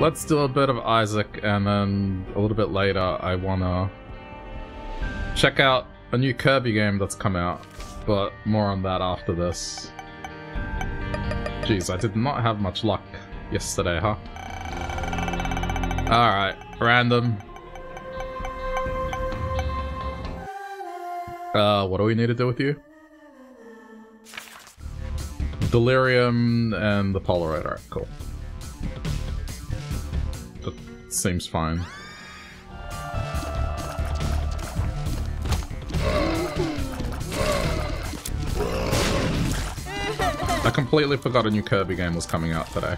let's do a bit of Isaac, and then a little bit later, I wanna check out a new Kirby game that's come out, but more on that after this. Jeez, I did not have much luck yesterday, huh? Alright, random. Uh, what do we need to do with you? Delirium and the Polaroid. Alright, cool. Seems fine. I completely forgot a new Kirby game was coming out today.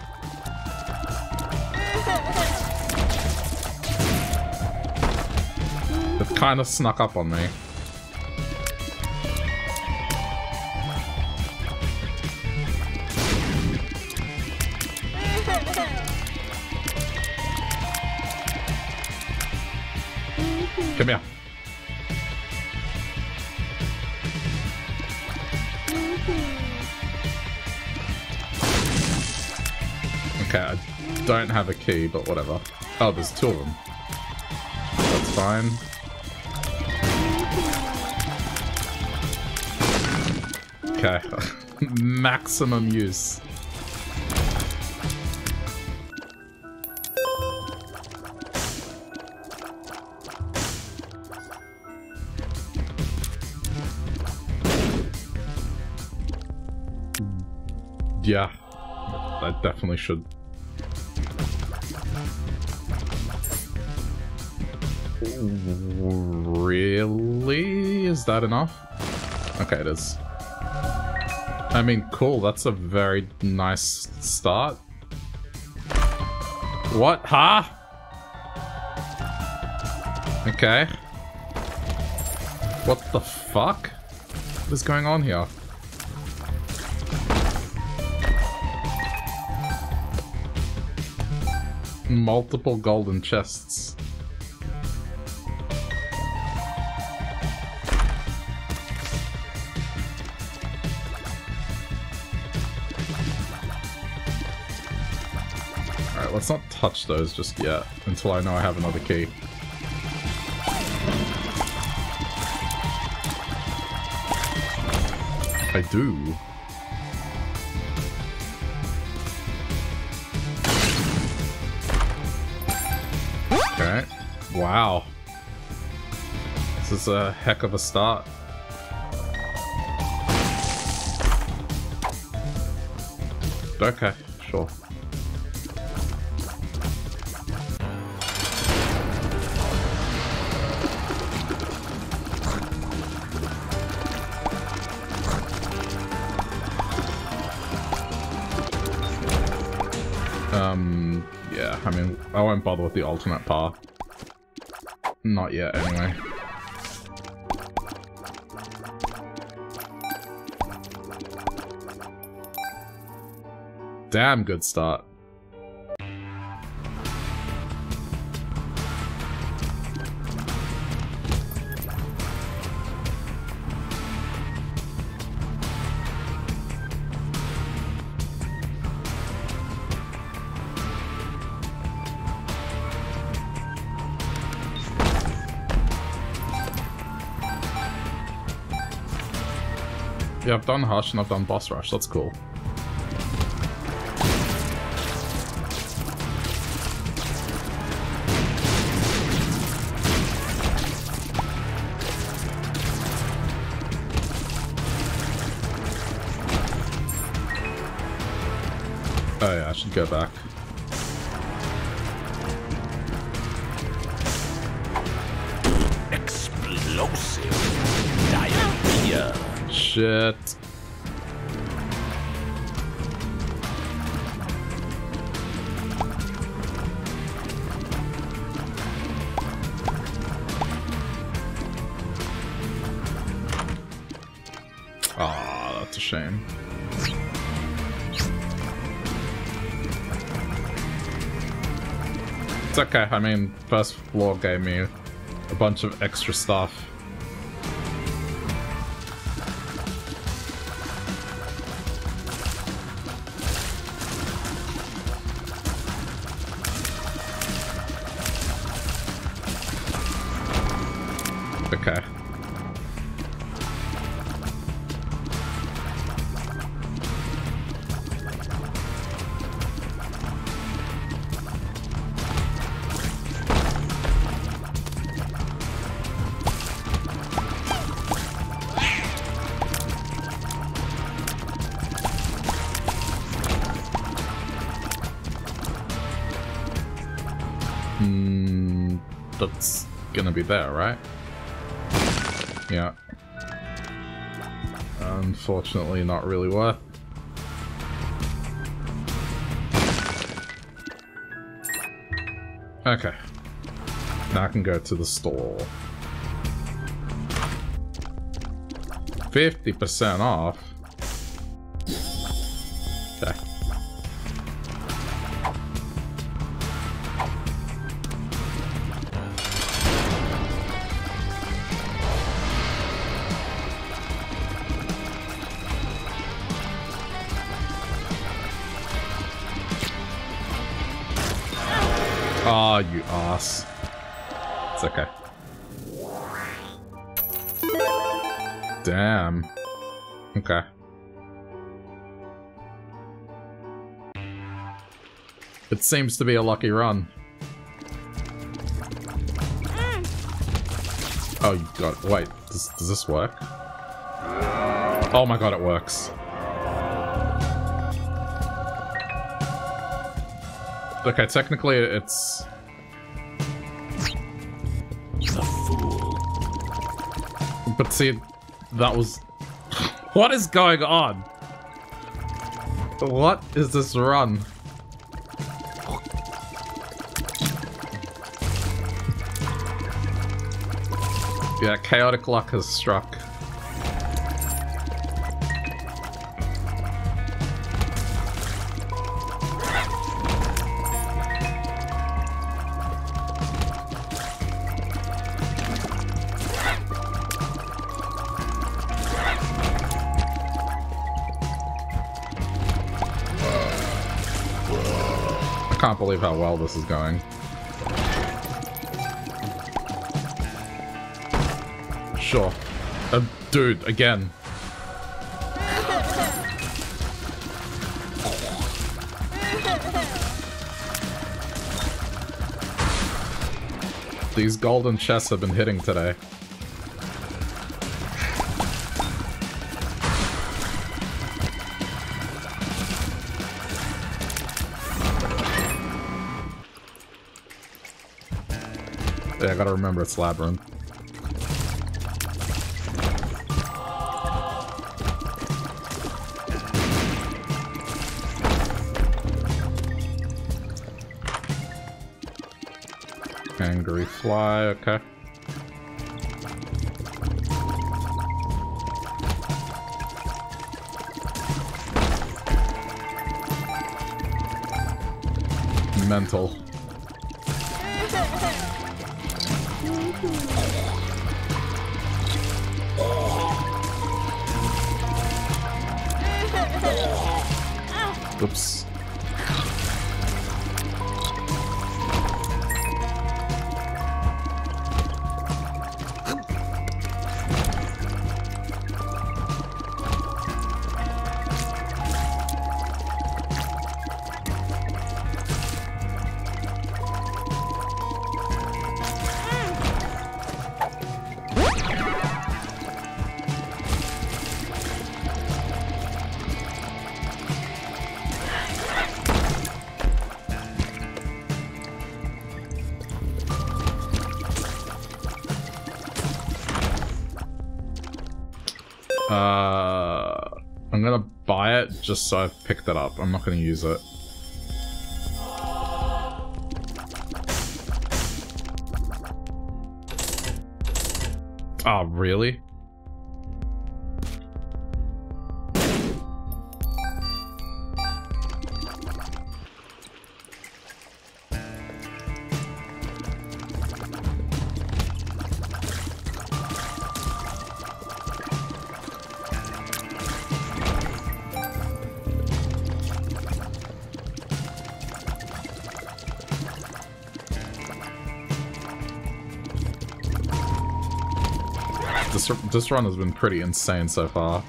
It kind of snuck up on me. Have a key, but whatever. Oh, there's two of them. That's fine. Okay. Maximum use. Yeah, I definitely should. Really? Is that enough? Okay, it is. I mean, cool, that's a very nice start. What? Huh? Okay. What the fuck? What is going on here? multiple golden chests. Let's not touch those just yet, until I know I have another key. I do. Okay. Wow. This is a heck of a start. Okay, sure. Um, yeah, I mean, I won't bother with the alternate path. Not yet, anyway. Damn good start. Yeah, I've done Hush and I've done Boss Rush, that's cool. Oh yeah, I should go back. Shit. That's a shame. It's okay, I mean, first floor gave me a bunch of extra stuff. Unfortunately, not really worth. Okay. Now I can go to the store. 50% off? Ass. It's okay. Damn. Okay. It seems to be a lucky run. Mm. Oh, you got. Wait, does, does this work? Oh my god, it works. Okay, technically it's... But see, that was... What is going on? What is this run? Yeah, chaotic luck has struck. I can't believe how well this is going. Sure. Uh, dude, again. These golden chests have been hitting today. I gotta remember it's Labyrinth. Angry fly, okay. Mental. Just so I've picked it up. I'm not gonna use it. This, run has been pretty insane so far.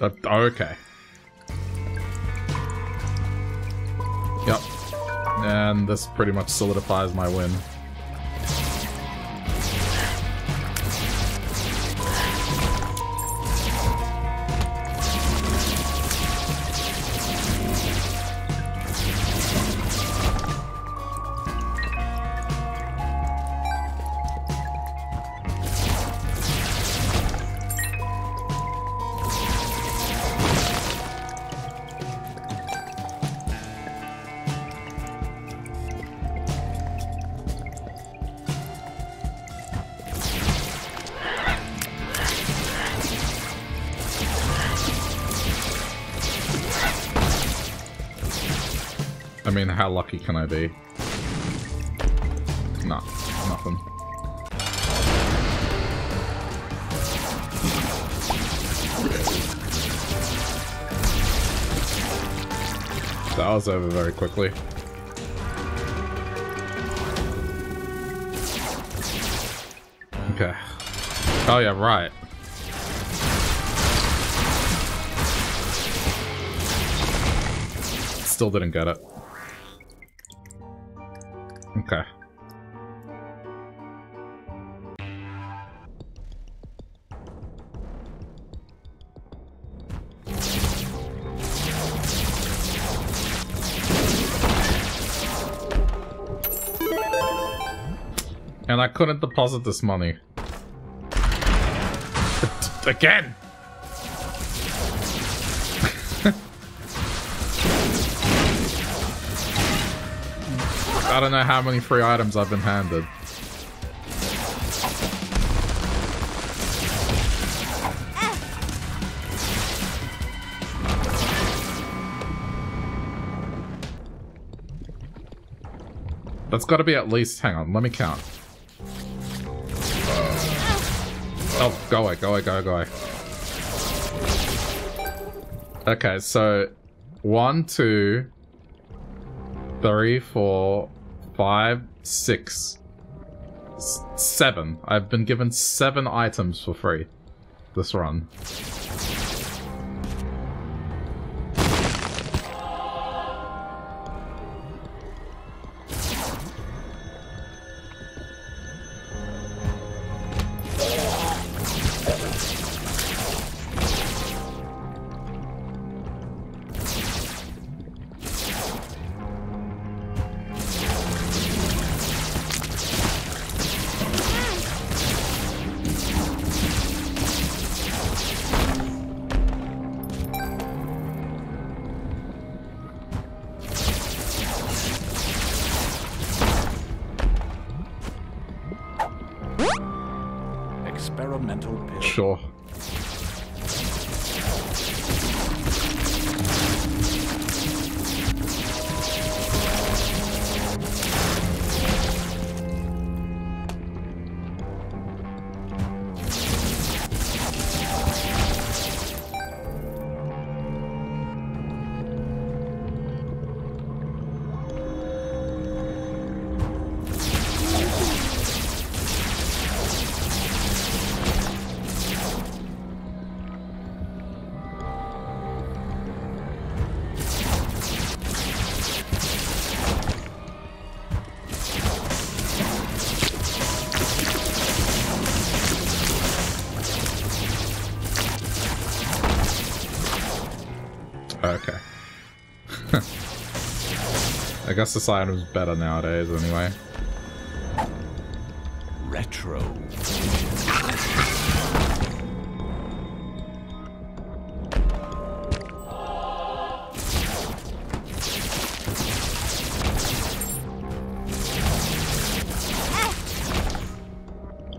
Uh, okay. Yep. And this pretty much solidifies my win. Can I be? Nah, nothing. That was over very quickly. Okay. Oh yeah, right. Still didn't get it. And I couldn't deposit this money. Again! I don't know how many free items I've been handed. That's got to be at least... Hang on, let me count. Go away, go away, go away, go away. Okay, so... One, two... Three, four, five, six, seven. I've been given seven items for free this run. Guess this is better nowadays anyway. Retro.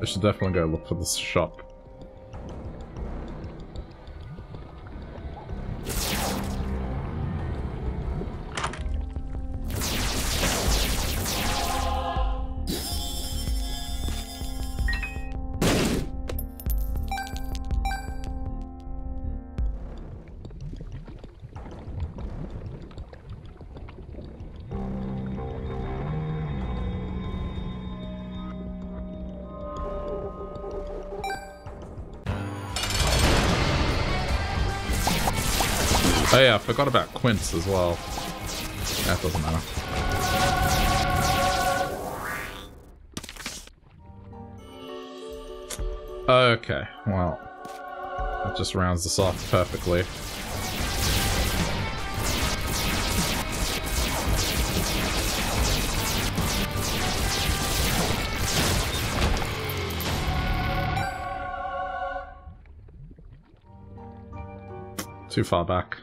I should definitely go look for this shop. Forgot about Quints as well. That doesn't matter. Okay, well. That just rounds this off perfectly. Too far back.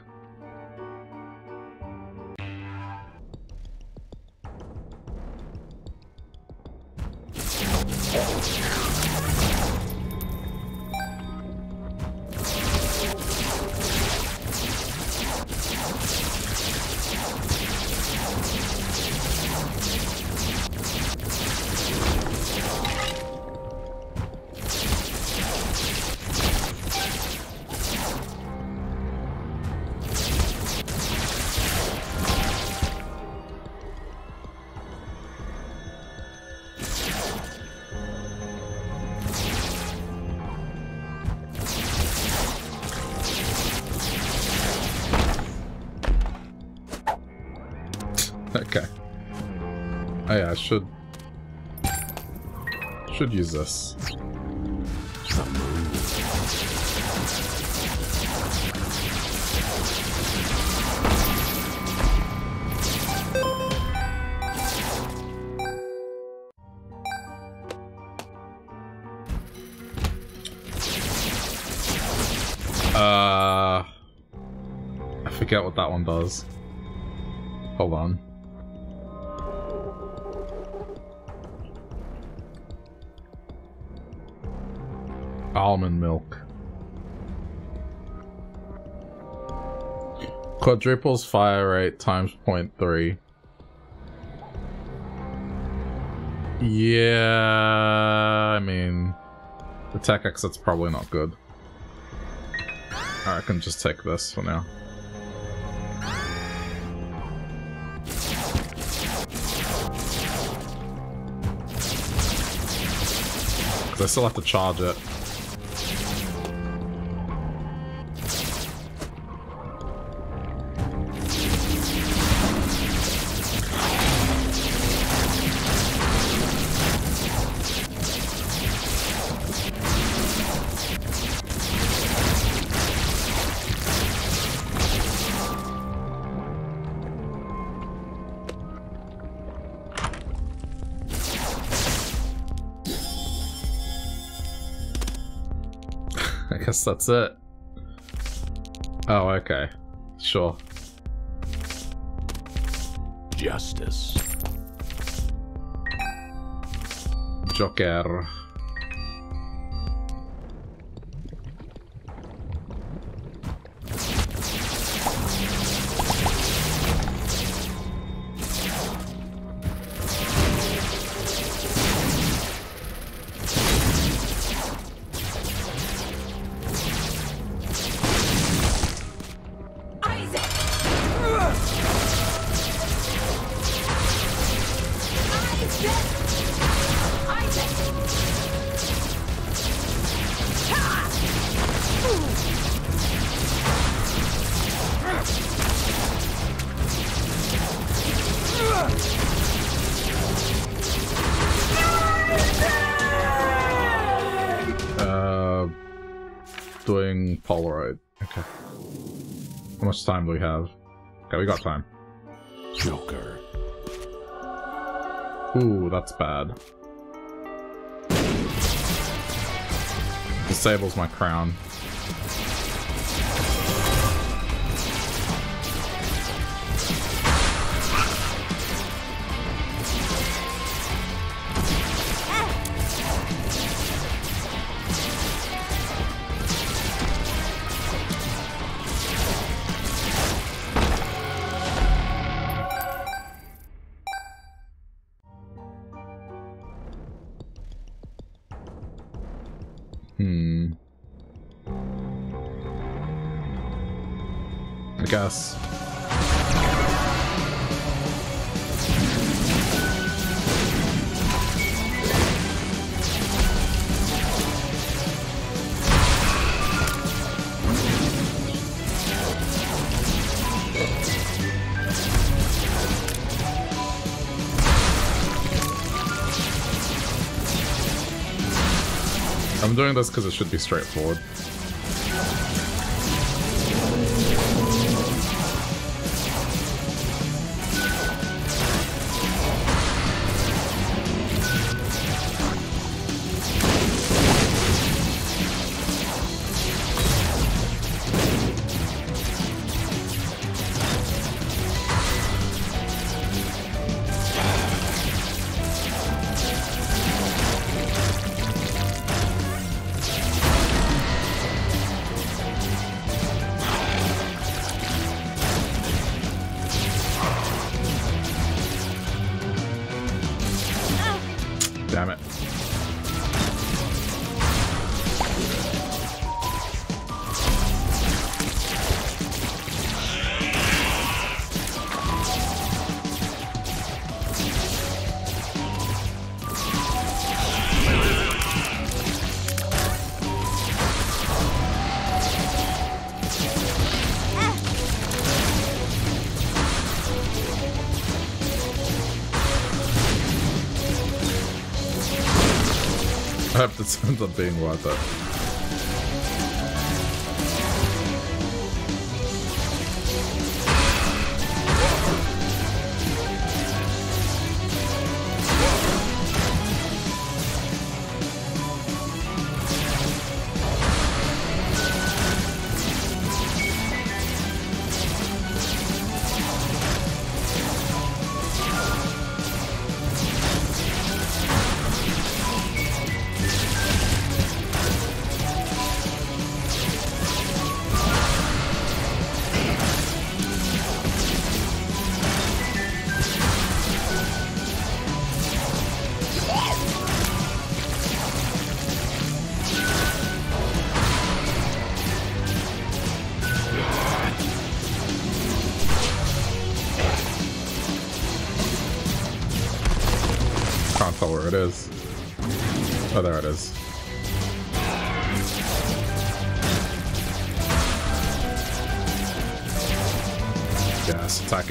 This. Uh... I forget what that one does. Quadruples fire rate times 0.3. Yeah, I mean, the Tech X's probably not good. I can just take this for now. Because I still have to charge it. That's it. Oh, okay. Sure. Justice. Joker. Uh, doing Polaroid. Okay. How much time do we have? Okay, we got time. Joker. Ooh, that's bad. Disables my crown. us. I'm doing this because it should be straightforward. Ends up being worth it.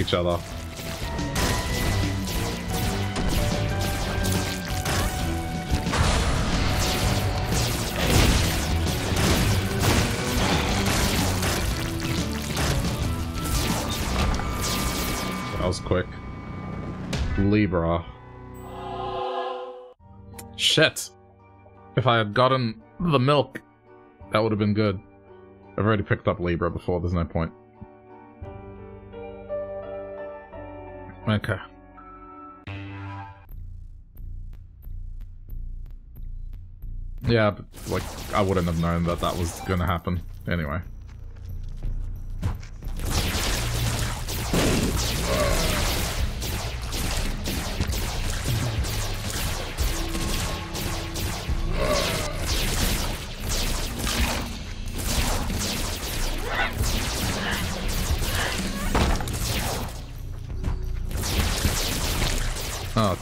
Each other. That was quick. Libra. Shit. If I had gotten the milk, that would have been good. I've already picked up Libra before, there's no point. Okay. Yeah, but, like, I wouldn't have known that that was gonna happen. Anyway.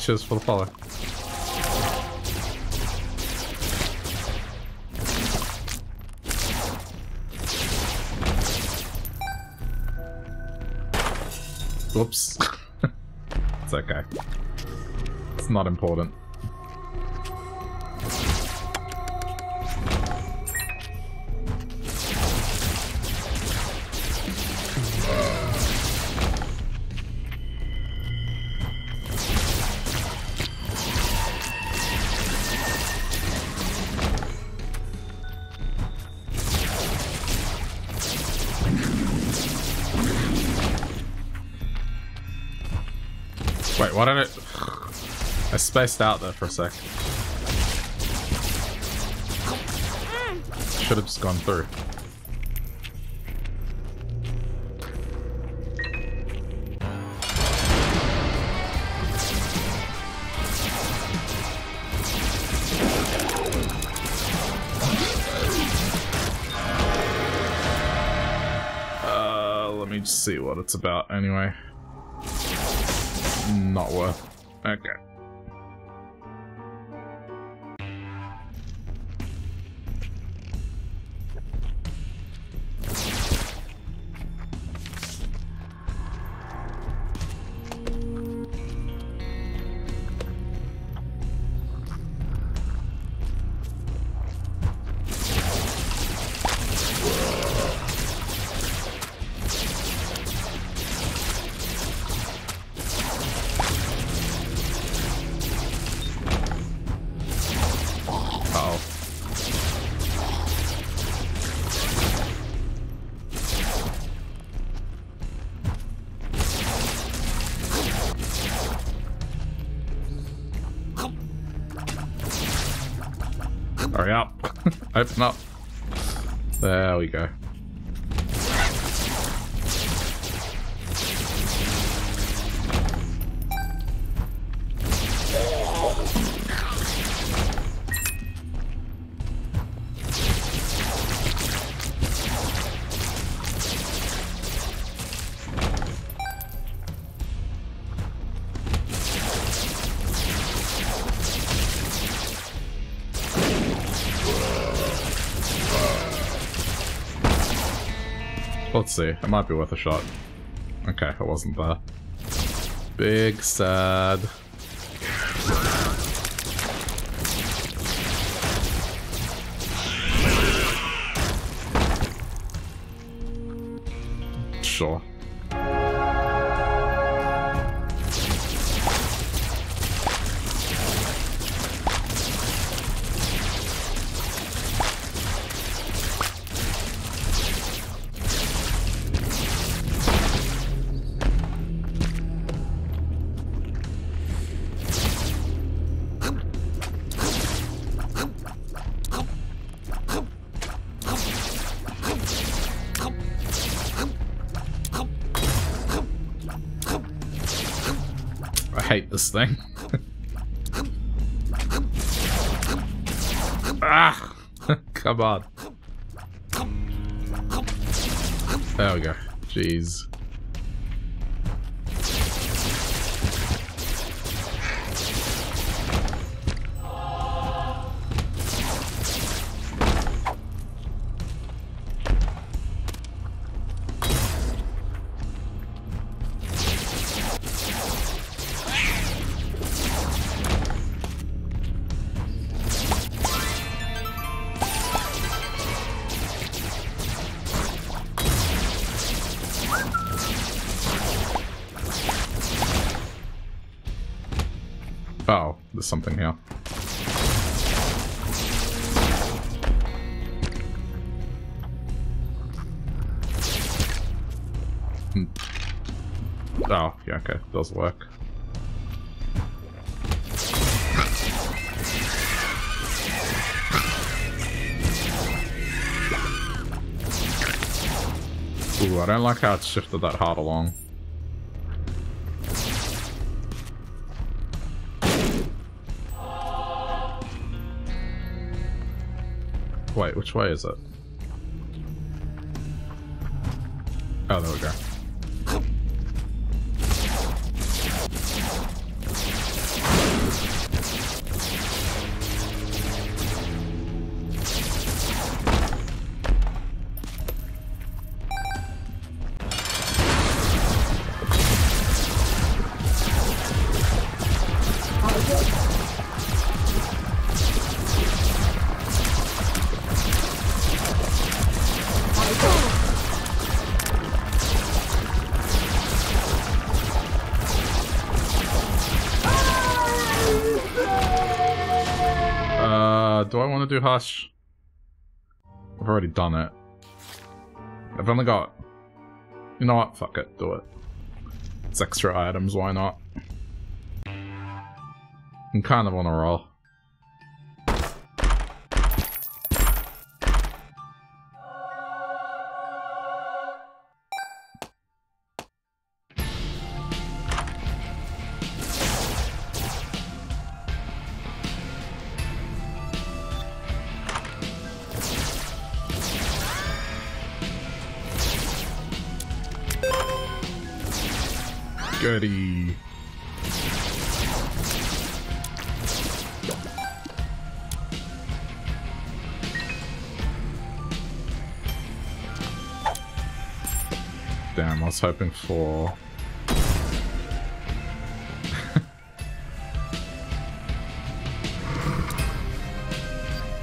Cheers for the follow. Whoops. it's okay. It's not important. Spaced out there for a sec. Should have just gone through. Uh, let me see what it's about anyway. Not worth. Okay. Hurry up. Open up. There we go. See. It might be worth a shot. Okay, it wasn't there. Big sad. Thing. Something here. Hmm. Oh, yeah, okay, it does work. Ooh, I don't like how it's shifted that heart along. Way is it? Hush? I've already done it. I've only got... You know what? Fuck it. Do it. It's extra items, why not? I'm kind of on a roll. Goody. Damn, I was hoping for...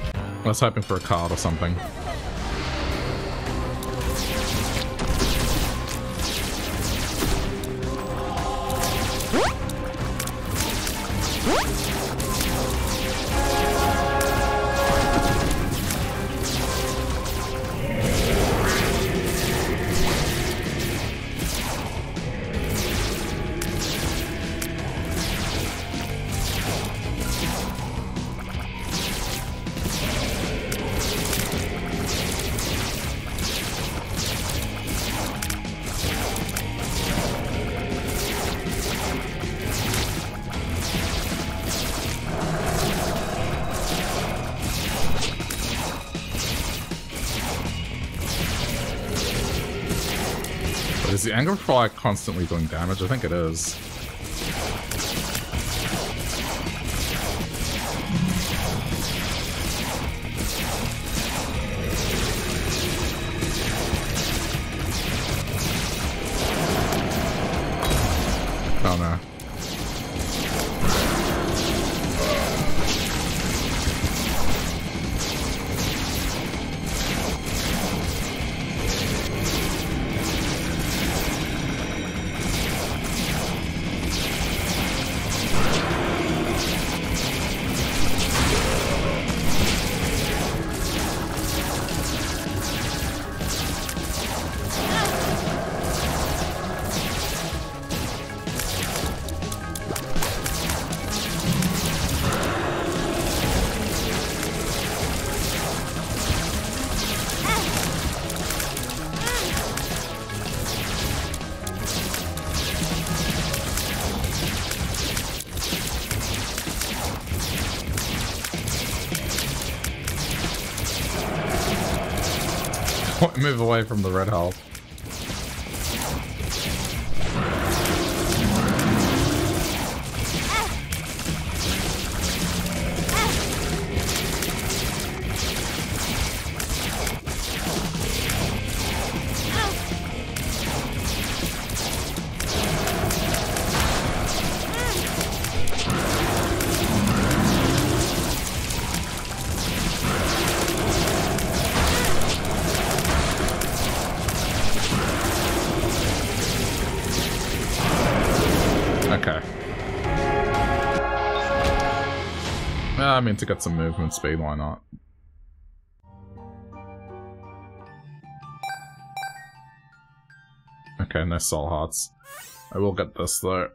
I was hoping for a card or something. Constantly doing damage? I think it is. Oh no. Move away from the red health. Mean, to get some movement speed, why not? Okay, no soul hearts. I will get this though.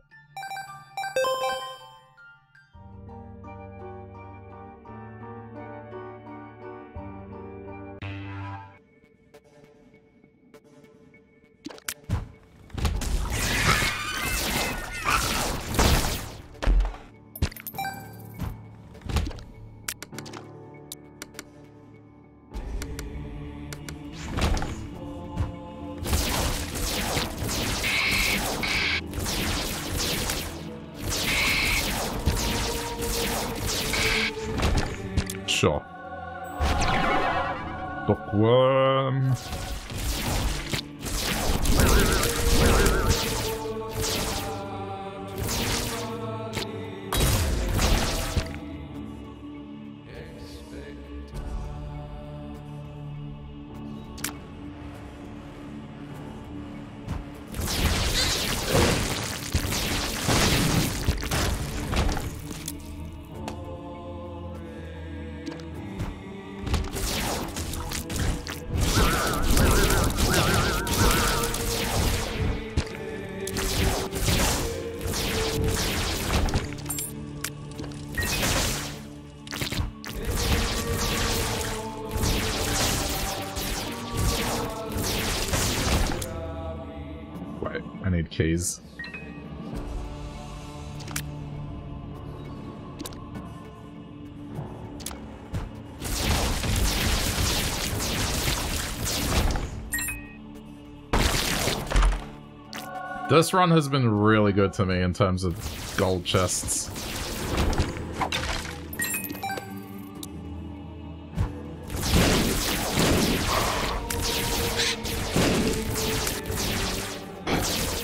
This run has been really good to me in terms of gold chests.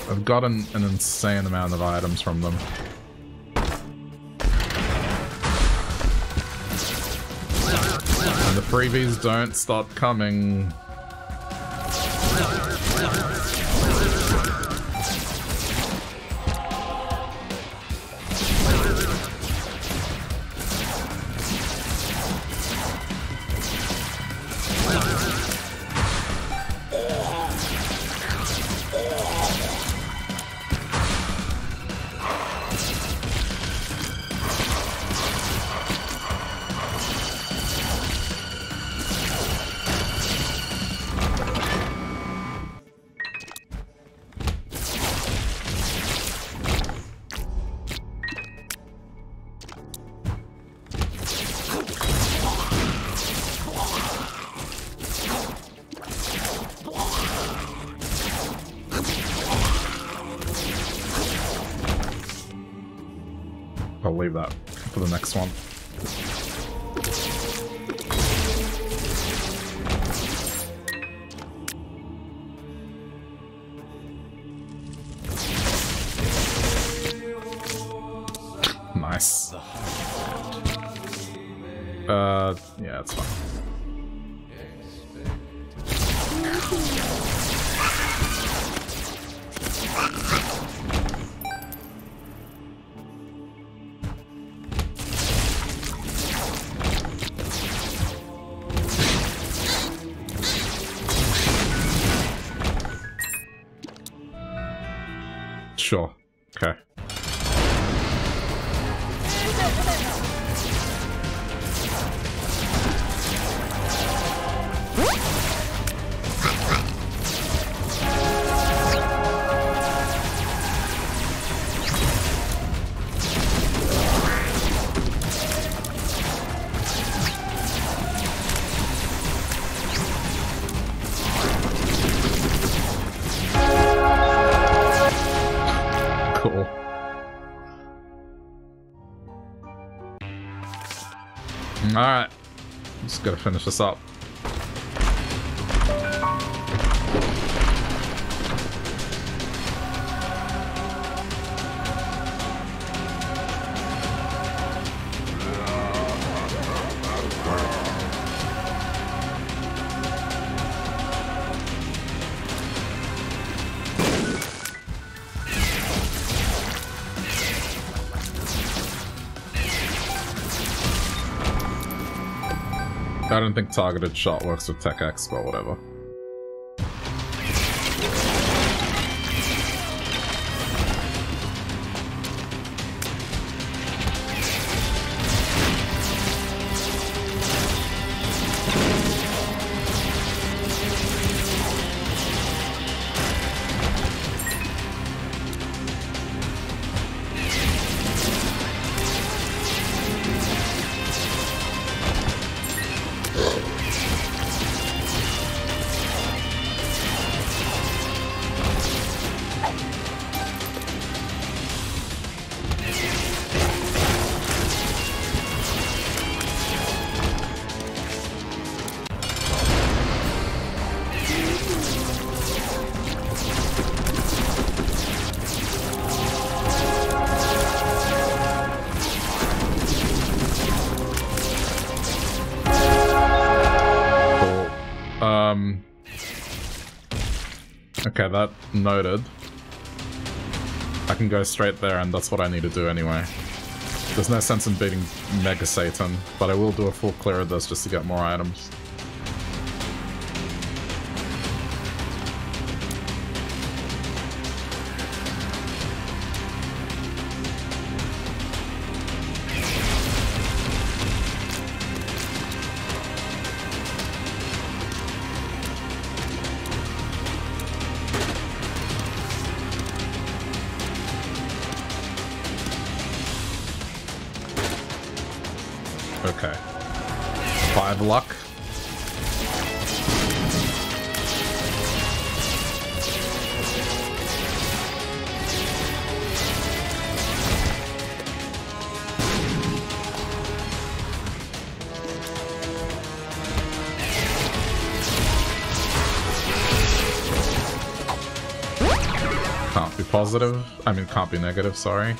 I've gotten an insane amount of items from them. And the freebies don't stop coming. This up. I don't think targeted shot works with Tech X, but whatever. Noted. I can go straight there, and that's what I need to do anyway. There's no sense in beating Mega Satan, but I will do a full clear of this just to get more items. Can't be negative, sorry.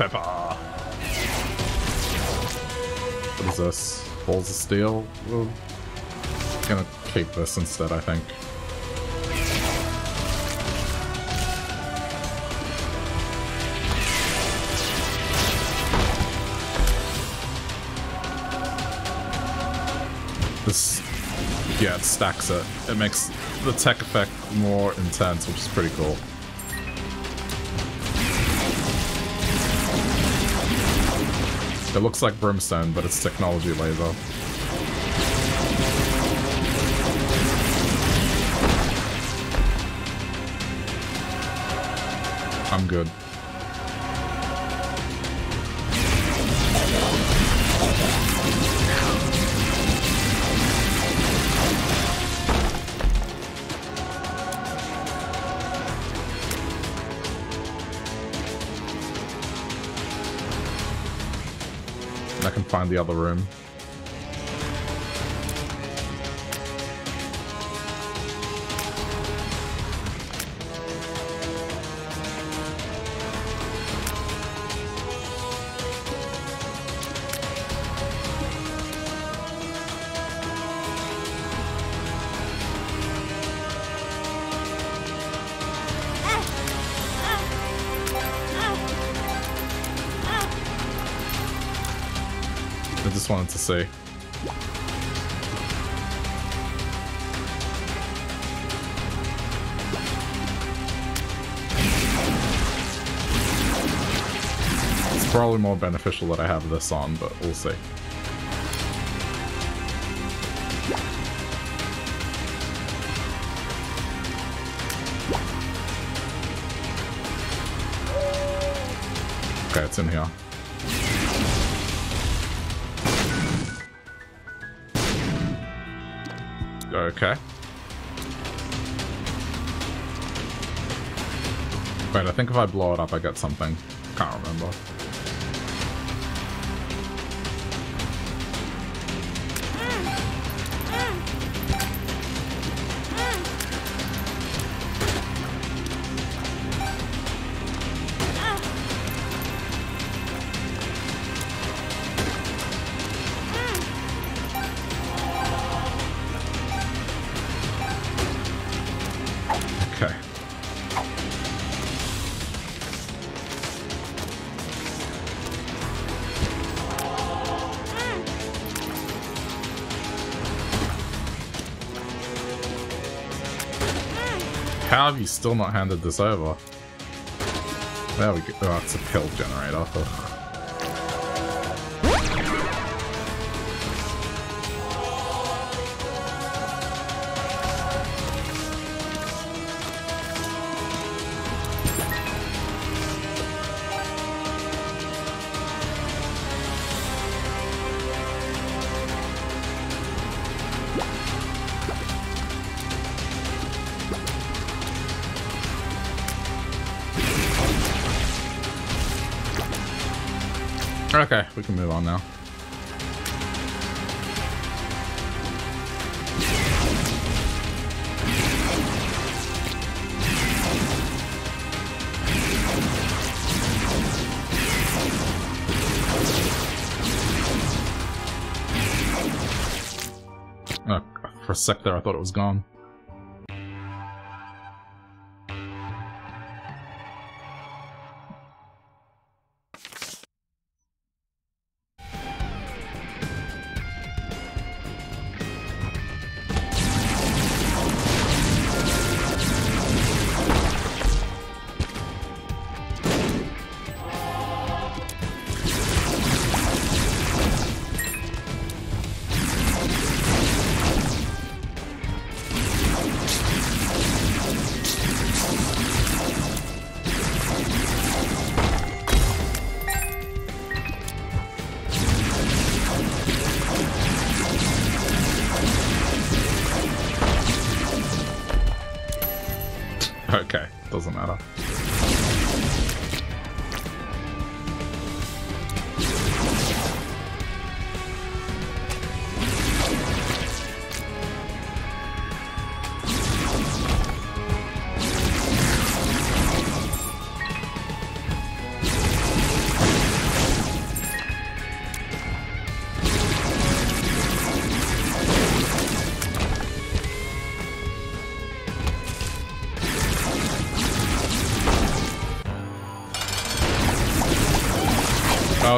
Pepper. What is this? Balls of steel? We're gonna keep this instead, I think. This, yeah, it stacks it. It makes the tech effect more intense, which is pretty cool. It looks like Brimstone, but it's technology laser. Find the other room. It's probably more beneficial that I have this on, but we'll see. Okay, it's in here. Okay. Wait, I think if I blow it up, I get something. Can't remember. How have you still not handed this over? There we go. Oh, it's a pill generator. Can move on now. Uh, for a sec there, I thought it was gone.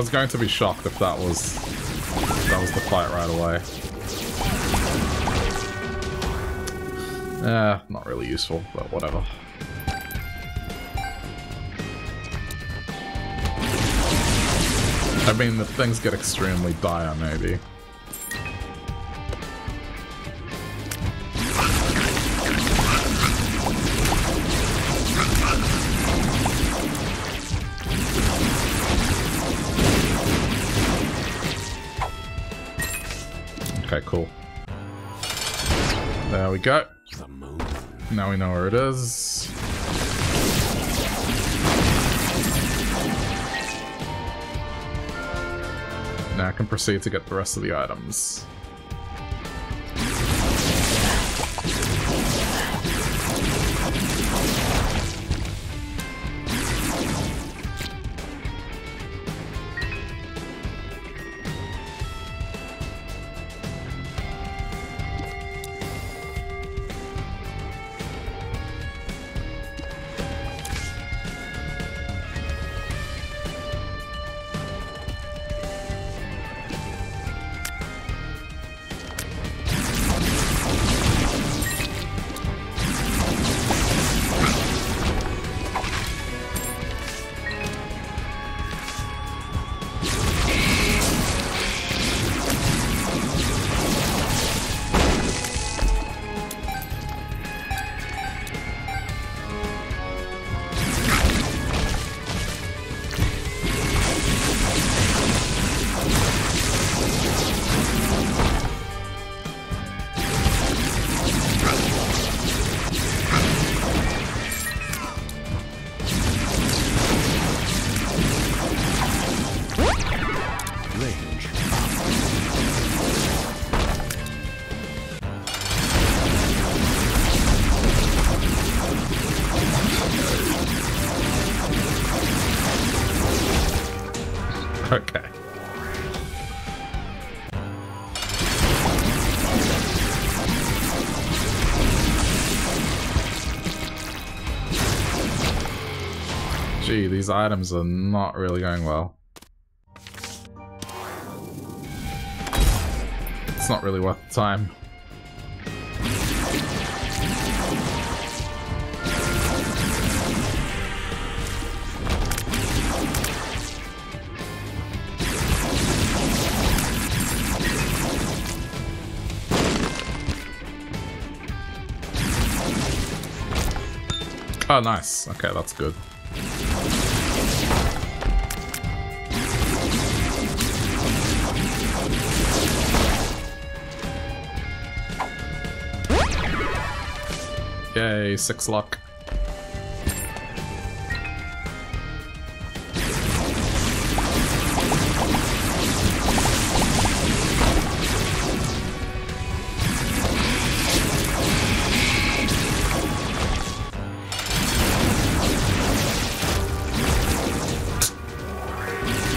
Was going to be shocked if that was that was the fight right away. Eh, not really useful, but whatever. I mean, the things get extremely dire, maybe. Proceed to get the rest of the items. These items are not really going well. It's not really worth the time. Oh, nice. Okay, that's good. Six luck.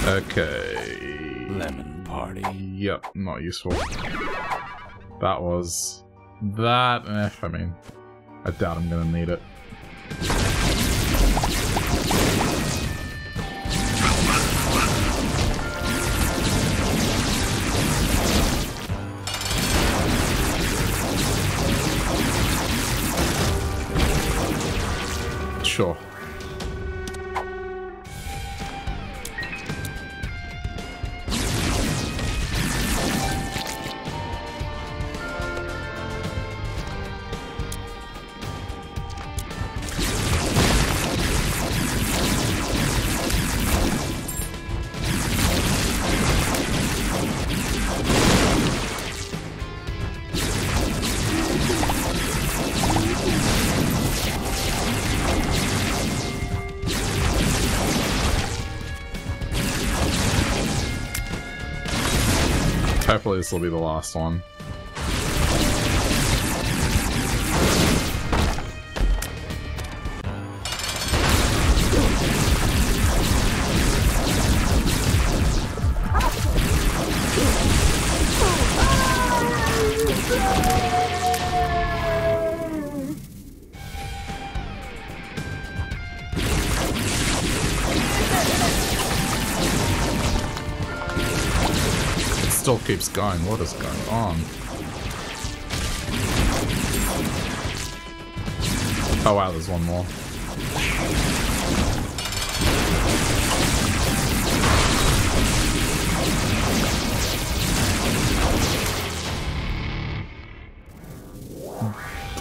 Okay. Lemon party. Yep, not useful. That was... That, eh, I mean, I doubt I'm gonna need it. Sure. This will be the last one. What is going on? Oh wow, there's one more.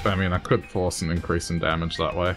I mean, I could force an increase in damage that way.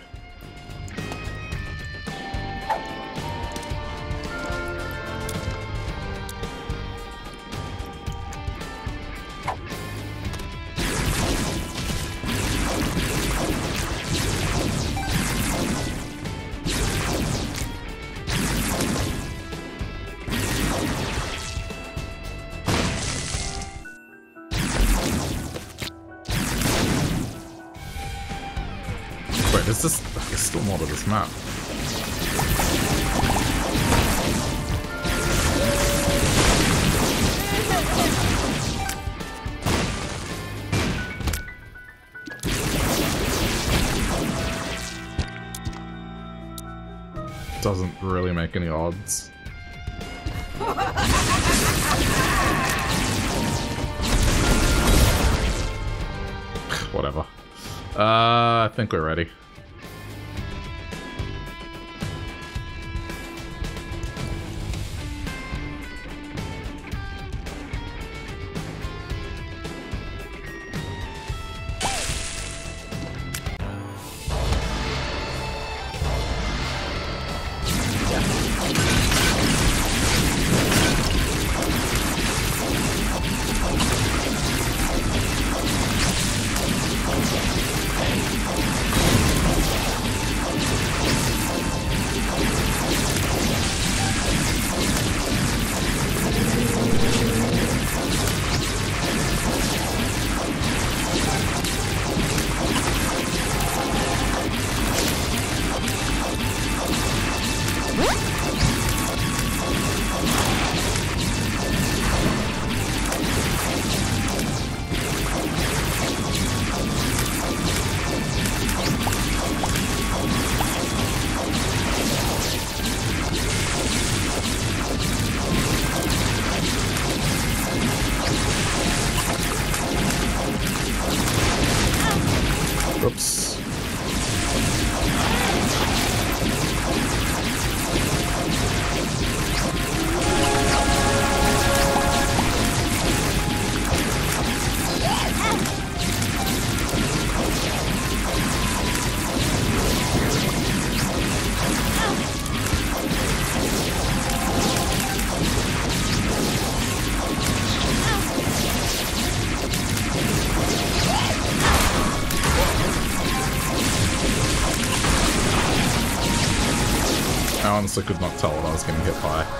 I honestly could not tell what I was getting hit by.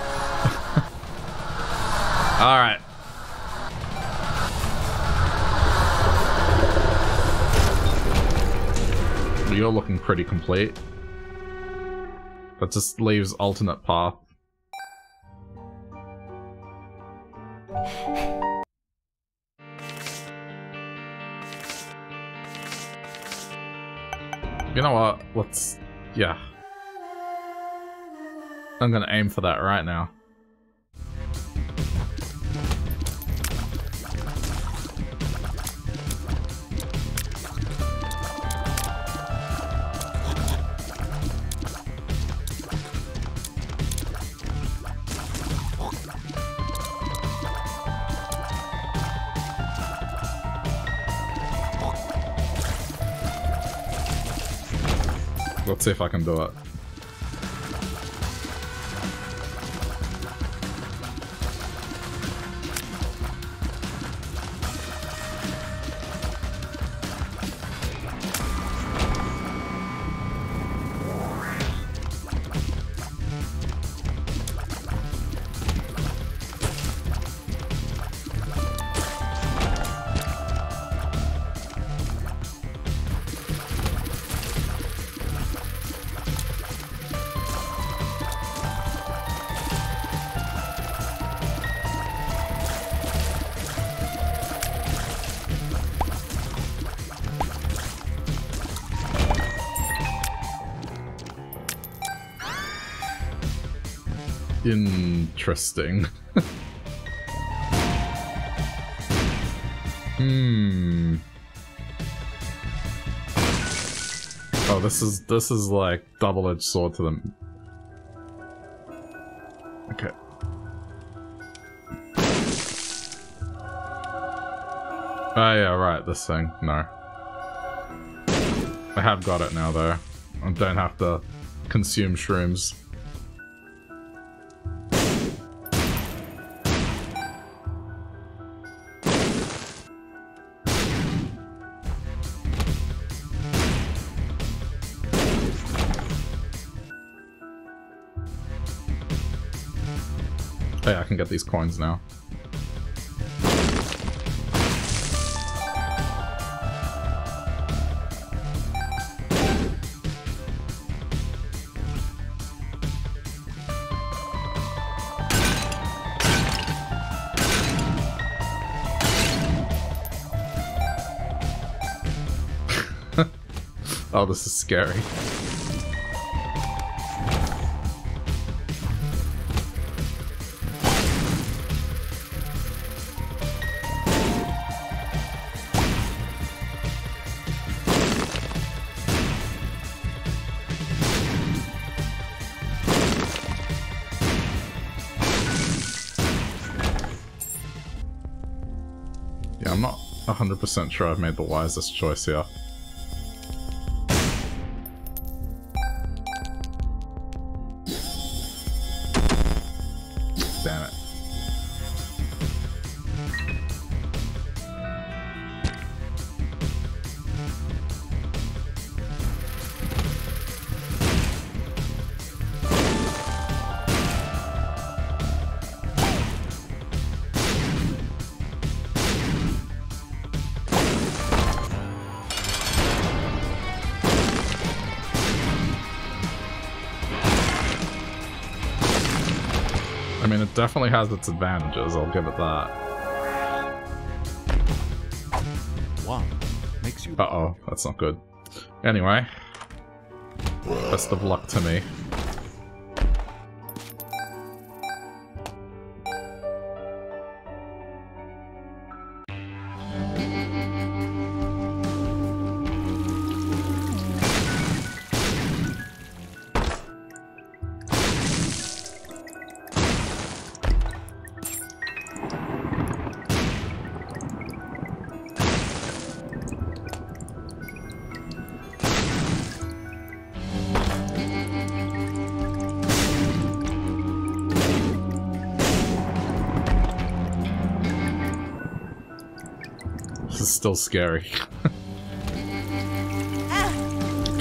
Alright. You're looking pretty complete. That just leaves alternate path. Aim for that right now. Let's see if I can do it. Interesting. Hmm. Oh, this is this is like double-edged sword to them. Okay. Oh yeah, right, this thing. No. I have got it now though. I don't have to consume shrooms. Get these coins now. oh, this is scary. 100% sure I've made the wisest choice here. Definitely has its advantages, I'll give it that. One makes you Uh-oh, that's not good. Anyway. Best of luck to me. Still scary.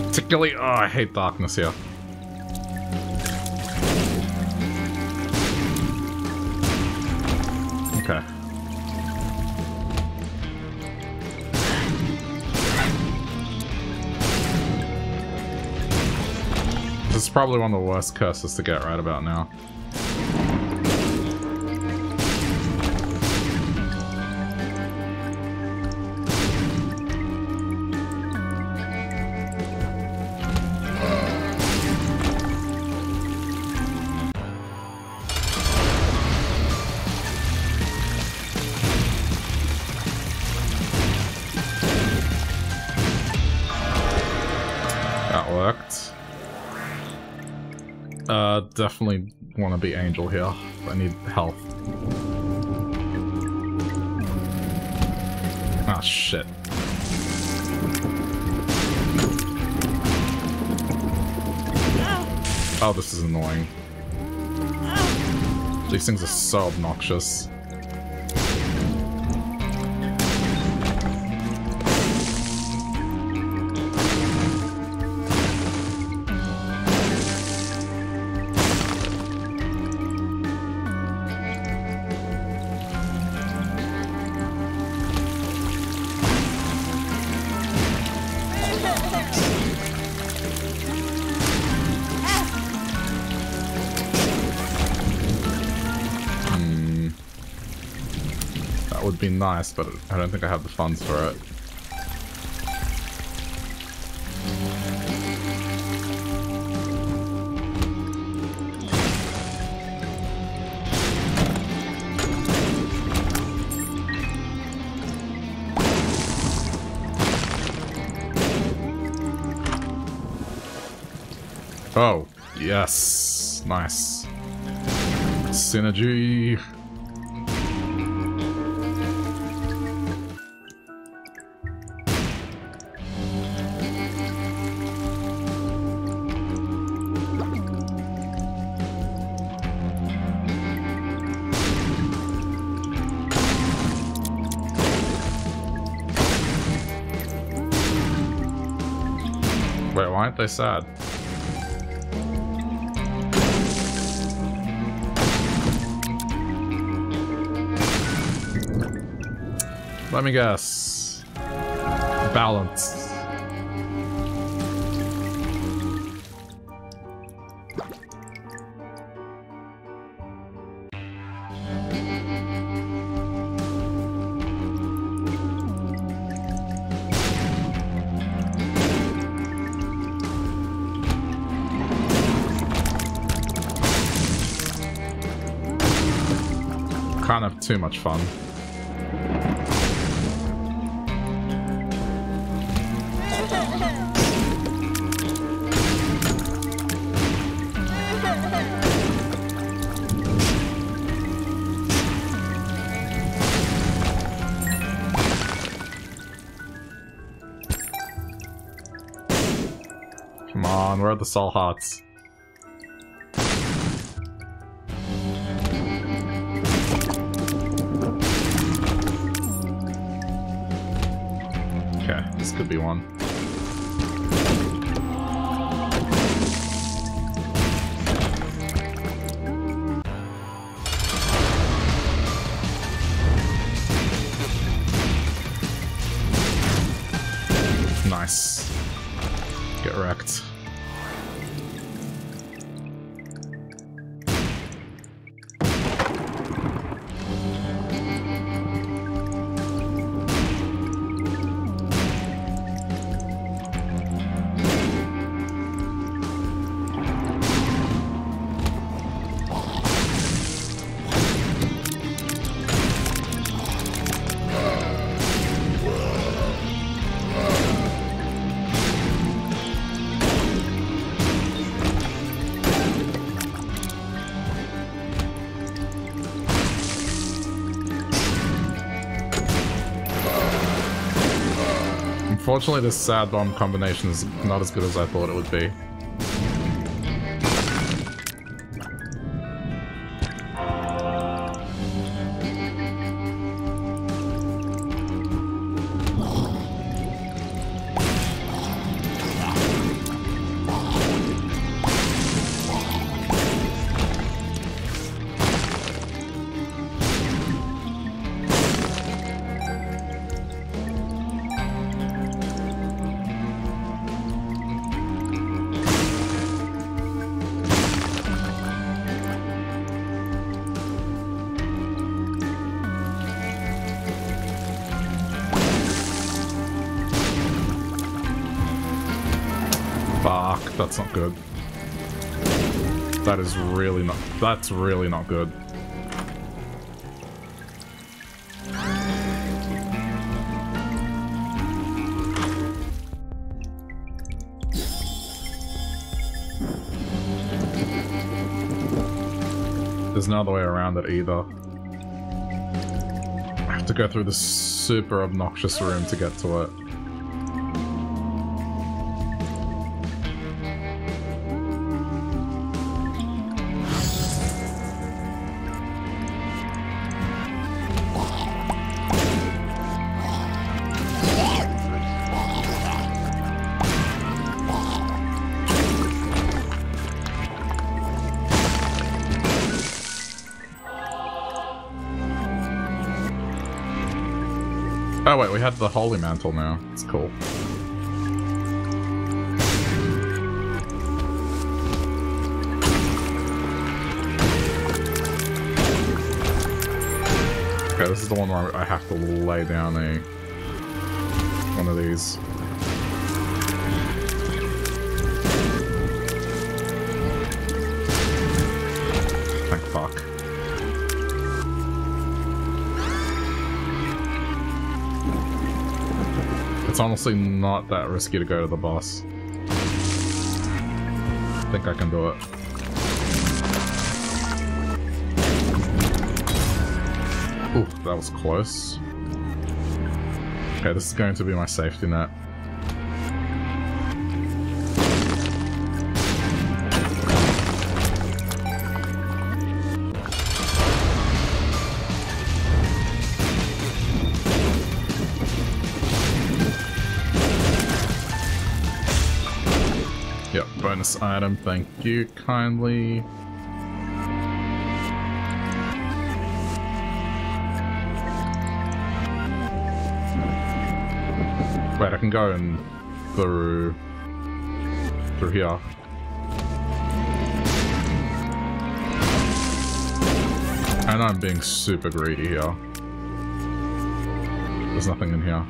Particularly, oh, I hate darkness here. Okay. This is probably one of the worst curses to get right about now. Definitely want to be Angel here. I need health. Ah, shit. Oh, this is annoying. These things are so obnoxious. nice, but I don't think I have the funds for it. Oh, yes. Nice. Synergy. Aren't they sad? Let me guess. Balance. Too much fun. Come on, where are the soul hearts? Could be one. Unfortunately, this sad bomb combination is not as good as I thought it would be. That's not good. That is really not... That's really not good. There's no other way around it either. I have to go through this super obnoxious room to get to it. The Holy Mantle now. It's cool. Okay, this is the one where I have to lay down a one of these. It's honestly not that risky to go to the boss. I think I can do it. Ooh, that was close. Okay, this is going to be my safety net. Item, thank you kindly. Wait, I can go in through through here. And I'm being super greedy here. There's nothing in here.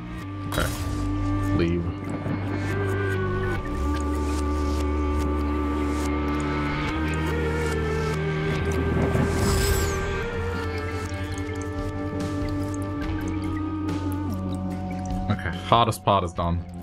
Okay. Leave. Hardest part is done.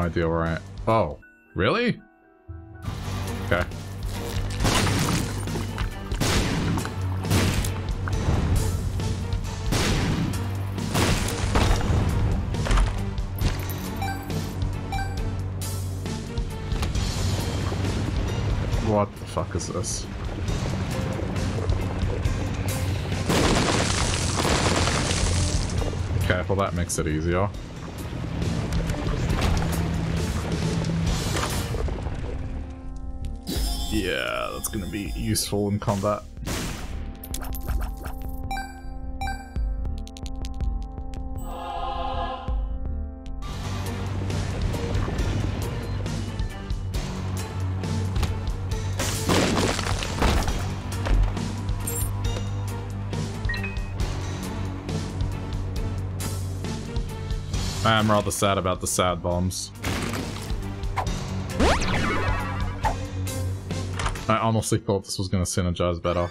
Idea where I... Oh, really? Okay. What the fuck is this? Okay, well that makes it easier. That's gonna be useful in combat. I am rather sad about the sad bombs. I honestly thought this was going to synergize better.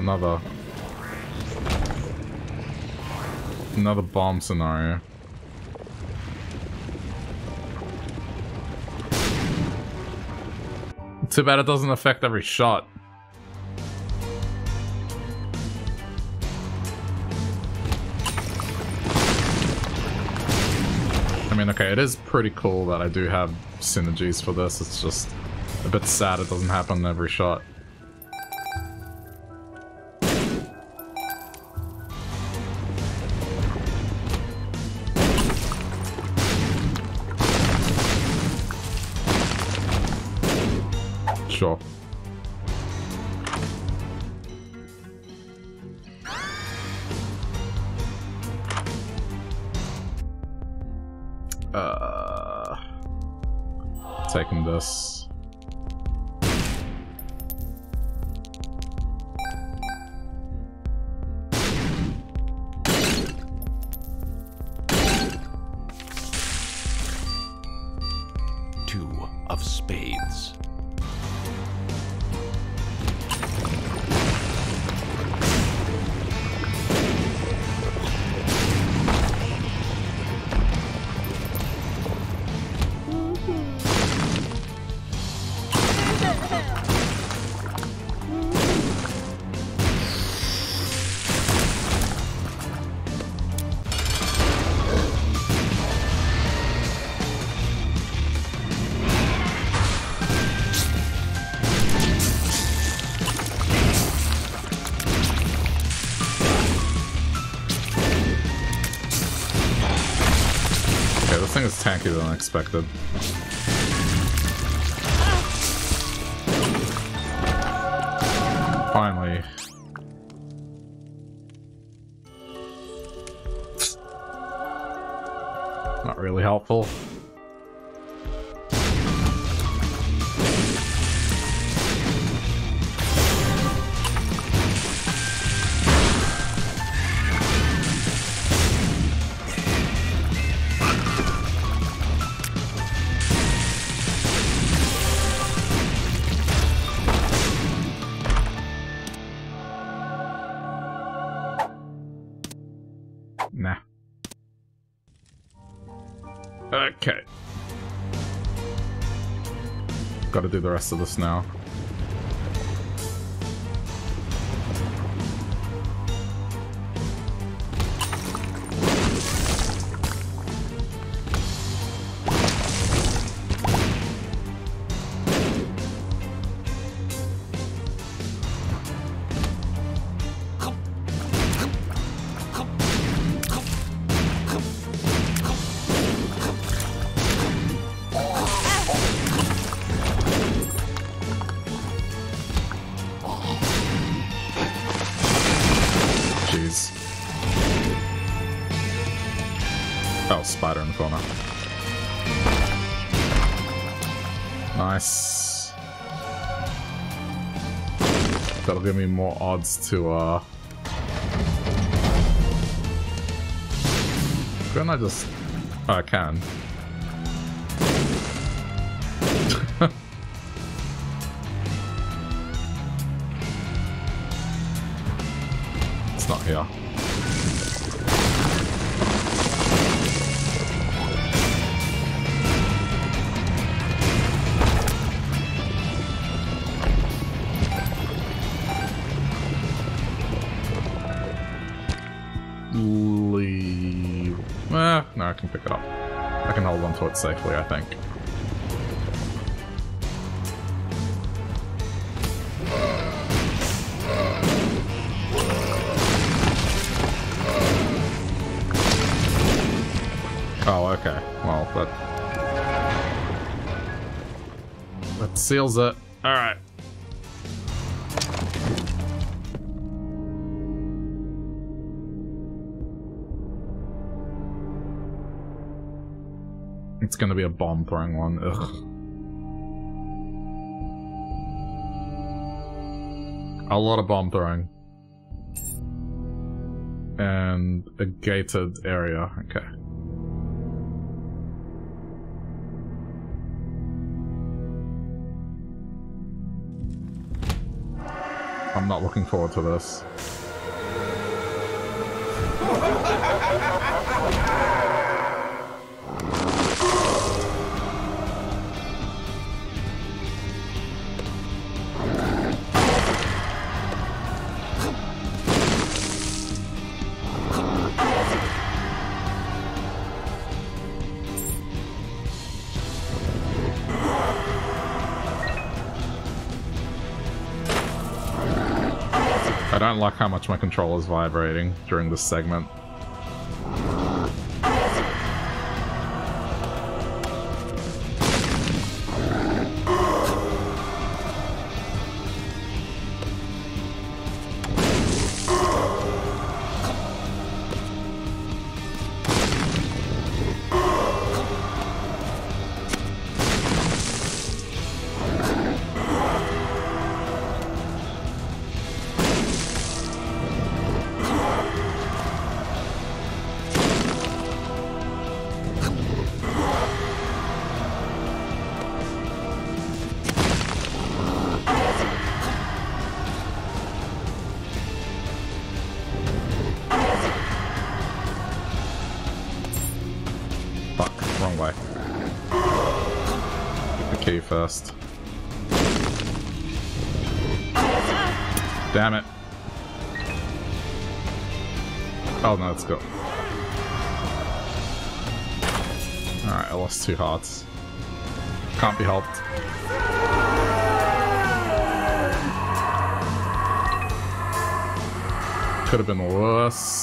another... Another bomb scenario. Too bad it doesn't affect every shot. I mean, okay, it is pretty cool that I do have synergies for this. It's just a bit sad it doesn't happen every shot. Expected. The rest of this now. More odds to, uh... Couldn't I just... Oh, I can. Eh, no, I can pick it up. I can hold on to it safely, I think. Oh, okay. Well, that... That seals it. Alright. It's gonna be a bomb throwing one. Ugh. A lot of bomb throwing. And a gated area. Okay. I'm not looking forward to this. don't like how much my controller is vibrating during this segment. Hearts. Can't be helped. Could have been worse.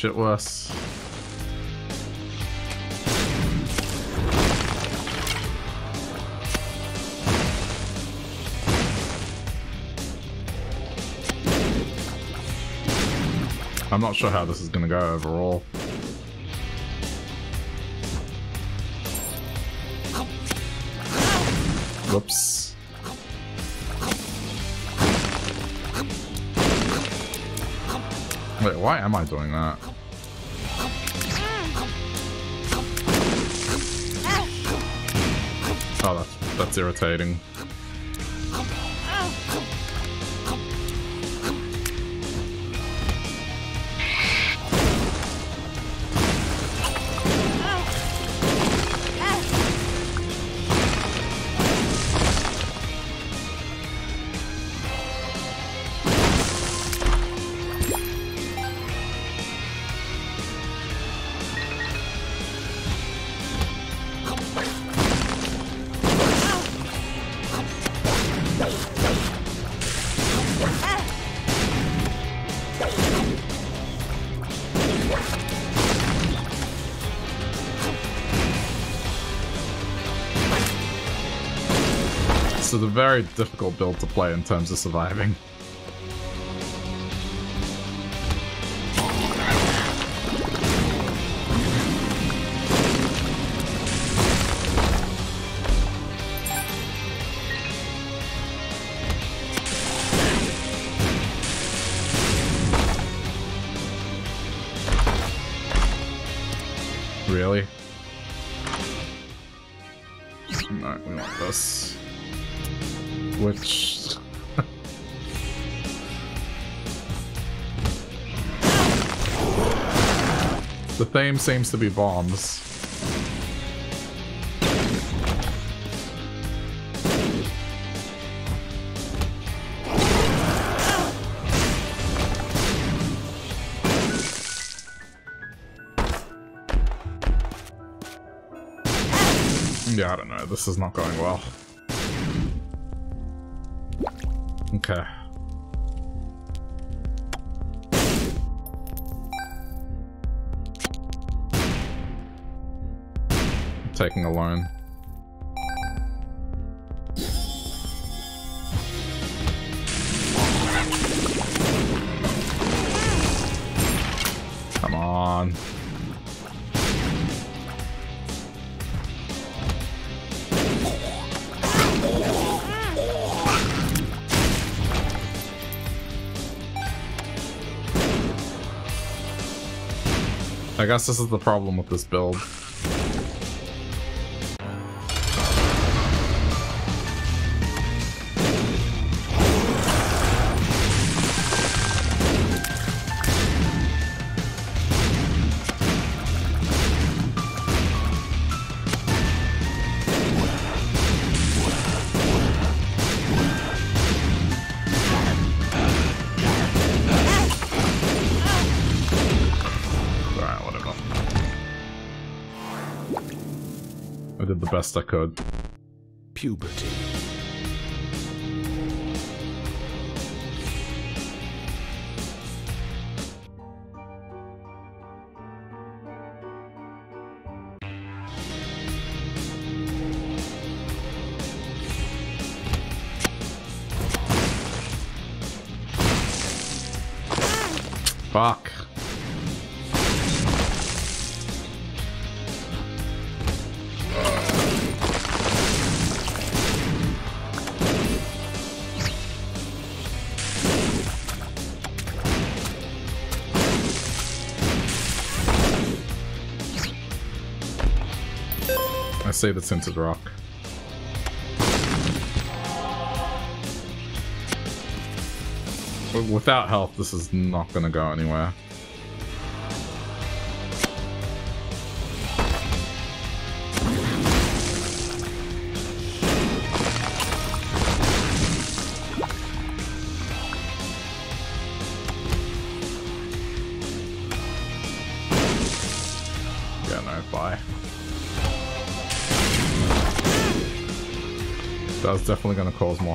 Shit worse. I'm not sure how this is gonna go overall. Whoops. Wait, why am I doing that? That's, irritating. A very difficult build to play in terms of surviving. Seems to be bombs. Yeah, I don't know. This is not going well. I guess this is the problem with this build. Best I. Puberty. Say the tinted rock. Without health, this is not gonna go anywhere.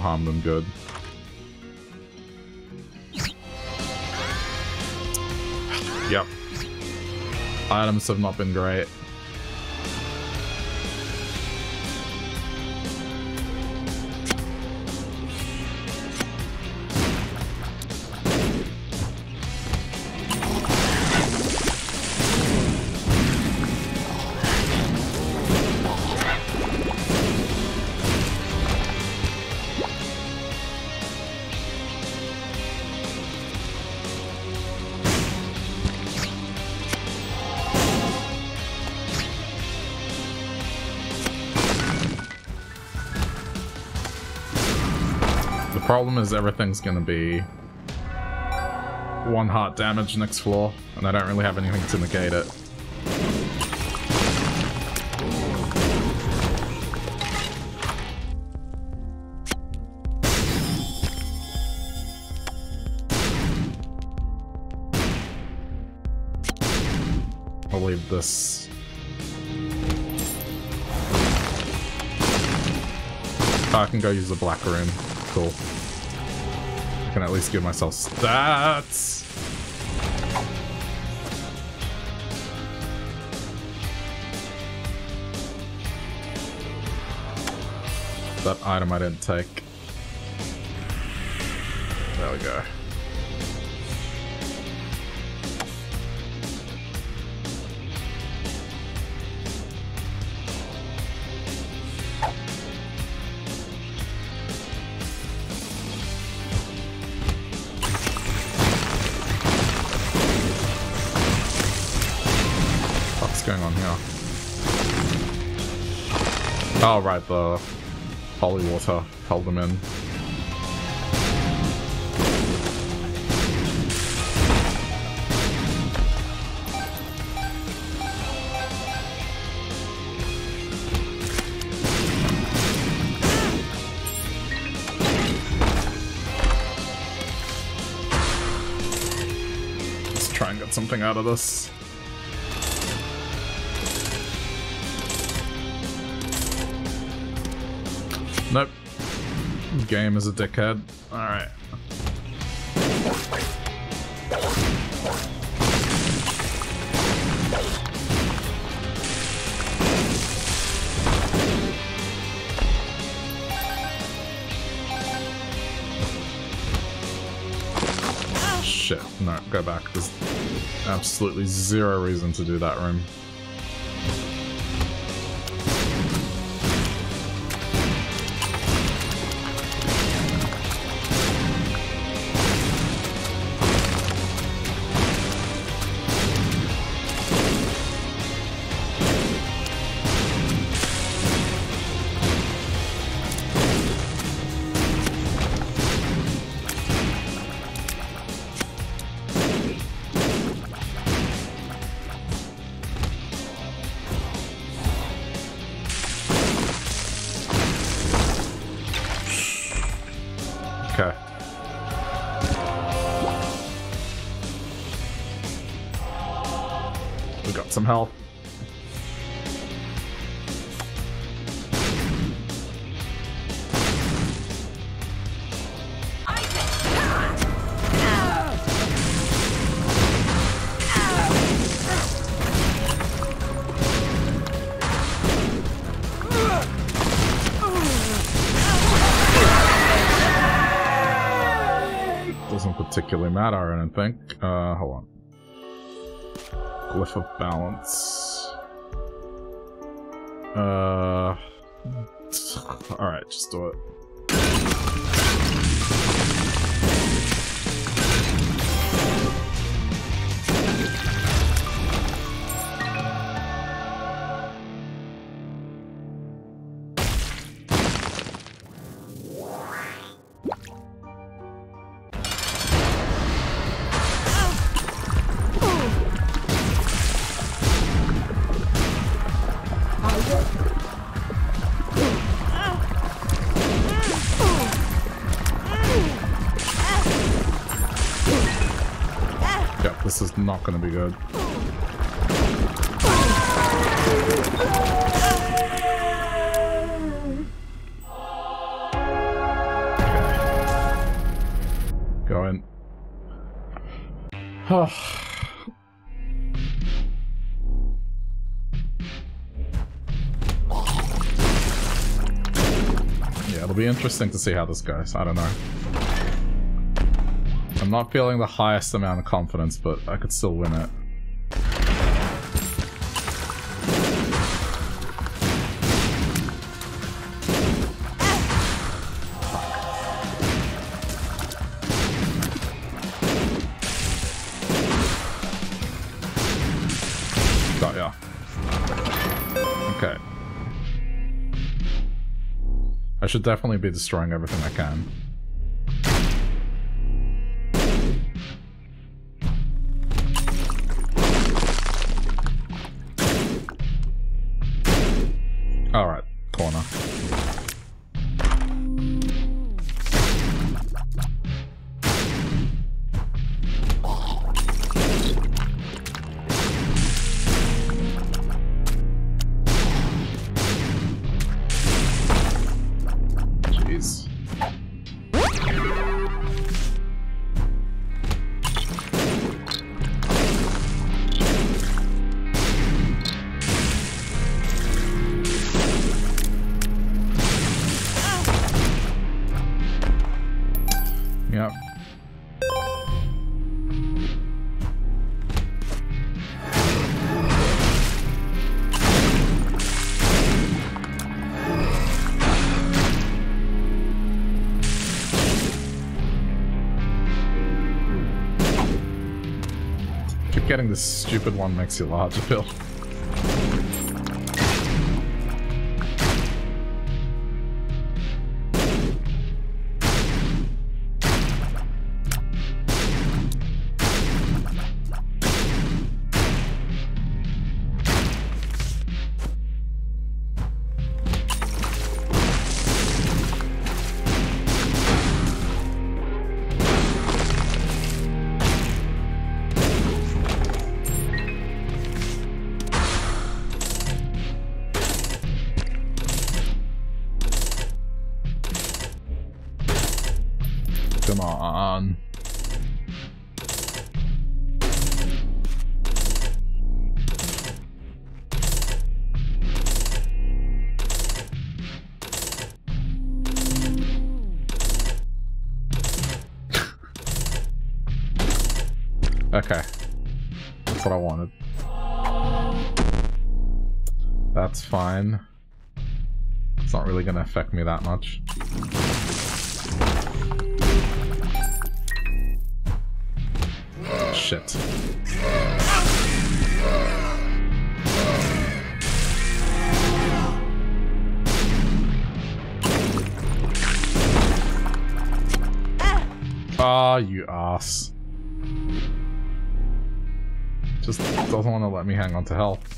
Harm them good. Yep. Items have not been great. Problem is everything's gonna be one heart damage next floor, and I don't really have anything to negate it. I'll leave this. Oh, I can go use the black rune. Cool. Can at least give myself stats. That item I didn't take. There we go. The holy water held them in. Let's try and get something out of this. Game is a dickhead. Alright. Shit, no, go back. There's absolutely zero reason to do that room. Glyph not gonna be good. Go in. yeah, it'll be interesting to see how this goes. I don't know. I'm not feeling the highest amount of confidence, but I could still win it. Should definitely be destroying everything I can. Stupid one makes you larger, Bill. Fine. It's not really gonna affect me that much. Shit. Ah, you ass. Just doesn't want to let me hang on to health.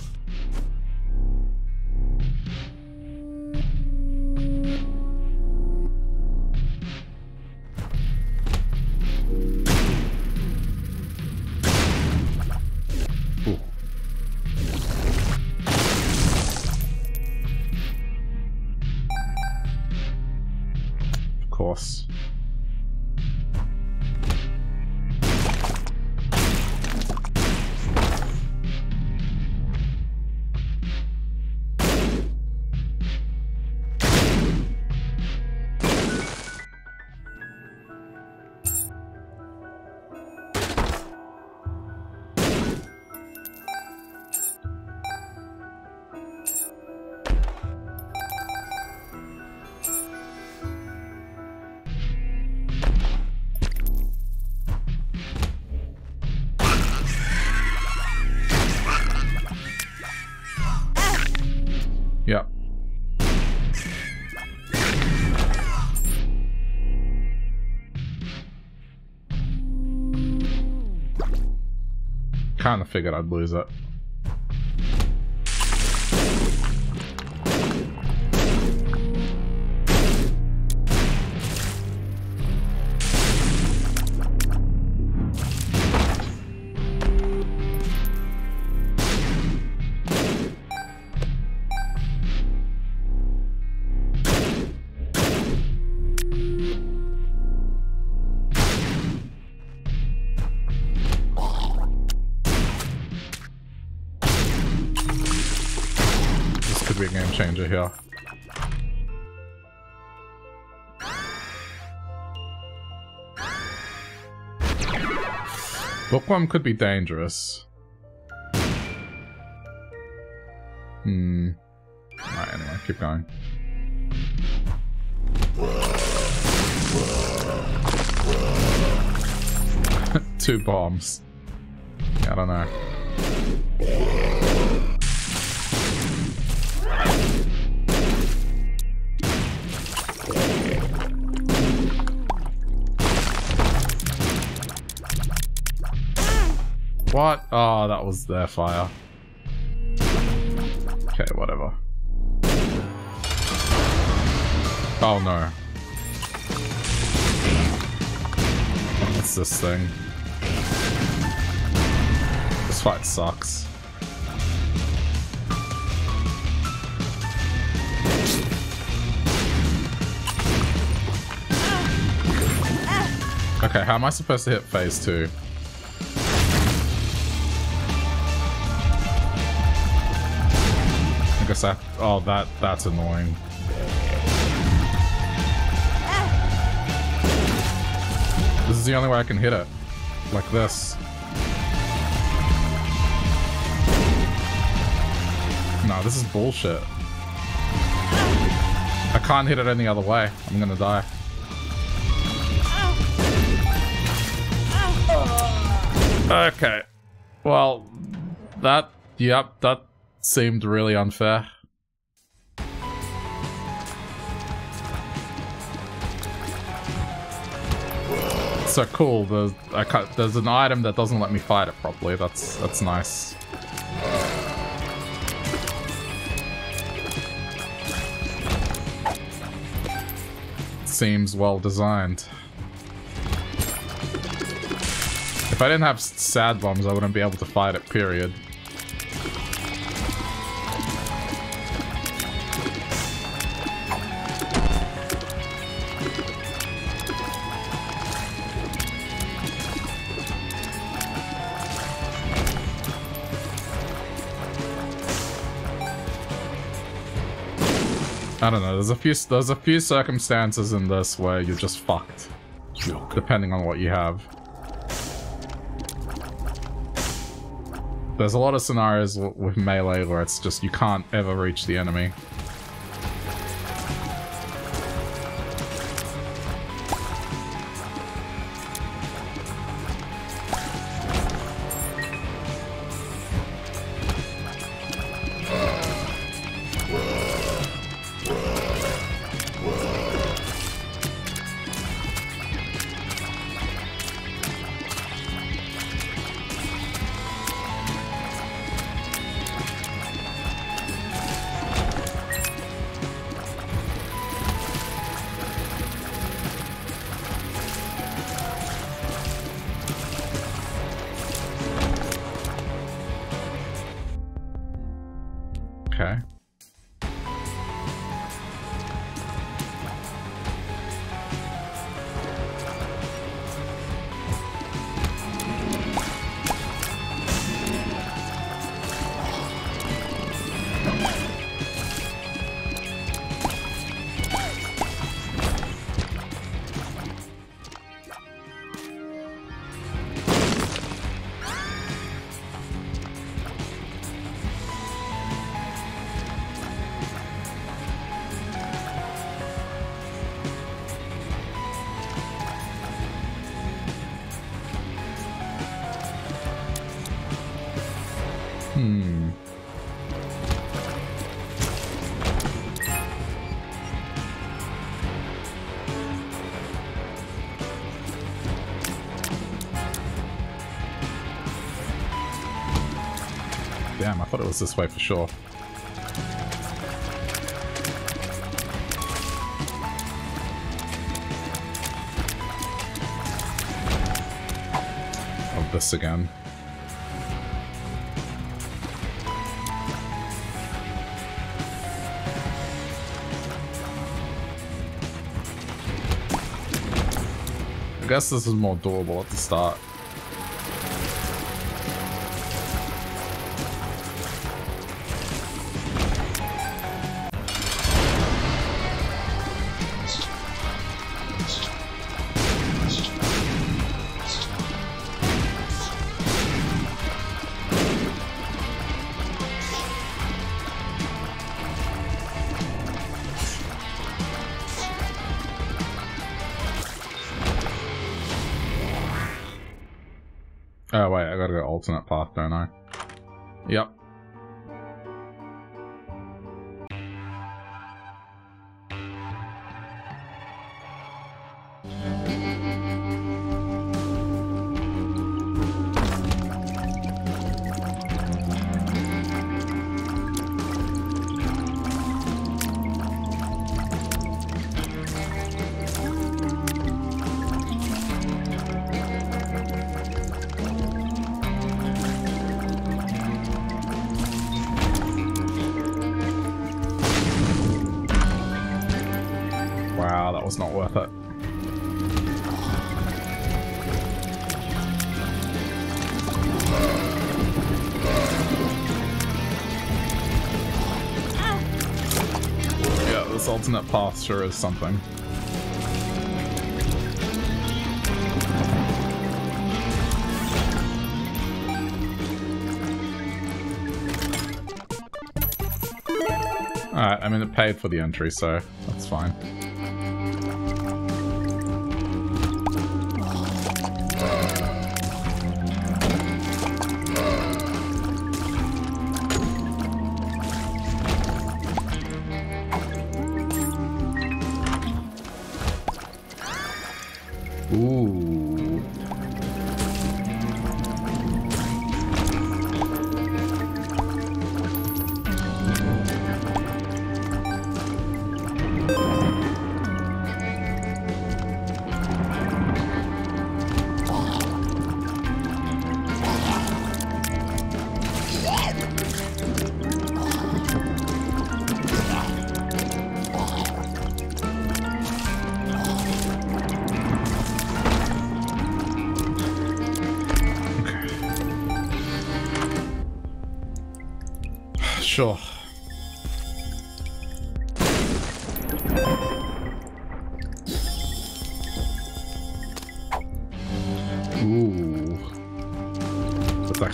Figured I'd lose it. Bookworm could be dangerous. Hmm. Alright, anyway, keep going. Two bombs. I don't know. What? Oh, that was their fire. Okay, whatever. Oh no. What's this thing? This fight sucks. Okay, how am I supposed to hit phase two? Guess that... Oh, that that's annoying. This is the only way I can hit it. Like this. No, this is bullshit. I can't hit it any other way. I'm gonna die. Okay. Well, that... Yep, that seemed really unfair. So cool. There's there's an item that doesn't let me fight it properly. That's that's nice. Seems well designed. If I didn't have sad bombs, I wouldn't be able to fight it, period. I don't know. There's a few there's a few circumstances in this where you're just fucked, Joker. depending on what you have. There's a lot of scenarios with melee where it's just you can't ever reach the enemy. This way for sure. Of this again. I guess this is more doable at the start. Sure is something. Alright, I mean it paid for the entry, so that's fine.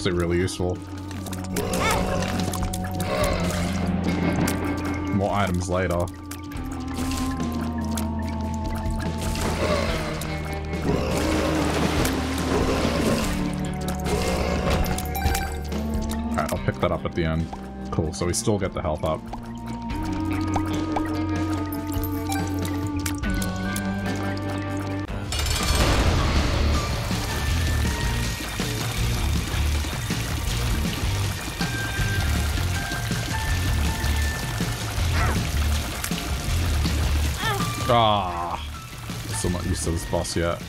Actually really useful. More items later. Alright, I'll pick that up at the end. Cool, so we still get the health up. To this boss yet.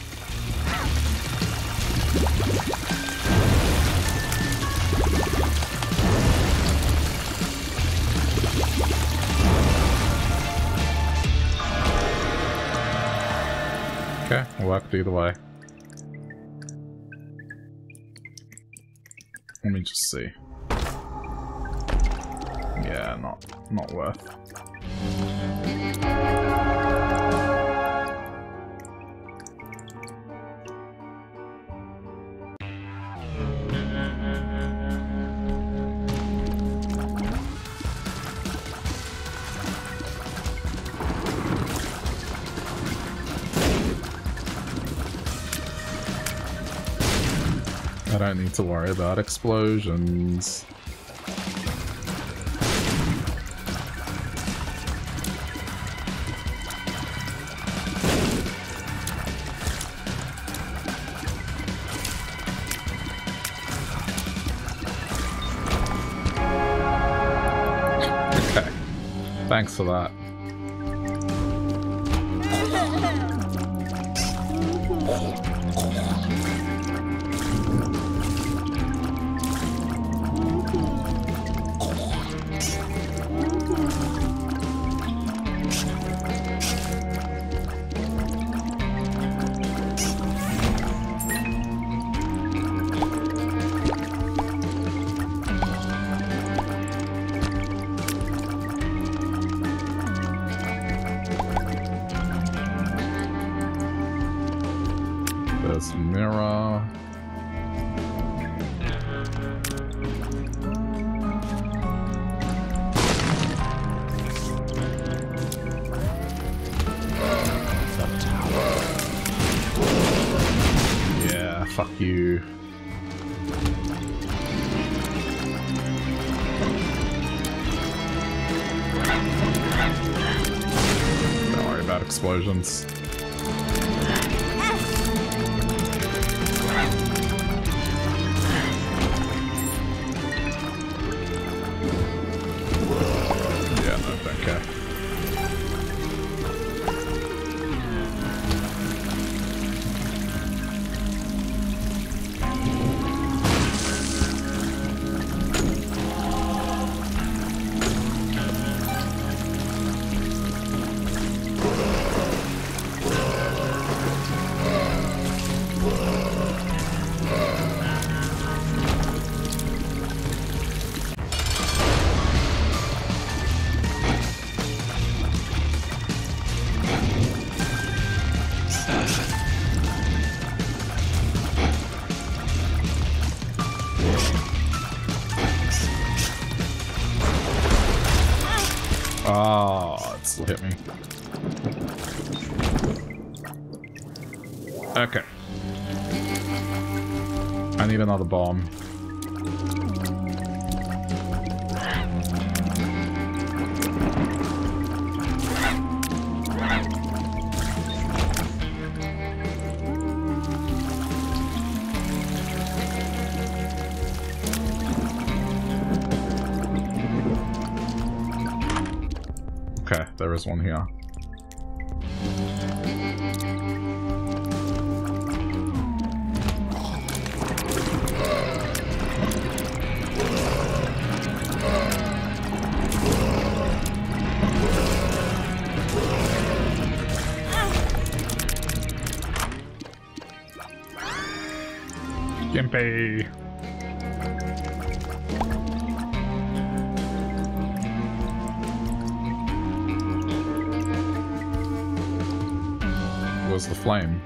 Okay, worked either way. Let me just see. Yeah, not not worth. don't need to worry about explosions. Thanks for that. Okay, there is one here. Flame?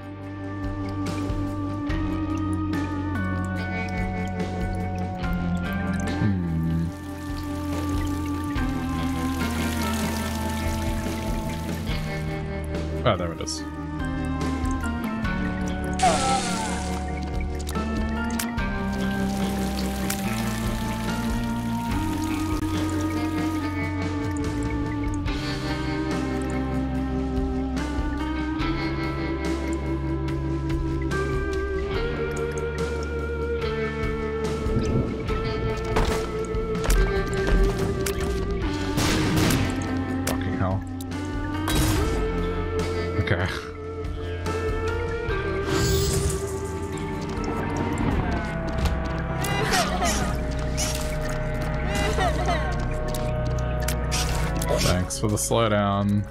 For the slowdown.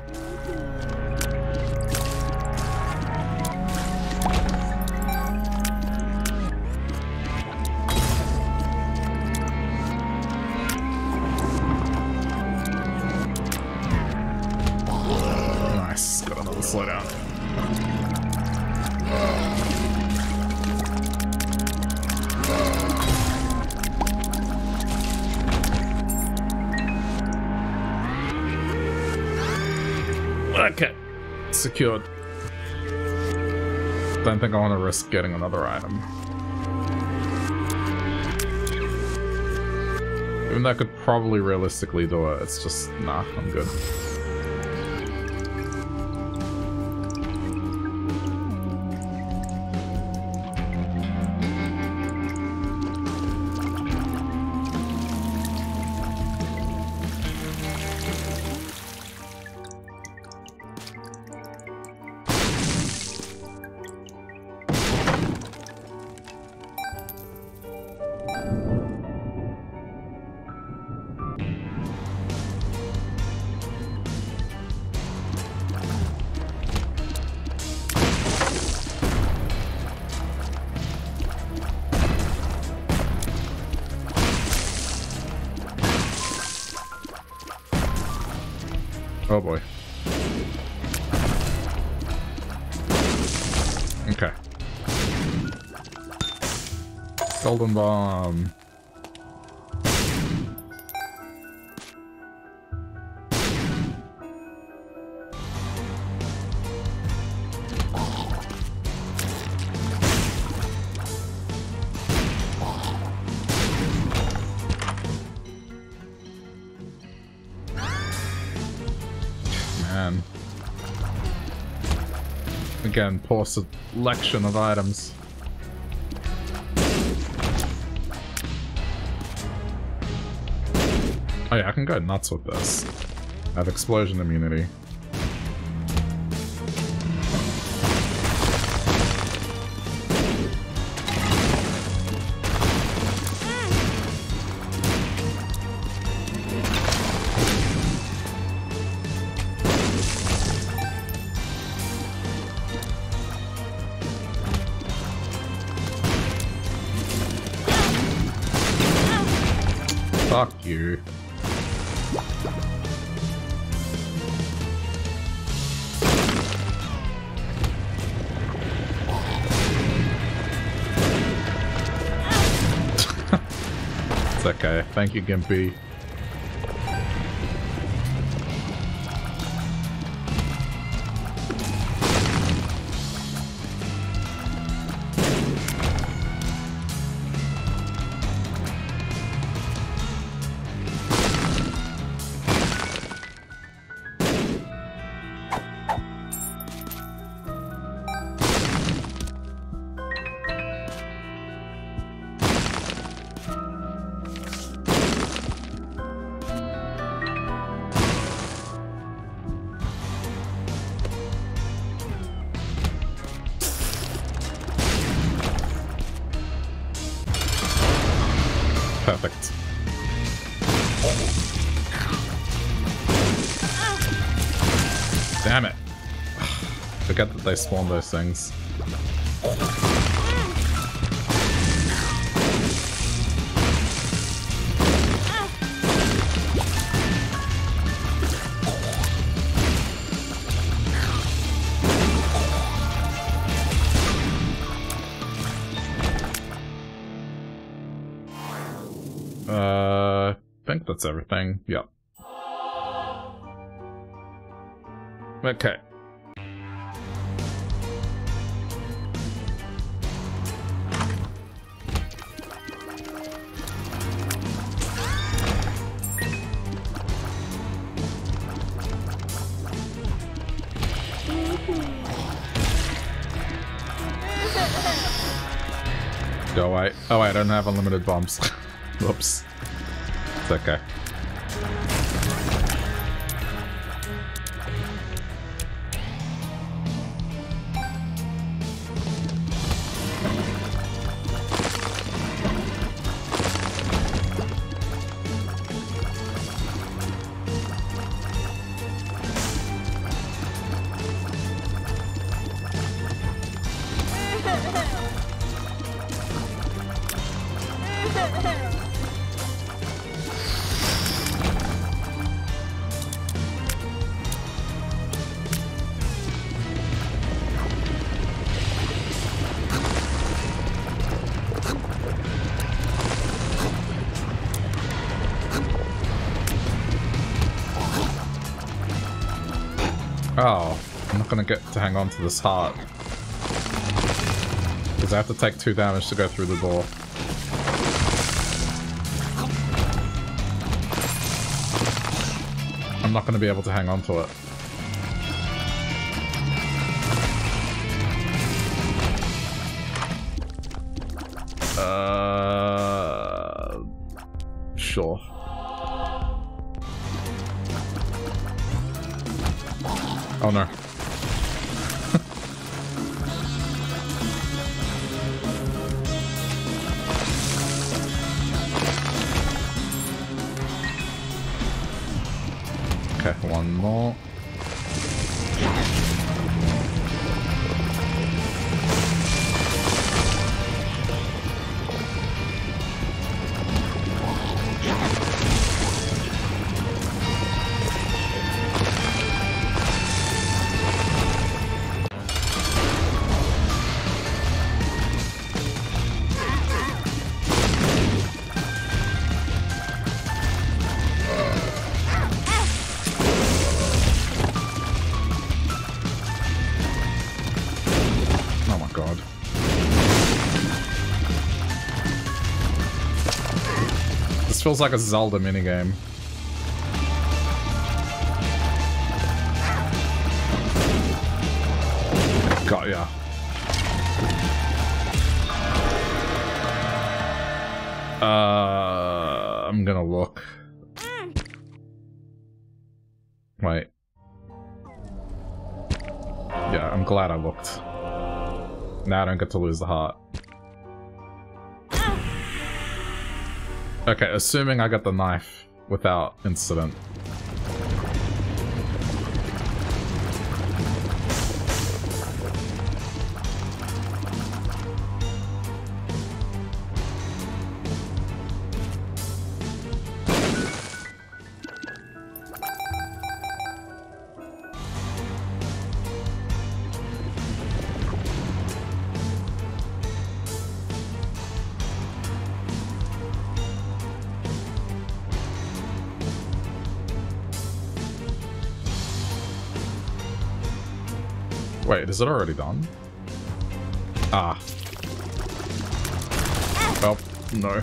Think I want to risk getting another item. Even though I could probably realistically do it, it's just, nah, I'm good. Golden bomb. Man. Again, poor selection of items. I can go nuts with this. I have explosion immunity. Thank you, Gimpy. Spawn those things. Uh, I think that's everything. Yep. Okay. Unlimited bombs. Whoops. It's okay. To hang on to this heart. Because I have to take two damage to go through the door. I'm not gonna be able to hang on to it. Uh, sure. Oh no. Okay, one feels like a Zelda minigame. Got ya. Uh, I'm gonna look. Wait. Yeah, I'm glad I looked. Now I don't get to lose the heart. Okay, assuming I got the knife without incident. Is it already done? Ah. Oh, no.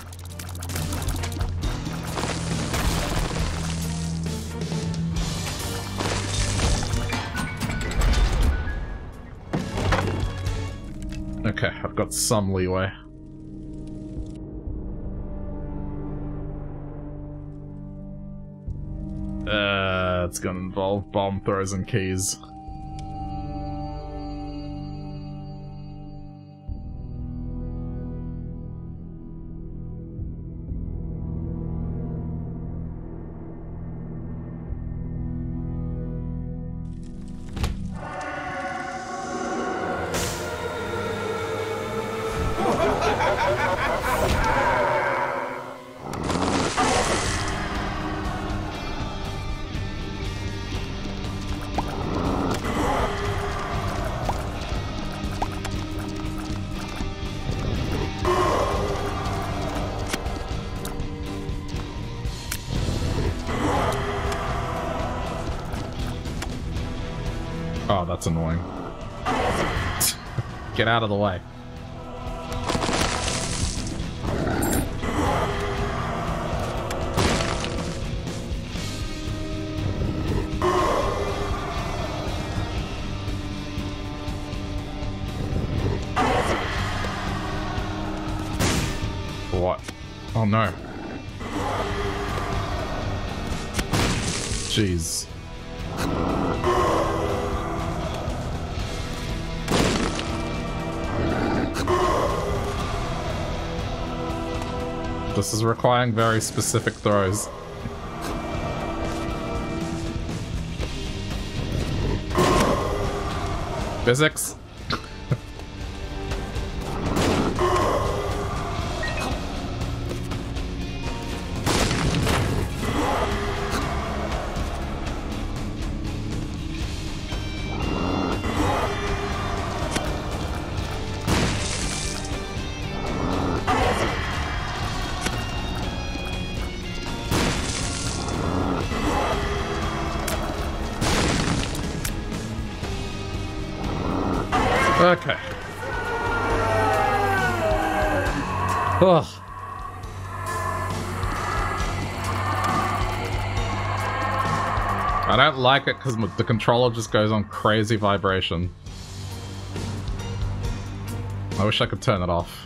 Okay, I've got some leeway. Uh, it's gonna involve bomb throws and keys. Get out of the way. Is requiring very specific throws. Physics? Like it because the controller just goes on crazy vibration. I wish I could turn it off.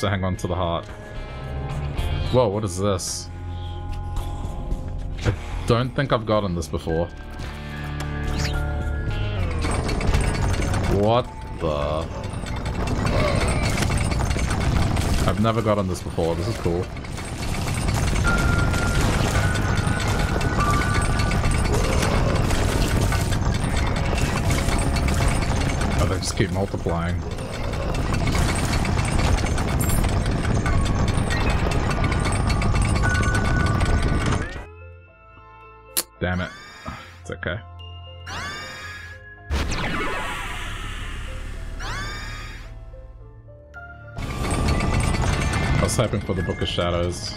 To hang on to the heart. Whoa, what is this? I don't think I've gotten this before. What the... I've never gotten this before, this is cool. Oh, they just keep multiplying. Hoping for the Book of Shadows.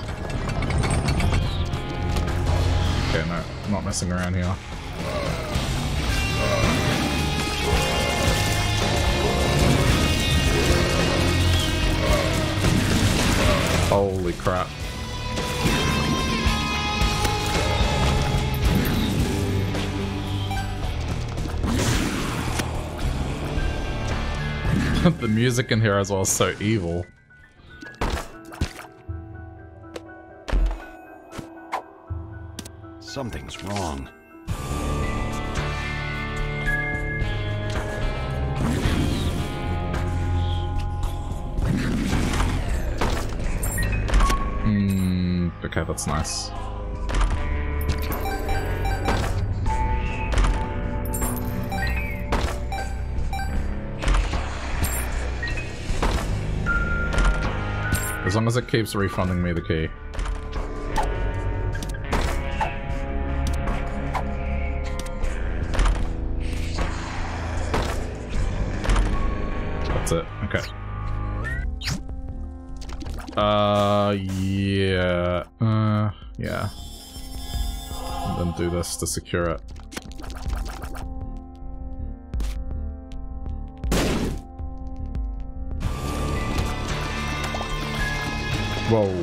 Okay, no, I'm not messing around here. Holy crap. the music in here as well is so evil. Something's wrong. Hmm, okay, that's nice. As long as it keeps refunding me the key. To secure it. Whoa.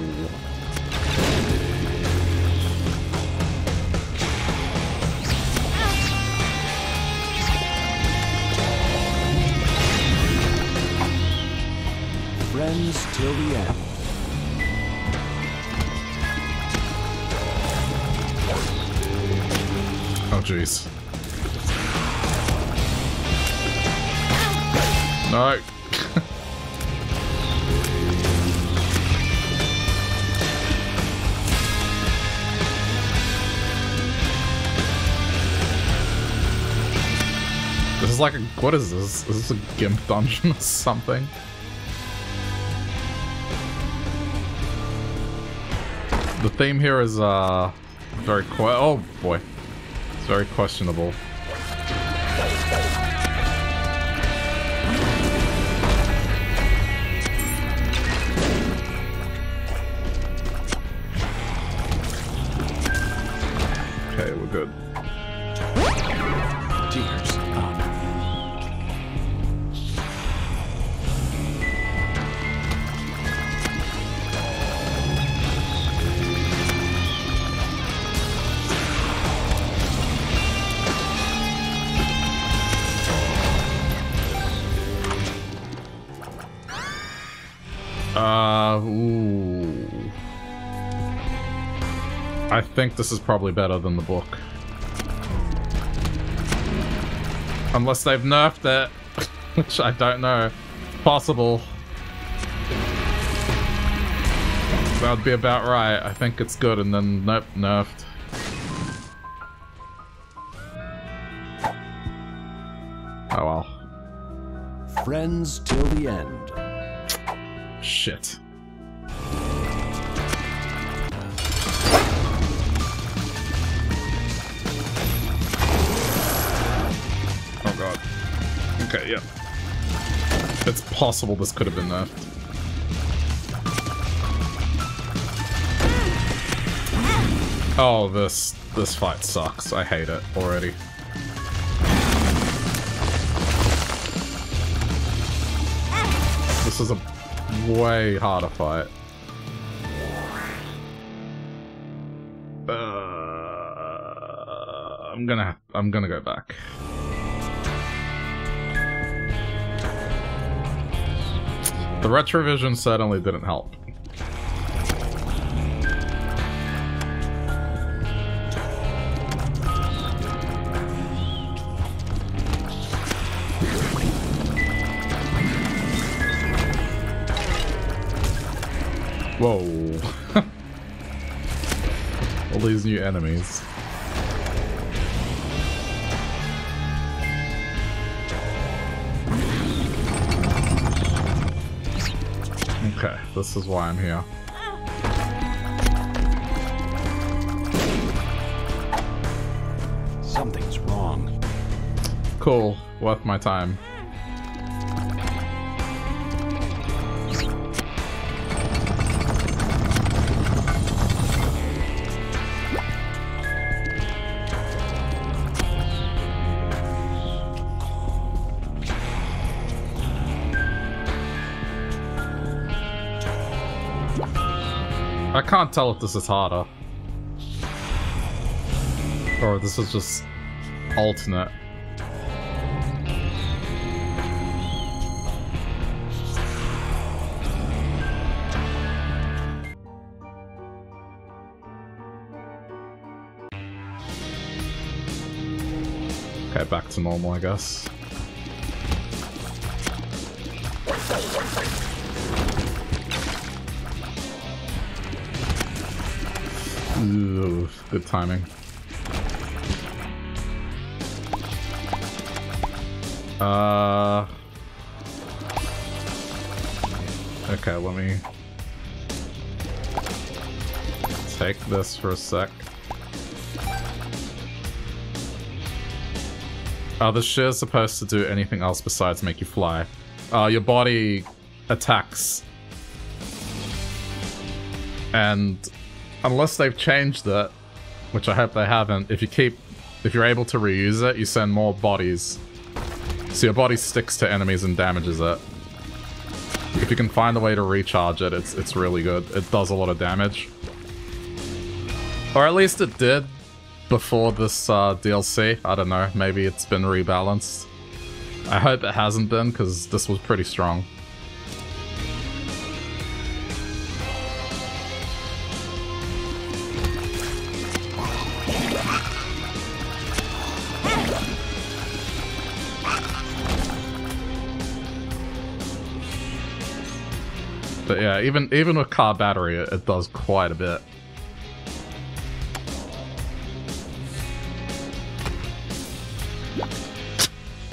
What is this? Is this a GIMP dungeon or something? The theme here is, uh, very que- oh boy. It's very questionable. Think this is probably better than the book. Unless they've nerfed it, which I don't know. Possible. That would be about right. I think it's good, and then nope, nerfed. Oh well. Friends till the end. Shit. Possible this could have been nerfed. Oh, this this fight sucks. I hate it already. This is a way harder fight. Uh, I'm gonna I'm gonna go back. The retrovision certainly didn't help. Whoa. All these new enemies. This is why I'm here. Something's wrong. Cool, worth my time. Can't tell if this is harder. Or this is just alternate. Okay, back to normal, I guess. Good timing. Uh. Okay, let me take this for a sec. Are the shit is supposed to do anything else besides make you fly. Uh, your body attacks. And unless they've changed it, which I hope they haven't, if you keep, if you're able to reuse it, you send more bodies. So your body sticks to enemies and damages it. If you can find a way to recharge it, it's it's really good. It does a lot of damage. Or at least it did before this uh, DLC. I don't know, maybe it's been rebalanced. I hope it hasn't been, because this was pretty strong. But yeah, even even with car battery, it, it does quite a bit.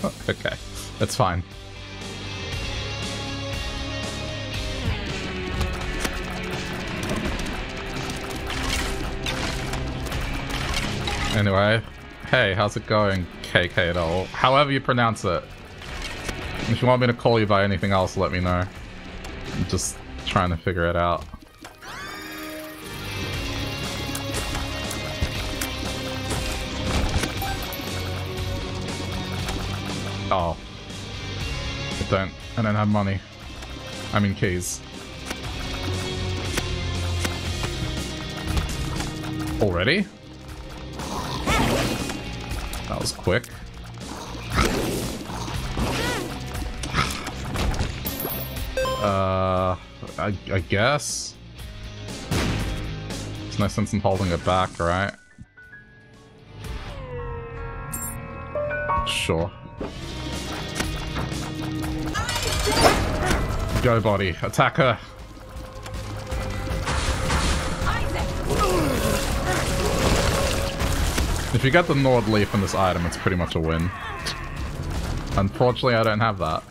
Okay, that's fine. Anyway, hey, how's it going, KK However you pronounce it. If you want me to call you by anything else, let me know. Just trying to figure it out. Oh. I don't, I don't have money. I mean keys. Already? That was quick. Uh, I, I guess. There's no sense in holding it back, right? Sure. Go, body. Attack her. If you get the Nord Leaf in this item, it's pretty much a win. Unfortunately, I don't have that.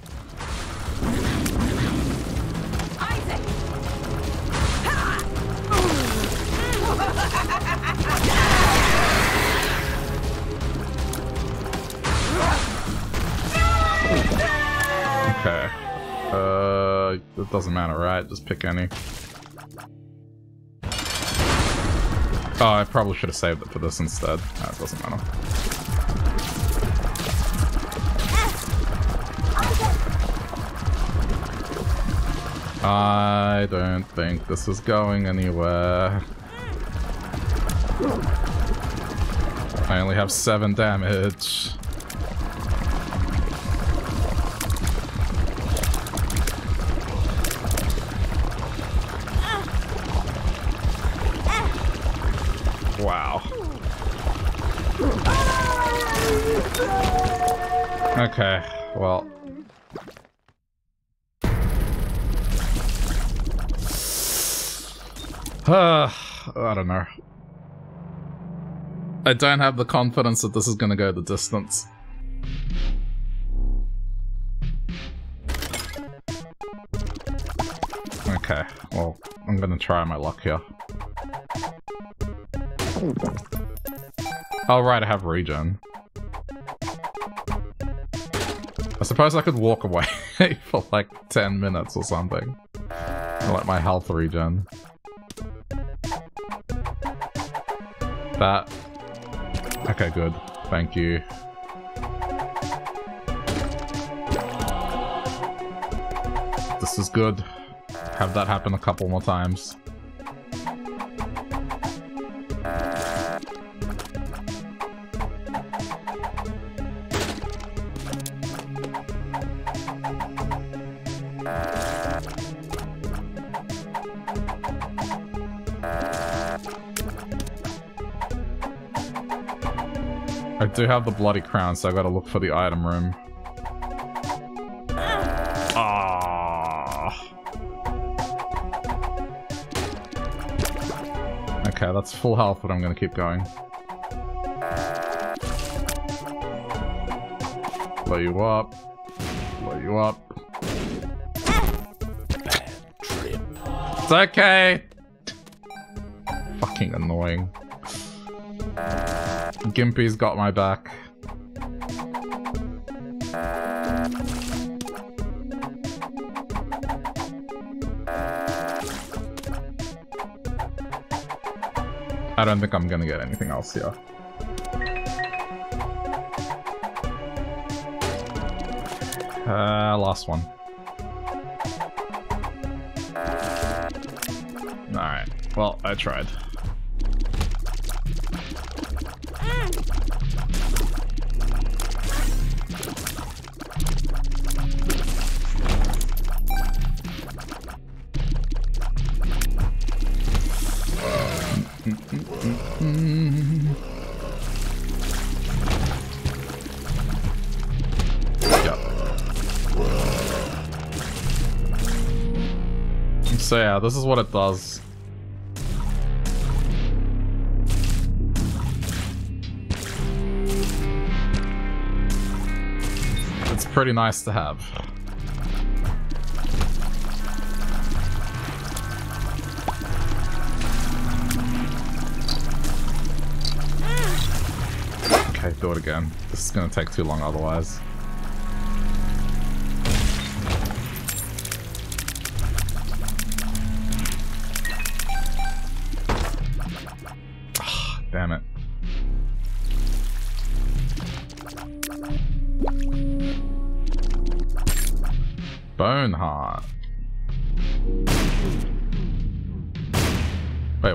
Doesn't matter, right? Just pick any. Oh, I probably should have saved it for this instead. No, it doesn't matter. I don't think this is going anywhere. I only have seven damage. Okay, well. Uh, I don't know. I don't have the confidence that this is gonna go the distance. Okay, well, I'm gonna try my luck here. Oh right, I have regen. I suppose I could walk away for like 10 minutes or something. I like my health regen. That. Okay, good. Thank you. This is good. Have that happen a couple more times. I do have the bloody crown, so I gotta look for the item room. Ah. Okay, that's full health, but I'm gonna keep going. Blow you up. Blow you up. Trip. It's okay! Fucking annoying. Gimpy's got my back. I don't think I'm gonna get anything else here. Uh, last one. Alright, well, I tried. Yeah, this is what it does. It's pretty nice to have. Okay, do it again. This is gonna take too long otherwise.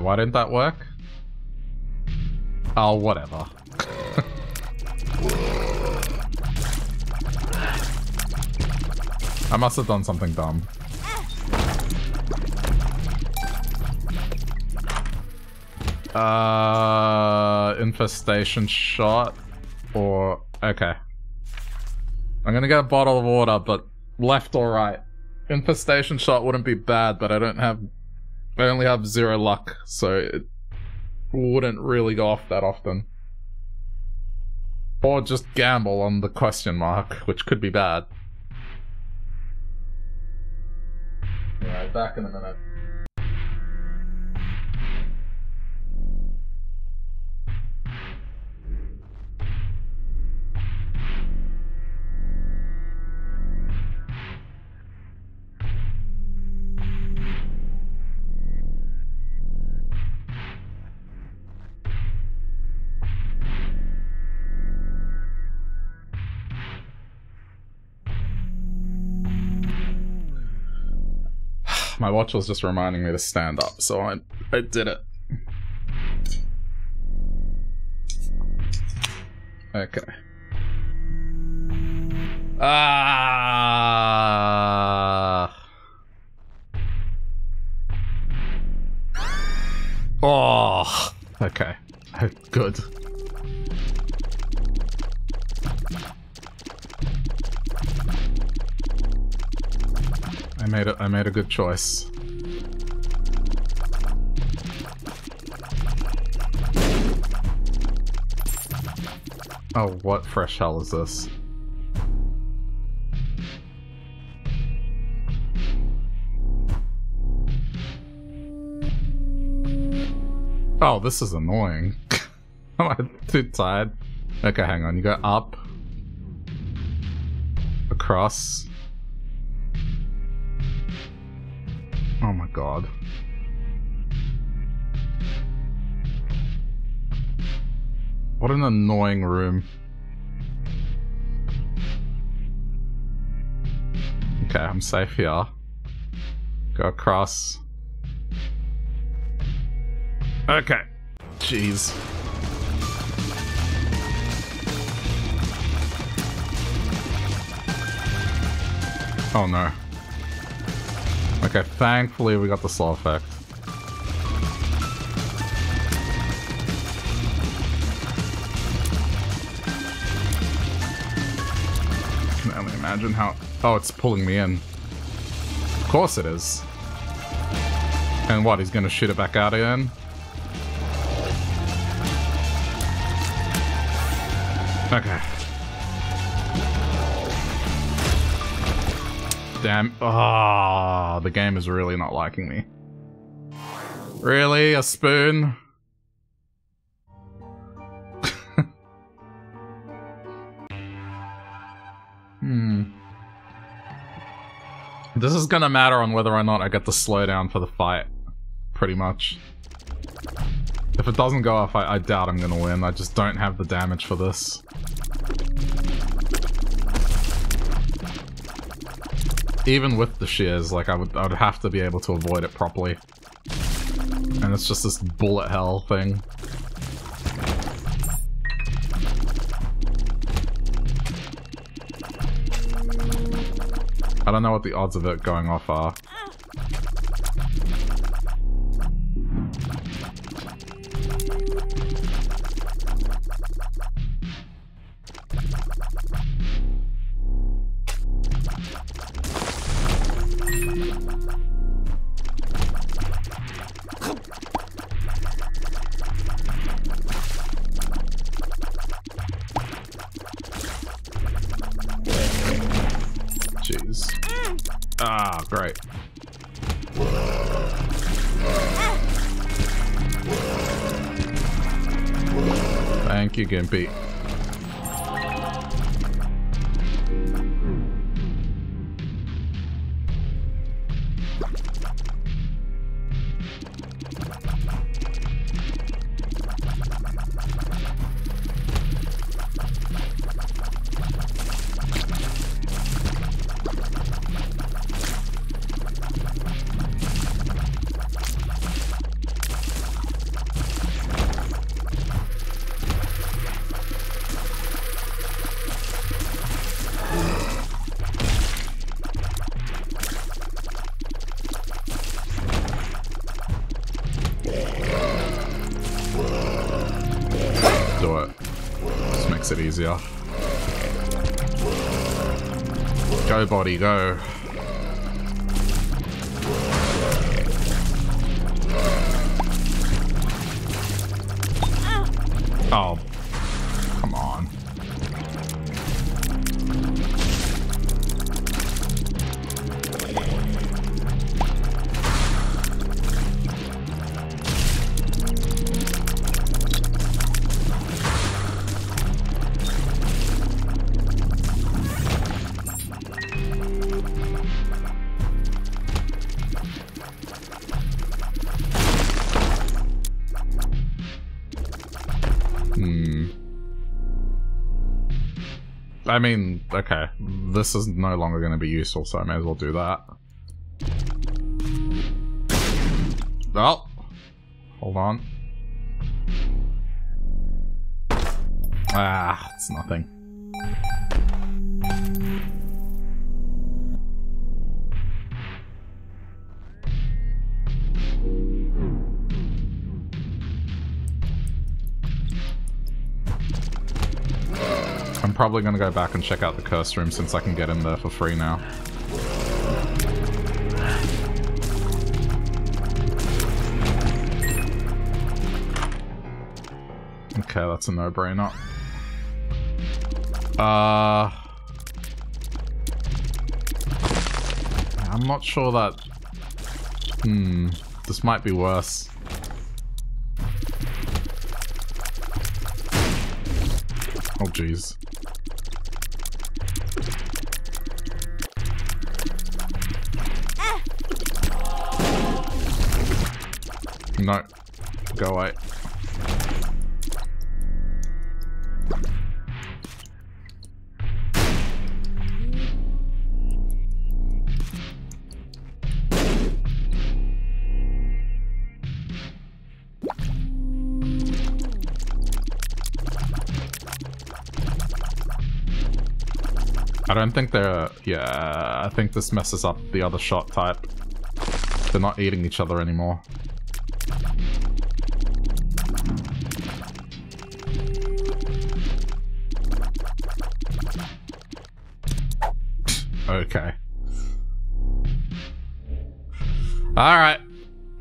Why didn't that work? Oh, whatever. I must have done something dumb. Uh, infestation shot or okay. I'm gonna get a bottle of water, but left or right. Infestation shot wouldn't be bad, but I don't have. I only have zero luck, so it wouldn't really go off that often. Or just gamble on the question mark, which could be bad. Alright, back in a minute. My watch was just reminding me to stand up, so I I did it. Okay. Ah. Oh. Okay. Good. I made it. I made a good choice. Oh, what fresh hell is this? Oh, this is annoying. Am I too tired? Okay, hang on. You go up, across. Oh my god. What an annoying room. Okay, I'm safe here. Go across. Okay. Jeez. Oh no. Okay, thankfully we got the slow effect. Can only imagine how... Oh, it's pulling me in. Of course it is. And what, he's gonna shoot it back out again? Okay. Damn. Ah, the game is really not liking me. Really? A spoon? hmm. This is gonna matter on whether or not I get the slowdown for the fight. Pretty much. If it doesn't go off, I, I doubt I'm gonna win. I just don't have the damage for this. Even with the shears, like I would I would have to be able to avoid it properly. And it's just this bullet hell thing. I don't know what the odds of it going off are. Thank Go, body, I mean, okay. This is no longer going to be useful, so I may as well do that. Oh. Hold on. Ah, it's nothing. probably gonna go back and check out the curse room since I can get in there for free now. Okay, that's a no-brainer. Uh... I'm not sure that... Hmm, this might be worse. Oh, jeez. No. Go away. I don't think they're... Yeah, I think this messes up the other shot type. They're not eating each other anymore.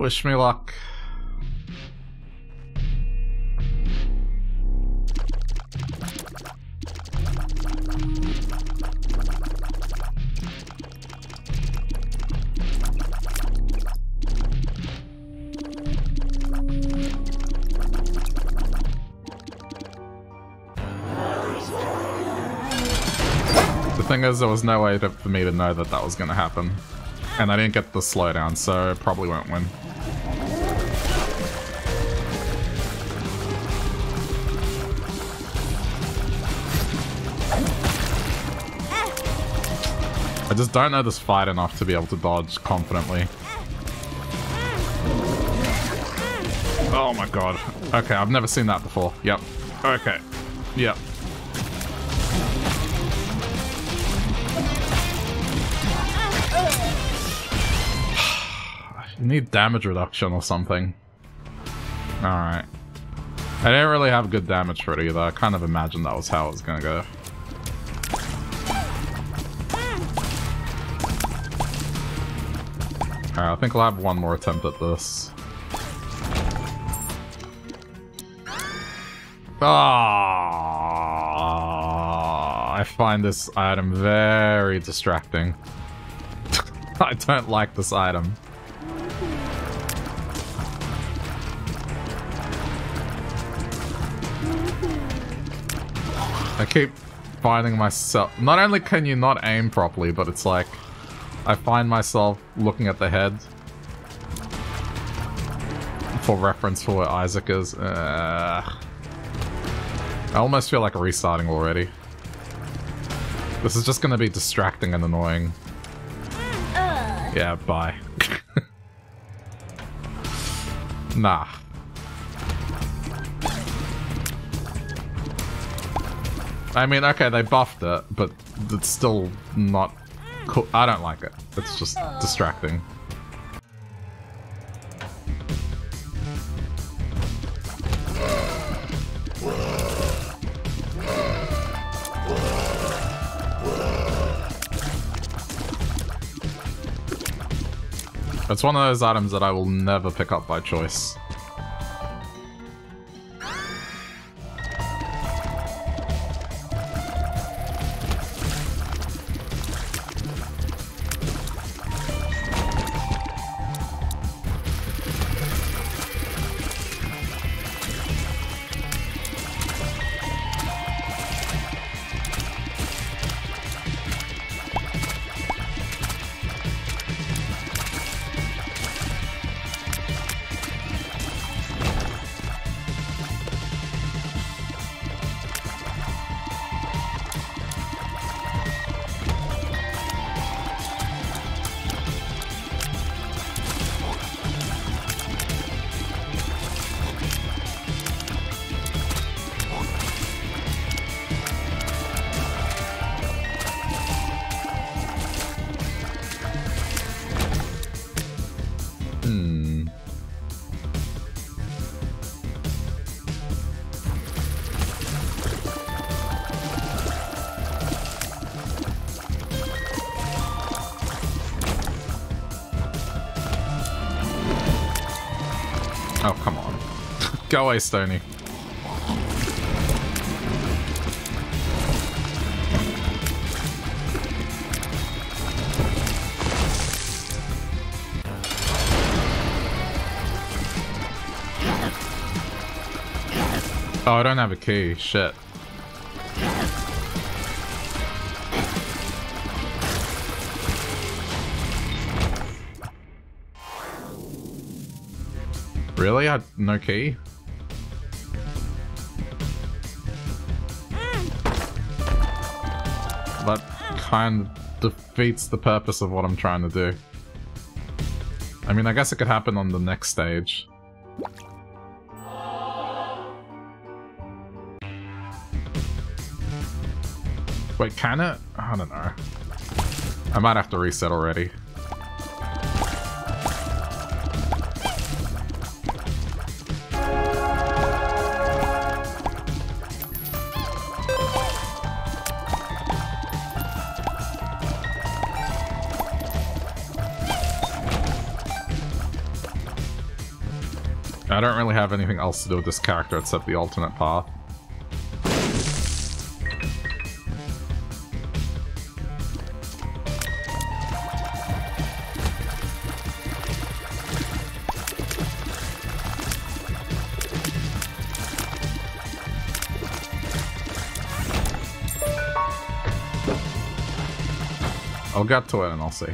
Wish me luck. The thing is, there was no way to, for me to know that that was going to happen. And I didn't get the slowdown, so probably won't win. Just don't know this fight enough to be able to dodge confidently. Oh my god. Okay, I've never seen that before. Yep. Okay. Yep. You need damage reduction or something. Alright. I didn't really have good damage for it either. I kind of imagined that was how it was gonna go. I think I'll have one more attempt at this. Ah, I find this item very distracting. I don't like this item. I keep finding myself... Not only can you not aim properly, but it's like... I find myself looking at the head. For reference for where Isaac is. Uh, I almost feel like restarting already. This is just gonna be distracting and annoying. Yeah, bye. nah. I mean, okay, they buffed it, but it's still not cool. I don't like it. It's just distracting. It's one of those items that I will never pick up by choice. away, Stony. Oh, I don't have a key. Shit. Really? I had no key? Kind of defeats the purpose of what I'm trying to do. I mean, I guess it could happen on the next stage. Wait, can it? I don't know. I might have to reset already. I don't really have anything else to do with this character except the alternate path. I'll get to it and I'll see.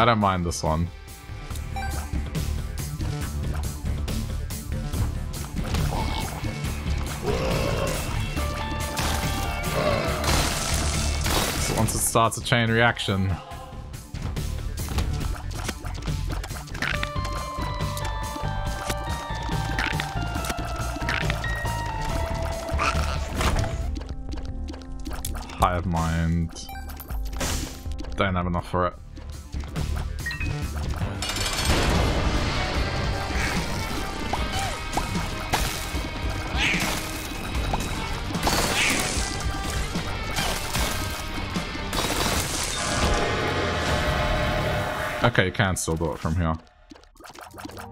I don't mind this one. So once it starts a chain reaction. Hive mind. Don't have enough for it. Okay, you can still do it from here.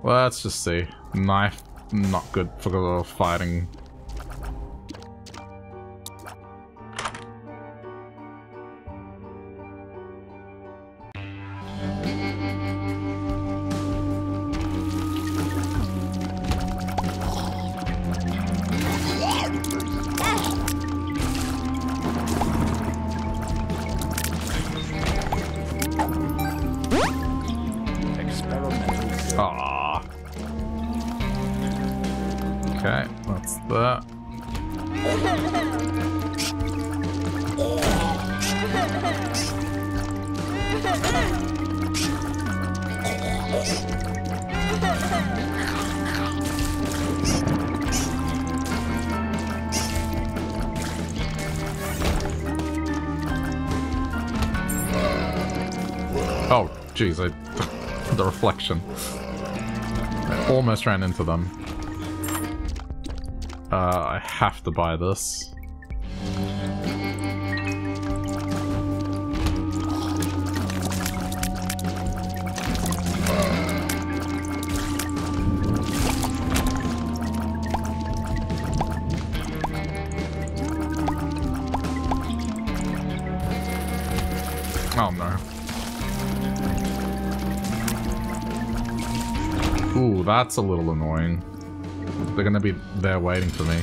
Let's just see. Knife, not good for the fighting. Reflection. I almost ran into them. Uh, I have to buy this. A little annoying. They're gonna be there waiting for me.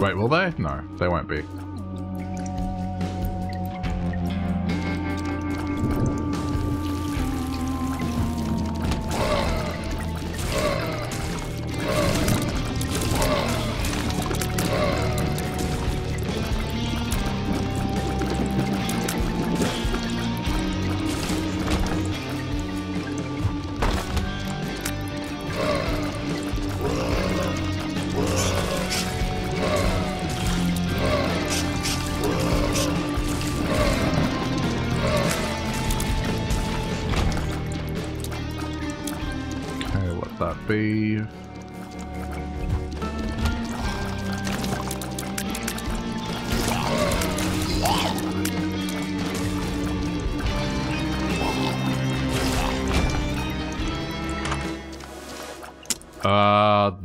Wait, will they? No, they won't be.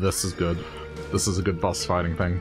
This is good. This is a good boss fighting thing.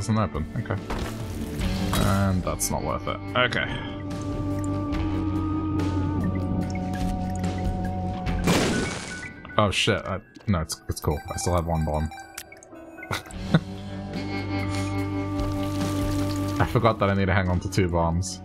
Doesn't open. Okay. And that's not worth it. Okay. Oh shit, I, no, it's, it's cool. I still have one bomb. I forgot that I need to hang on to two bombs.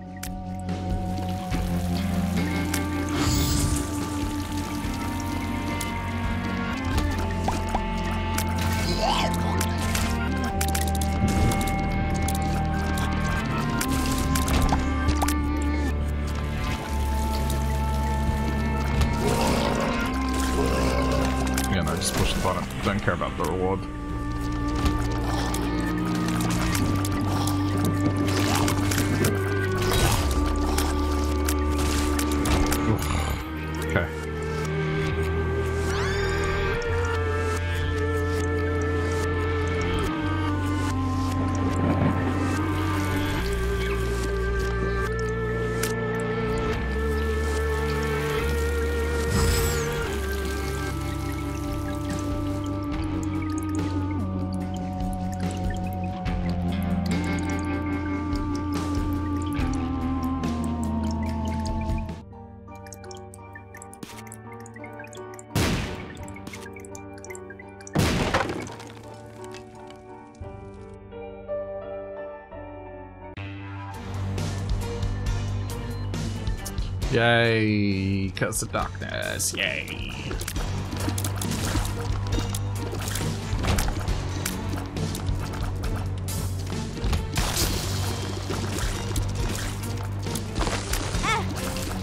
Yay! Curse of Darkness, yay!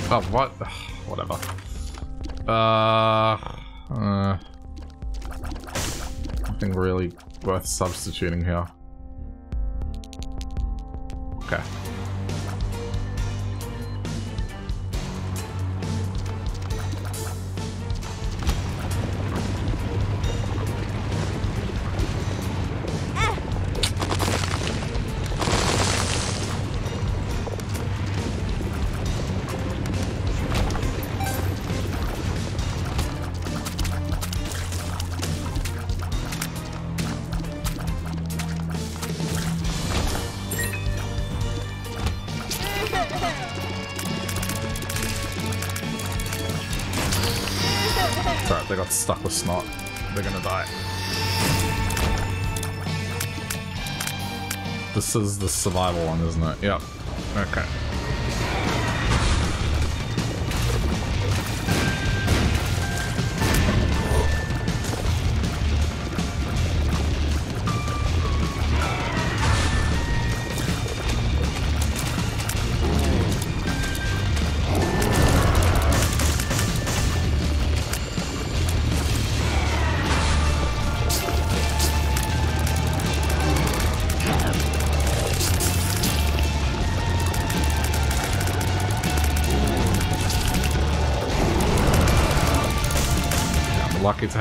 Oh, what? Ugh, Whatever. Uh, uh, nothing really worth substituting here. Okay. This is the survival one, isn't it? Yep. Okay.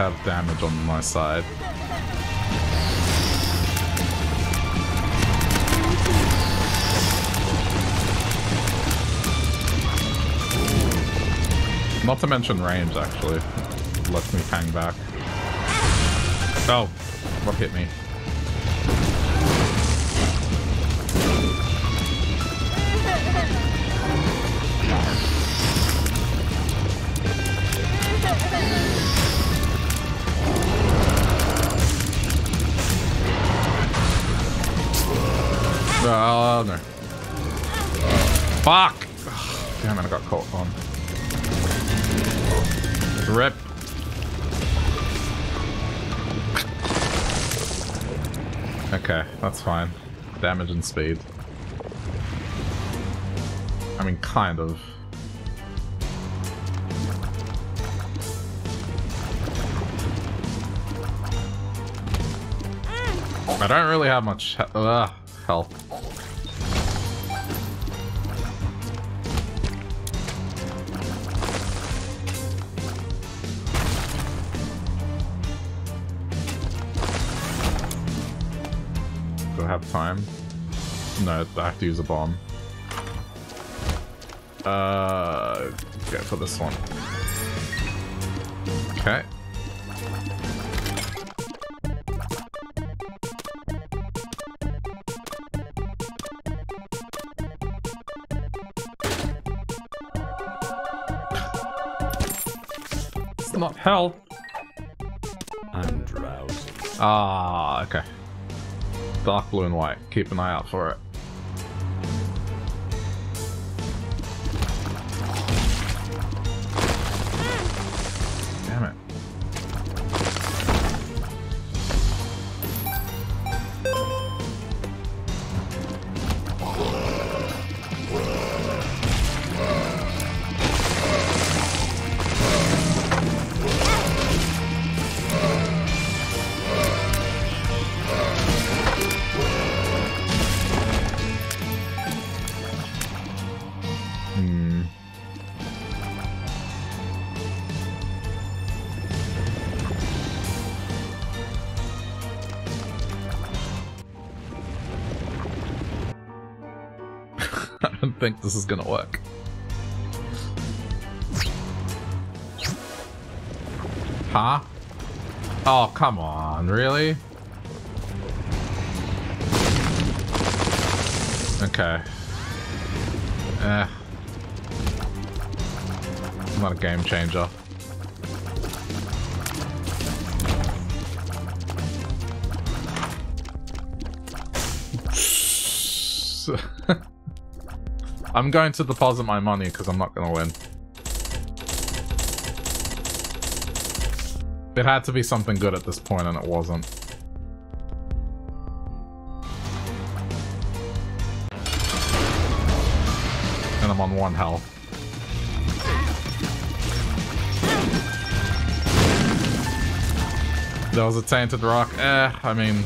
Have damage on my side. Not to mention range, actually. Lets me hang back. Oh, what hit me? And speed. I mean, kind of. I don't really have much he uh, health. To use a bomb. Uh, go for this one. Okay. It's not health. I'm drowsy. Ah, okay. Dark blue and white. Keep an eye out for it. Think this is gonna work. Huh? Oh, come on, really? Okay. Eh. Not a game changer. I'm going to deposit my money because I'm not going to win. It had to be something good at this point and it wasn't. And I'm on one health. There was a tainted rock. Eh, I mean,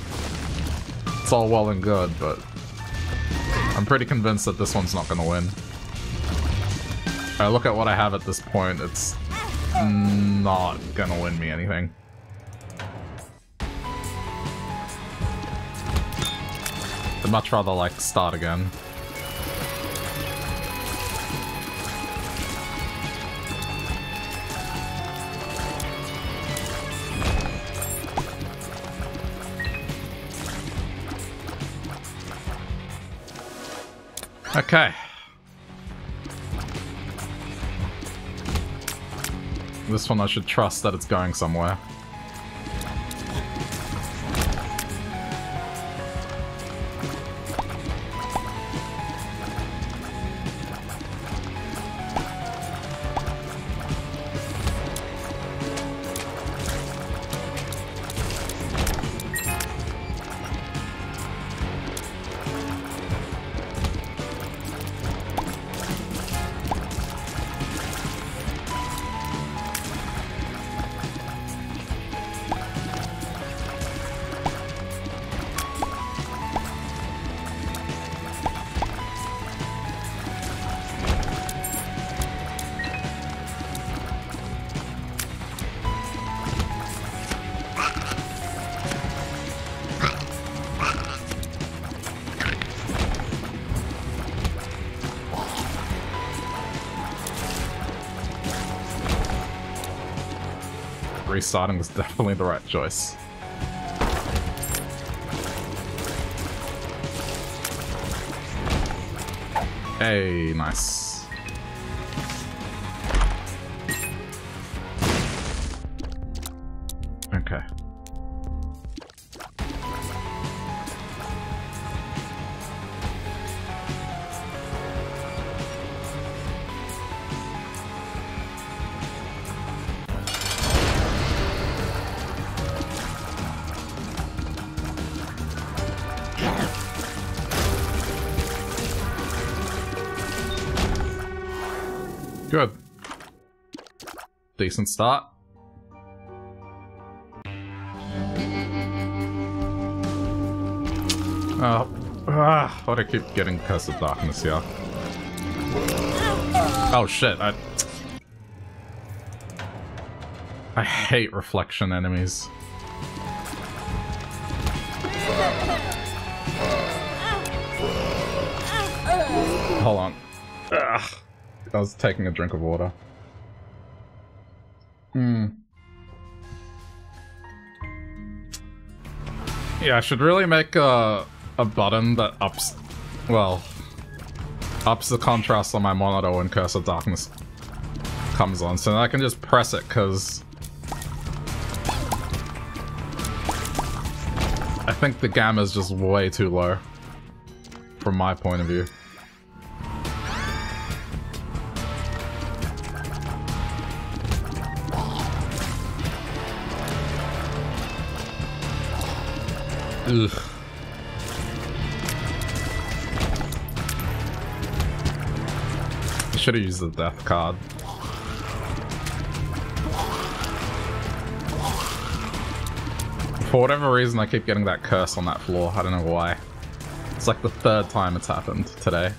it's all well and good, but I'm pretty convinced that this one's not gonna win. I look at what I have at this point, it's not gonna win me anything. I'd much rather, like, start again. Okay. This one I should trust that it's going somewhere. Restarting was definitely the right choice. Hey, nice. Decent start. Oh, ah, why do I keep getting Curse of Darkness here? Oh shit, I... I hate reflection enemies. Hold on. Ugh. I was taking a drink of water. Yeah, I should really make a, a button that ups... Well... Ups the contrast on my monitor when Curse of Darkness comes on, so I can just press it, because... I think the gamma is just way too low. From my point of view. Ugh. I should have used the death card. For whatever reason, I keep getting that curse on that floor. I don't know why. It's like the third time it's happened today.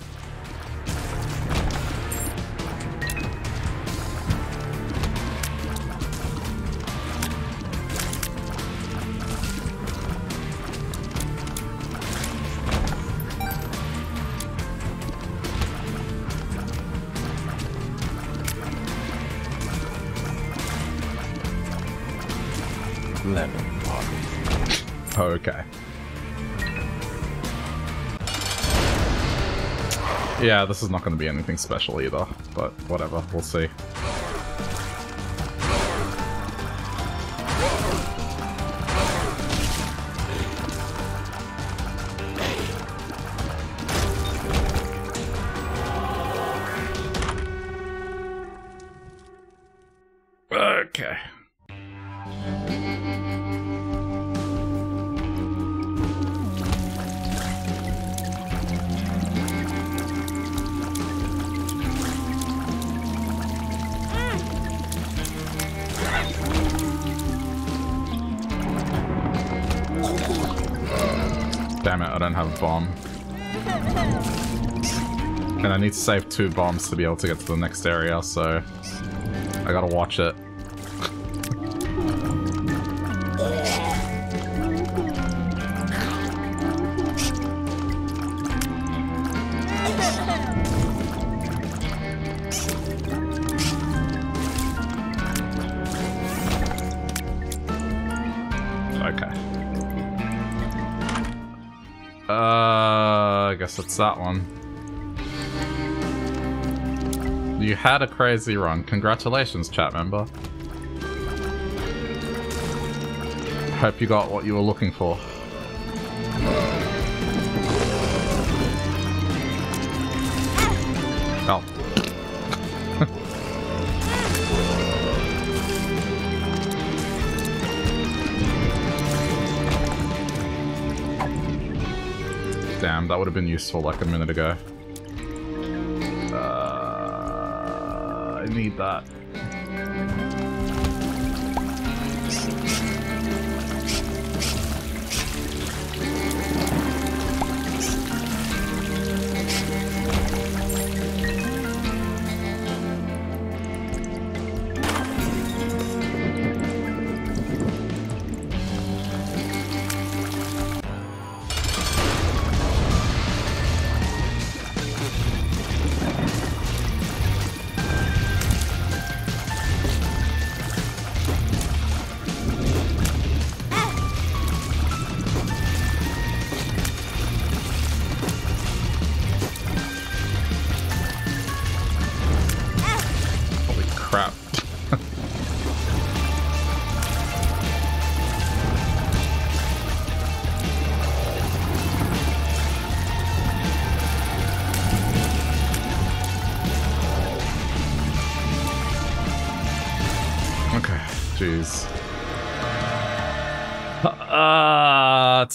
Yeah, this is not going to be anything special either, but whatever, we'll see. Need to save two bombs to be able to get to the next area, so... I gotta watch it. Okay. Uh, I guess it's that one. You had a crazy run. Congratulations, chat member. Hope you got what you were looking for. Oh. Damn, that would have been useful like a minute ago. Need that.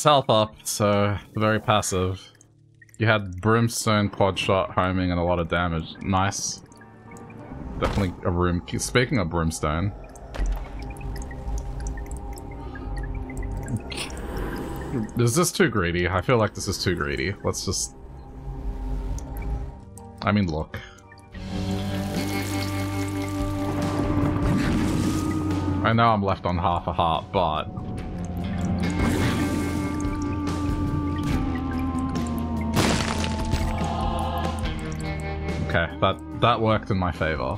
It's health up, so very passive. You had Brimstone, Quad Shot, Homing, and a lot of damage. Nice. definitely a room. Speaking of brimstone. Is this too greedy? I feel like this is too greedy. Let's just... I mean, look. I know I'm left on half a heart, but... Okay, that, that worked in my favor.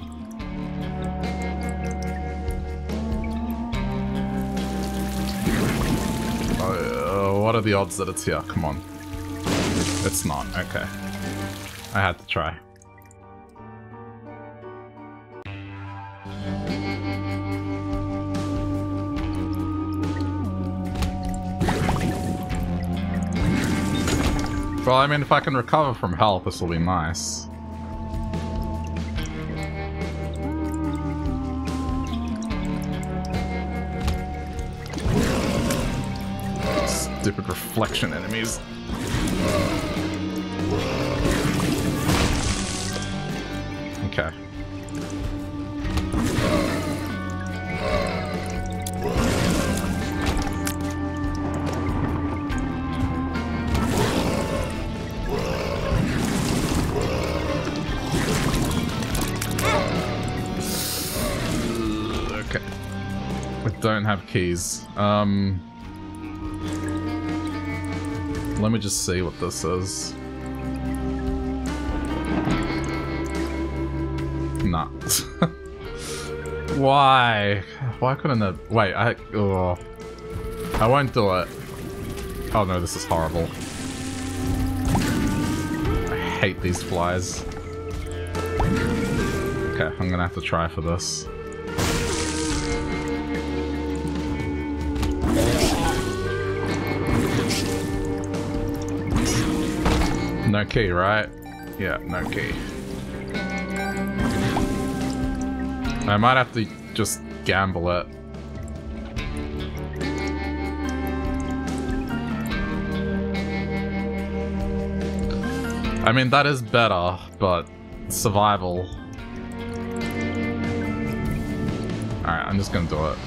Uh, what are the odds that it's here? Come on. It's not. Okay. I had to try. Well, I mean, if I can recover from health, this will be nice. Stupid reflection enemies. Okay. Don't have keys. Um... Let me just see what this is. Nah. Why? Why couldn't it? Wait, I... Oh. I won't do it. Oh no, this is horrible. I hate these flies. Okay, I'm gonna have to try for this. No key, right? Yeah, no key. I might have to just gamble it. I mean, that is better, but survival. Alright, I'm just gonna do it.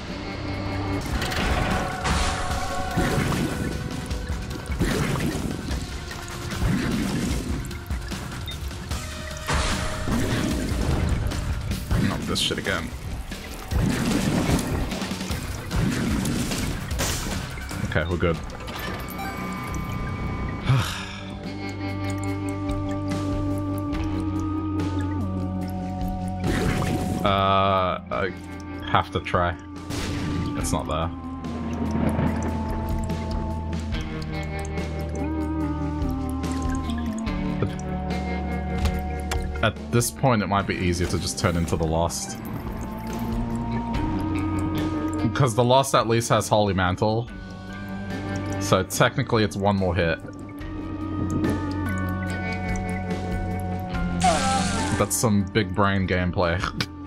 This shit again. Okay, we're good. uh, I have to try. It's not there. This point, it might be easier to just turn into the Lost. Because the Lost at least has Holy Mantle. So technically it's one more hit. That's some big brain gameplay.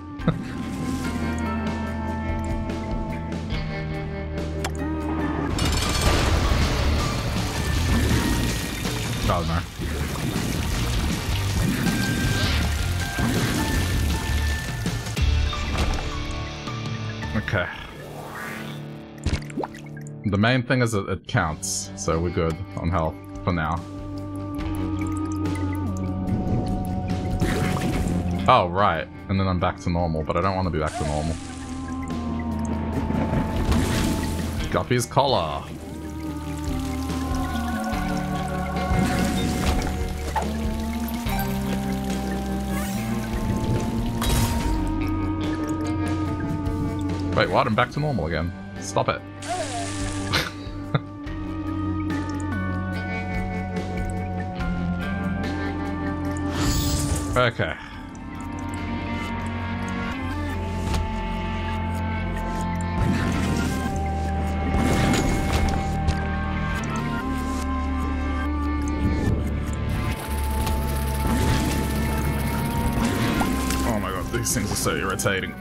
main thing is that it counts, so we're good on health for now. Oh, right. And then I'm back to normal, but I don't want to be back to normal. Guppy's collar. Wait, what? I'm back to normal again. Stop it. Okay. Oh my god, these things are so irritating.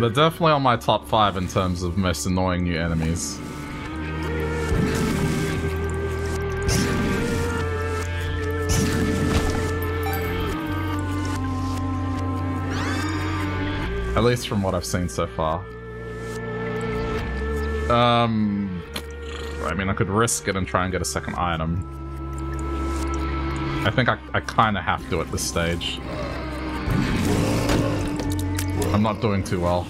They're definitely on my top 5 in terms of most annoying new enemies. At least from what I've seen so far. Um, I mean, I could risk it and try and get a second item. I think I, I kind of have to at this stage. I'm not doing too well.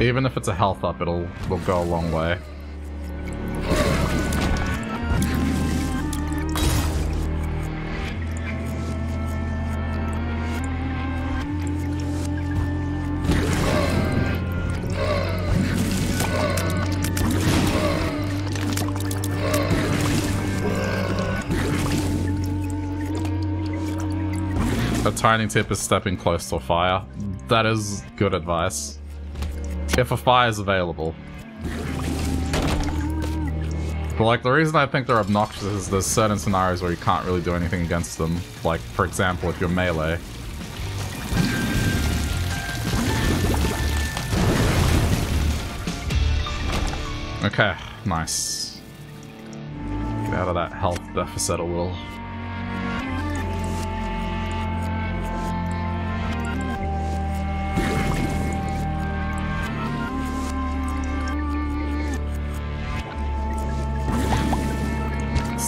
Even if it's a health up, it'll will go a long way. Tiny tip is stepping close to a fire. That is good advice. If a fire is available. But like, the reason I think they're obnoxious is there's certain scenarios where you can't really do anything against them. Like, for example, if you're melee. Okay, nice. Get out of that health deficit a little.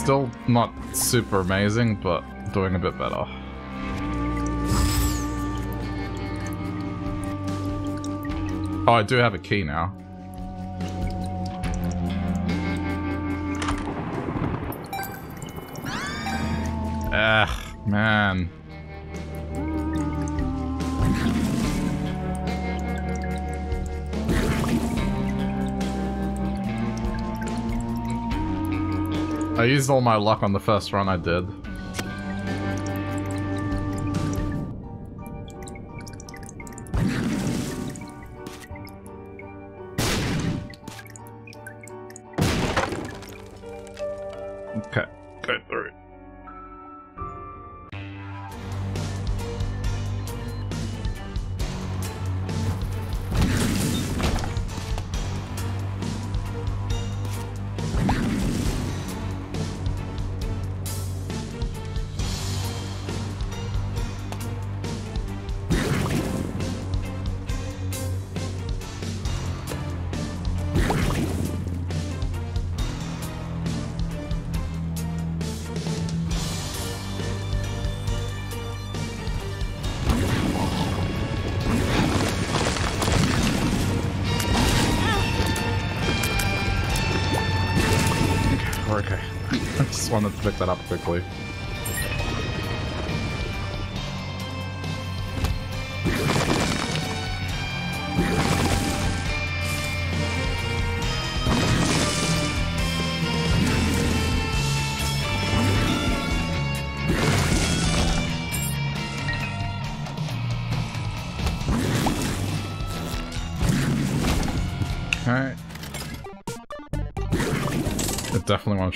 Still not super amazing, but doing a bit better. Oh, I do have a key now. Ugh, man. I used all my luck on the first run I did.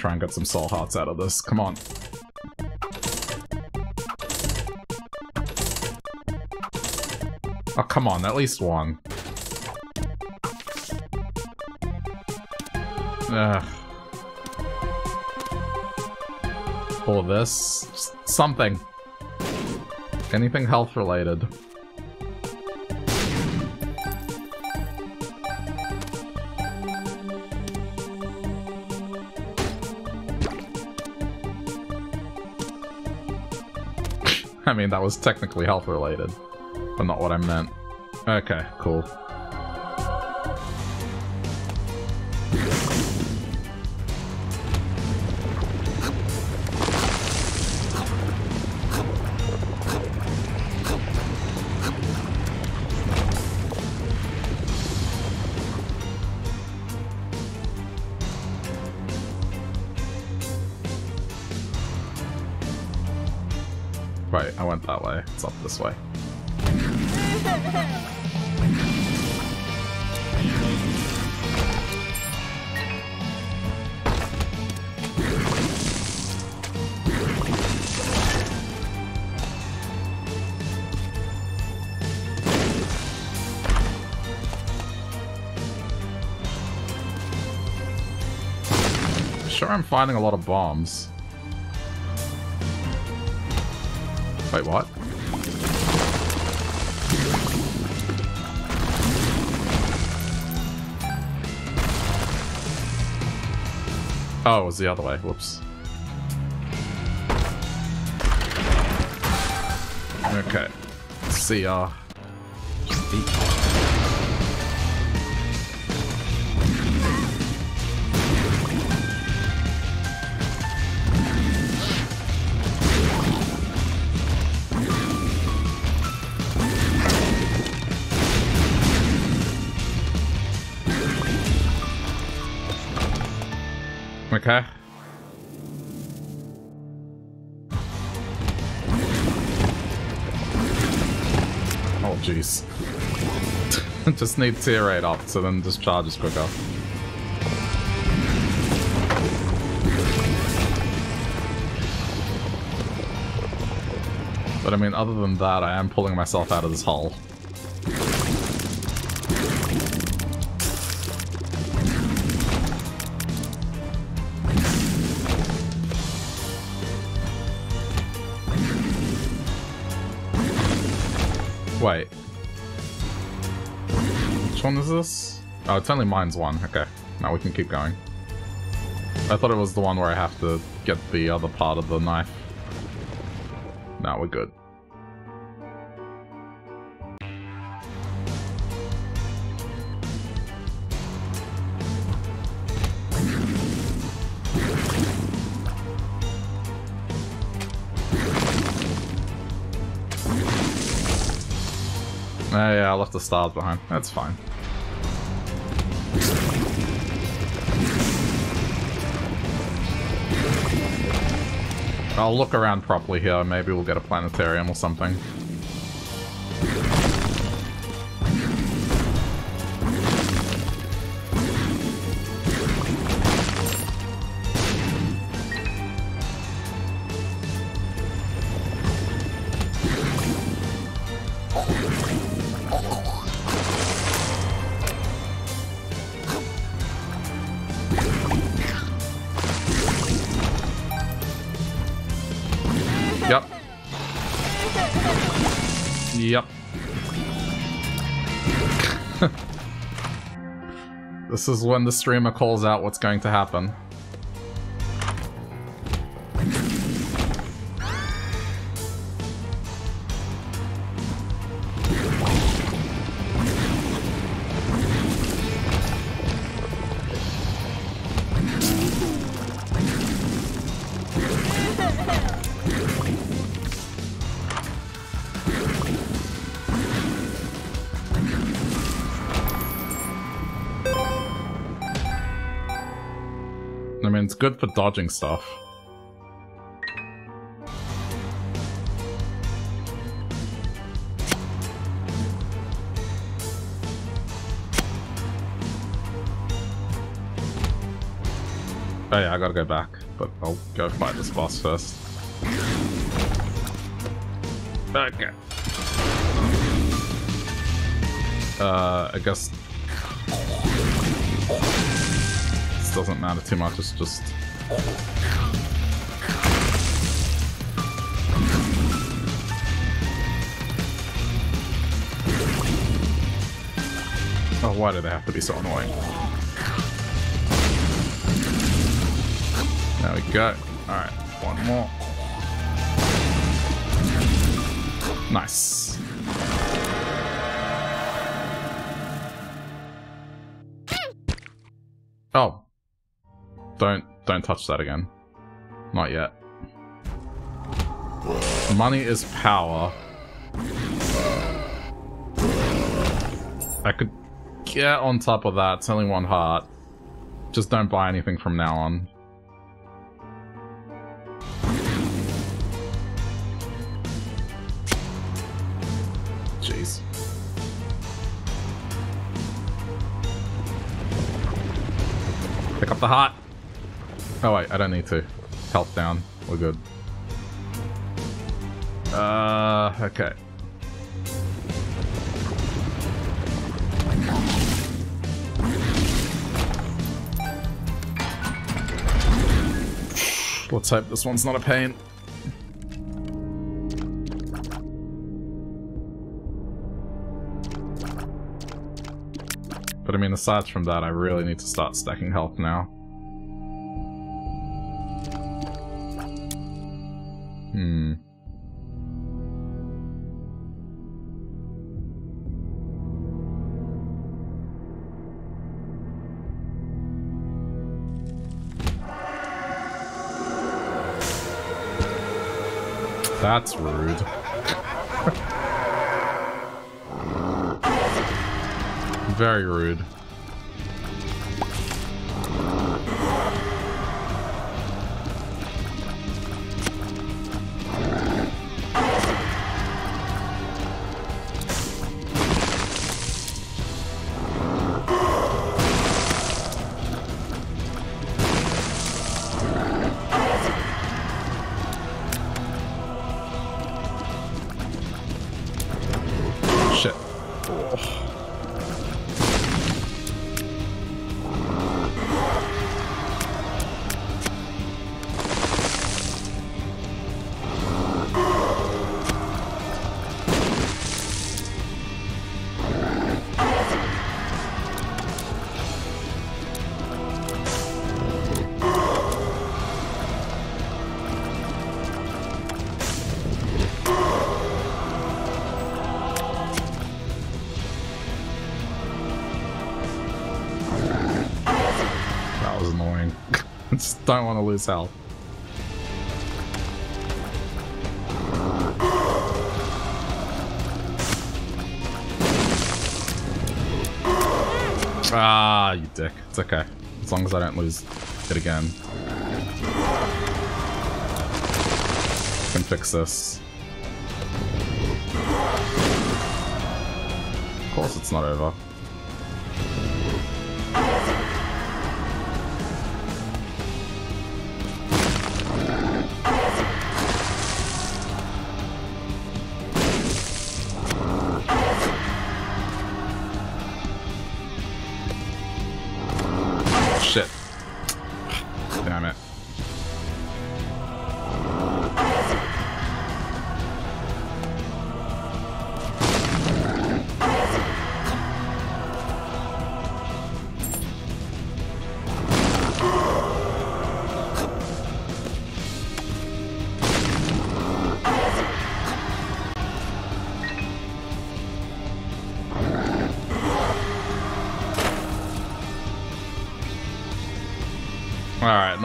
Try and get some soul hearts out of this. Come on. Oh, come on, at least one. Ugh. All this. Just something. Anything health related. I mean, that was technically health related, but not what I meant. Okay, cool. This way. Sure, I'm finding a lot of bombs. Wait, what? Oh, it was the other way. Whoops. Okay. See ya. Need tear rate up, so then just charges quicker. But I mean, other than that, I am pulling myself out of this hole. Wait. Which one is this? Oh, it's only mine's one. Okay. Now we can keep going. I thought it was the one where I have to get the other part of the knife. Now we're good. Oh yeah, I left the stars behind. That's fine. I'll look around properly here. Maybe we'll get a planetarium or something. This is when the streamer calls out what's going to happen. For dodging stuff. Oh yeah, I gotta go back, but I'll go fight this boss first. Okay. Uh, I guess this doesn't matter too much, it's just... Oh, why do they have to be so annoying? There we go. Alright, one more. Nice. Oh. Don't don't touch that again. Not yet. Money is power. I could get on top of that. It's only one heart. Just don't buy anything from now on. Jeez. Pick up the heart. Oh, wait, I don't need to. Health down. We're good. Uh, okay. Let's hope this one's not a pain. But I mean, aside from that, I really need to start stacking health now. Hmm. That's rude. Very rude. Don't want to lose health. Ah, you dick. It's okay. As long as I don't lose it again. Can fix this. Of course it's not over.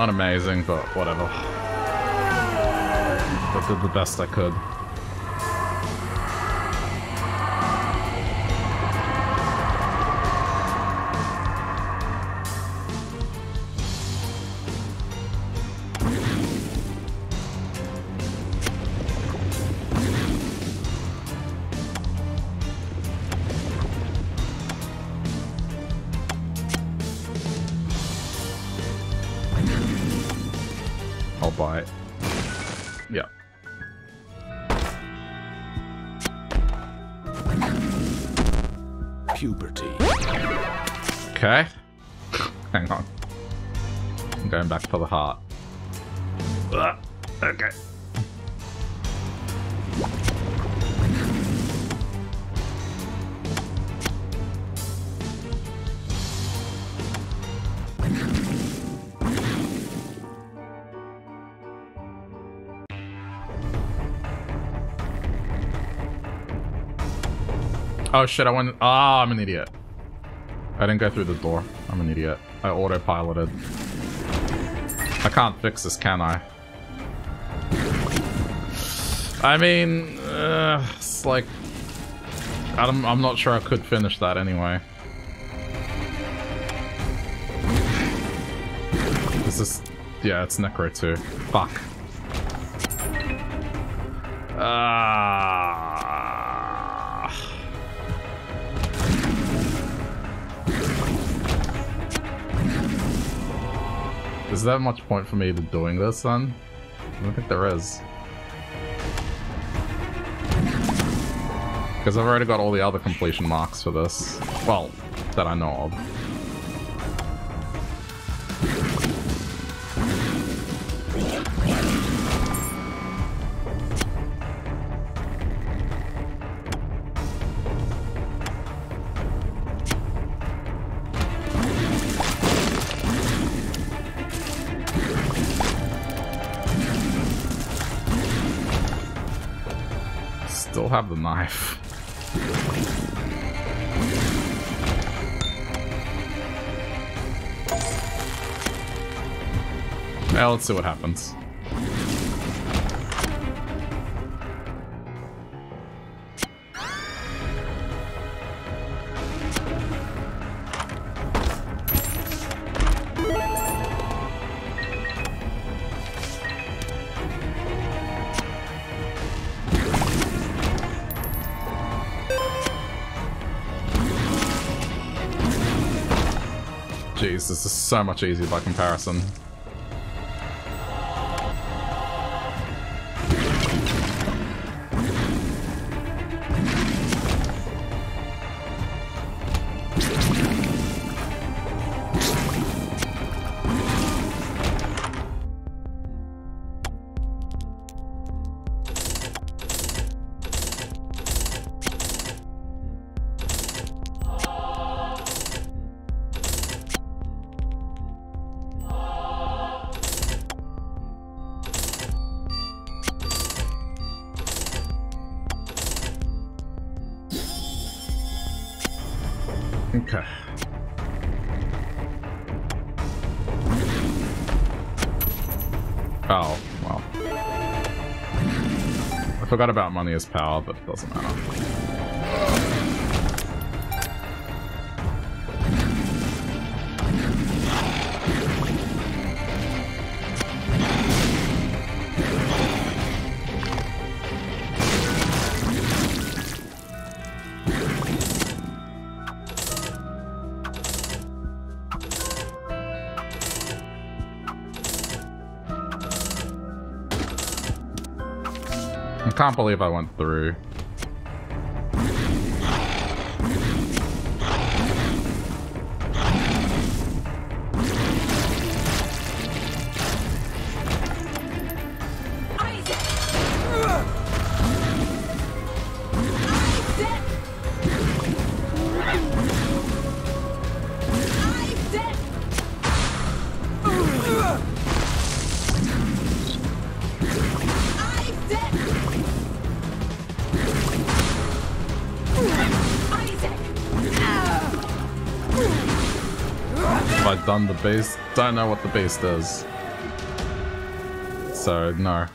Not amazing, but whatever. I did the best I could. Oh shit, I went- Ah, I'm an idiot. I didn't go through the door. I'm an idiot. I autopiloted. I can't fix this, can I? I mean, uh, it's like... I'm, I'm not sure I could finish that anyway. This is... Yeah, it's Necro too. Fuck. There much point for me to doing this then? I don't think there is. Because I've already got all the other completion marks for this. Well, that I know of. Have the knife. Yeah, let's see what happens. So much easier by comparison. Forgot about money as power, but it doesn't matter. Can't believe I went through. Done the base? Don't know what the base does. So, no.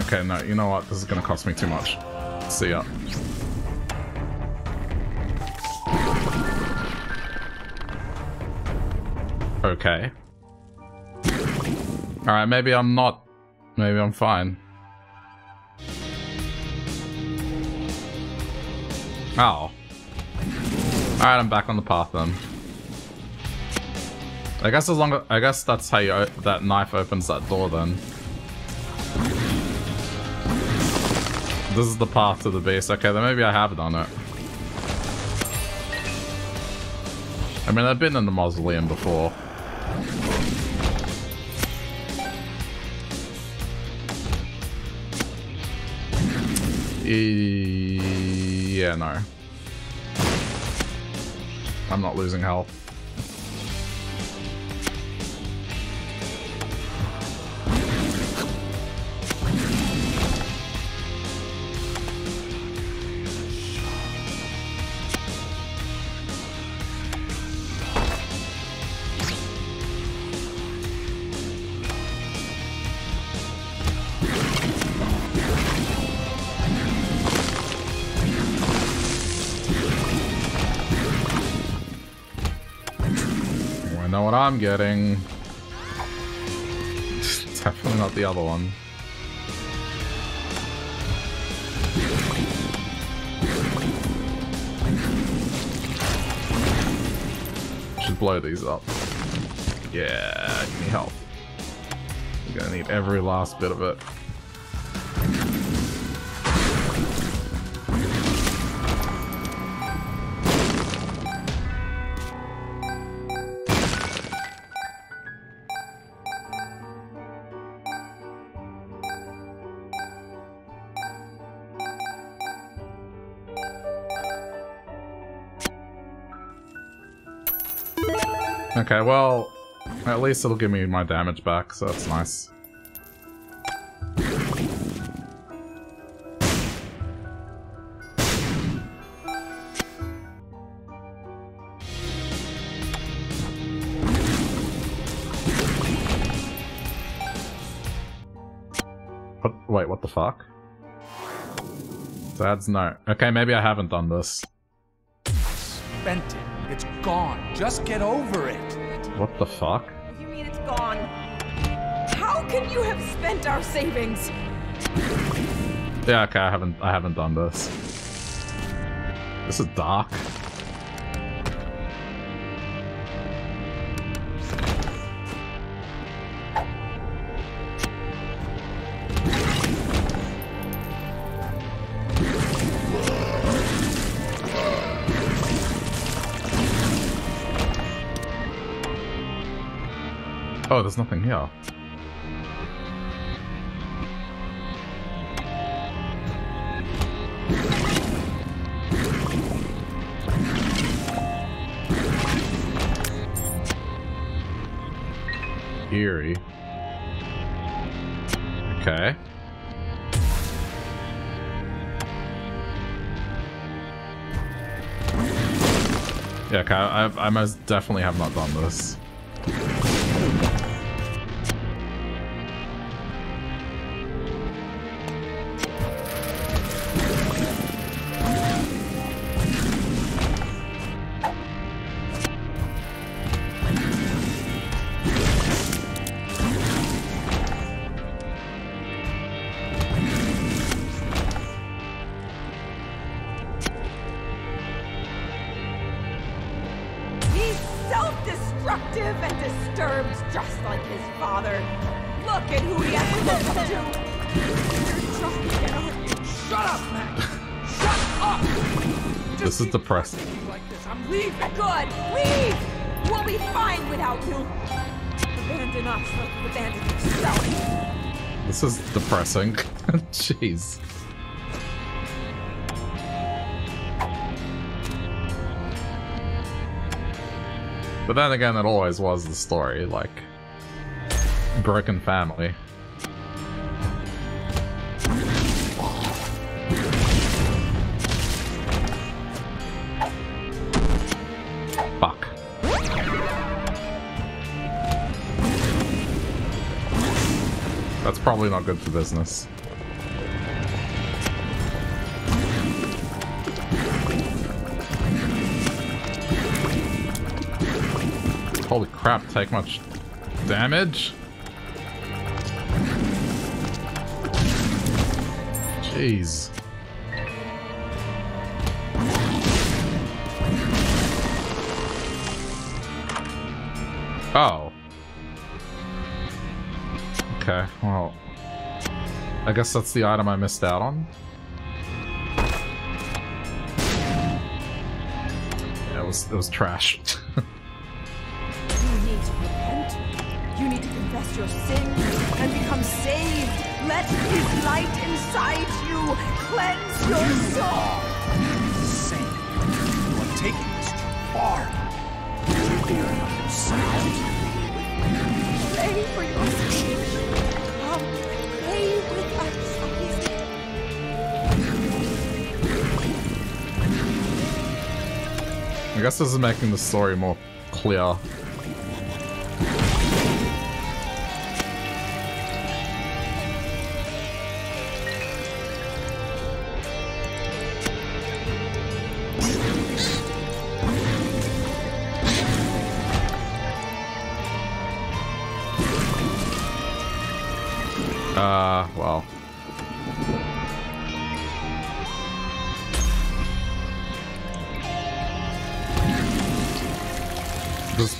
Okay, no, you know what? This is gonna cost me too much. See ya. Okay. Alright, maybe I'm not. Maybe I'm fine. Oh. Alright, I'm back on the path then. I guess as long as, I guess that's how you, uh, that knife opens that door then. This is the path to the base. Okay, then maybe I have done it. I mean, I've been in the mausoleum before. E- yeah, no. I'm not losing health. I'm getting. Definitely not the other one. Should blow these up. Yeah, give me help. I'm gonna need every last bit of it. Okay, well, At least it'll give me my damage back, so that's nice. What, wait, what the fuck? Dad's no. Okay, maybe I haven't done this. Spent it. It's gone. Just get over it. What the fuck? You mean it's gone? How can you have spent our savings? Yeah, okay, I haven't I haven't done this. This is dark. Here. Eerie. Okay. Yeah, okay, I, I most definitely have not done this. Depressing. Jeez. But then again, it always was the story, like... Broken family. Probably not good for business. Holy crap, take much damage? Jeez. Oh. Okay, well. I guess that's the item I missed out on. Yeah, it was it was trash. this is making the story more clear.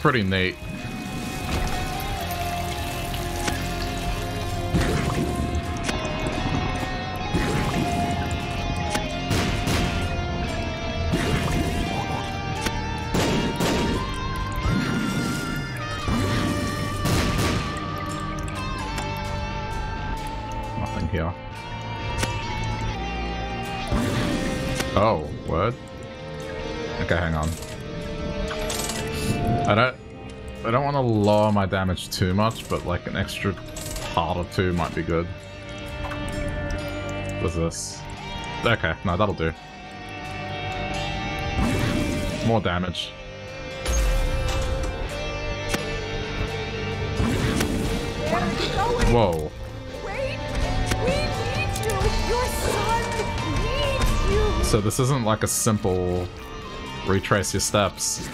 Pretty neat. Nothing here. Oh, what? Okay, hang on. I don't... I don't want to lower my damage too much, but like an extra part or two might be good. What's this? Okay, no, that'll do. More damage. Where are you going? Whoa. Wait! We need! Your son! So this isn't like a simple retrace your steps.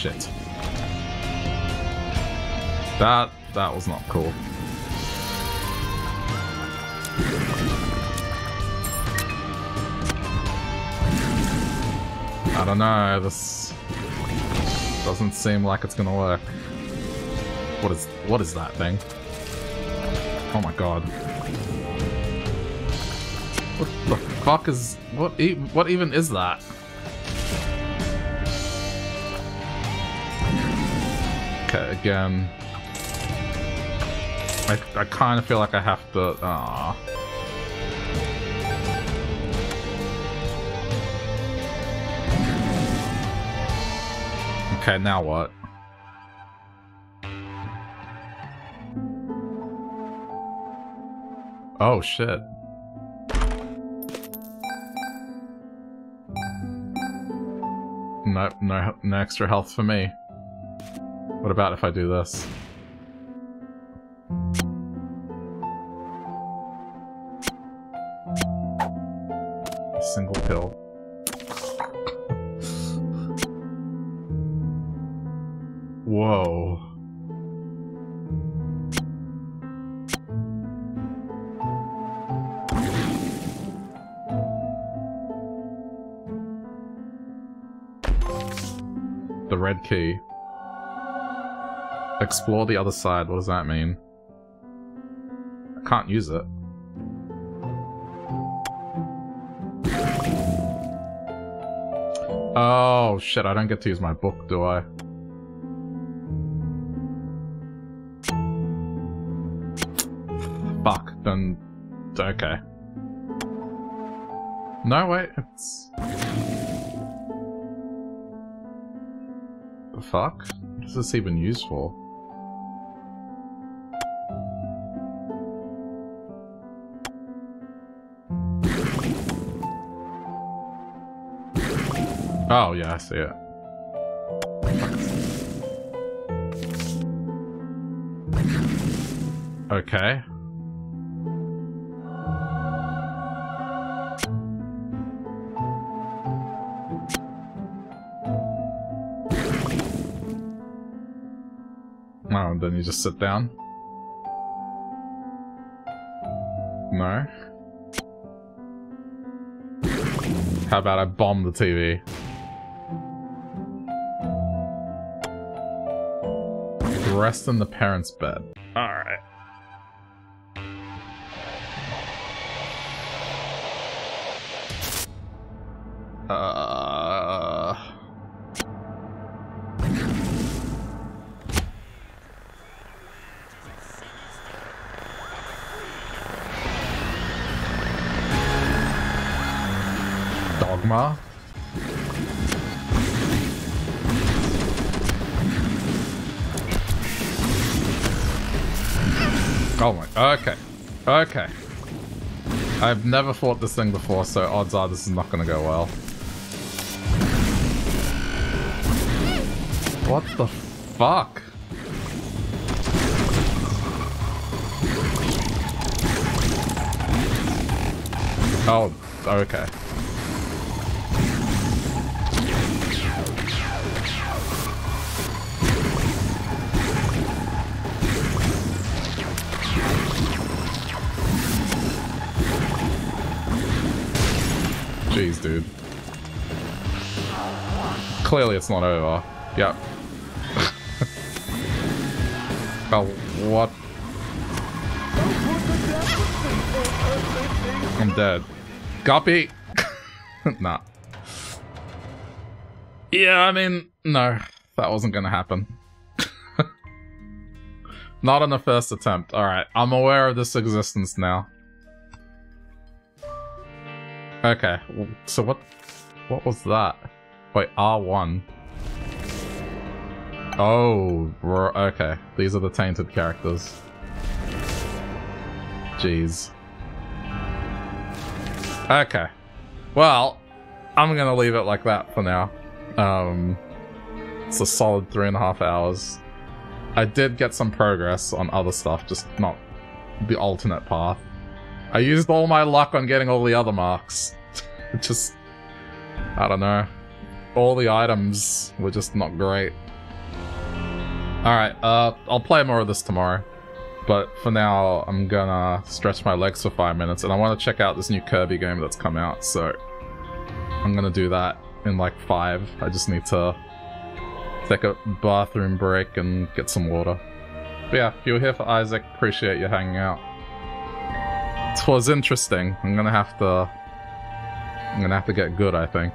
Shit. That, that was not cool. I don't know, this doesn't seem like it's gonna work. What is, what is that thing? Oh my god. What the fuck is, what, e what even is that? Okay, again. I, I kind of feel like I have to... Aww. Okay, now what? Oh, shit. No, no, no extra health for me. What about if I do this? A single pill. Whoa. The red key. Explore the other side. What does that mean? I can't use it. Oh, shit. I don't get to use my book, do I? Fuck. Then... Okay. No, wait. It's... Fuck? What is this even used for? Oh, yeah, I see it. Okay. Oh, and then you just sit down? No? How about I bomb the TV? Rest in the parents' bed. Alright. Uh... Dogma? I've never fought this thing before, so odds are this is not gonna go well. What the fuck? Oh, okay. Dude. Clearly it's not over. Yep. oh, what? I'm dead. Guppy! nah. Yeah, I mean, no. that wasn't gonna happen. Not on the first attempt. Alright, I'm aware of this existence now. Okay, so what what was that? Wait, R1. Oh, okay. These are the tainted characters. Jeez. Okay. Well, I'm gonna leave it like that for now. Um, it's a solid three and a half hours. I did get some progress on other stuff, just not the alternate path. I used all my luck on getting all the other marks. just, I don't know. All the items were just not great. Alright, uh, I'll play more of this tomorrow. But for now, I'm gonna stretch my legs for five minutes, and I want to check out this new Kirby game that's come out, so... I'm gonna do that in like five. I just need to take a bathroom break and get some water. But yeah, if you were here for Isaac, appreciate you hanging out. It was interesting. I'm gonna have to... I'm gonna have to get good, I think.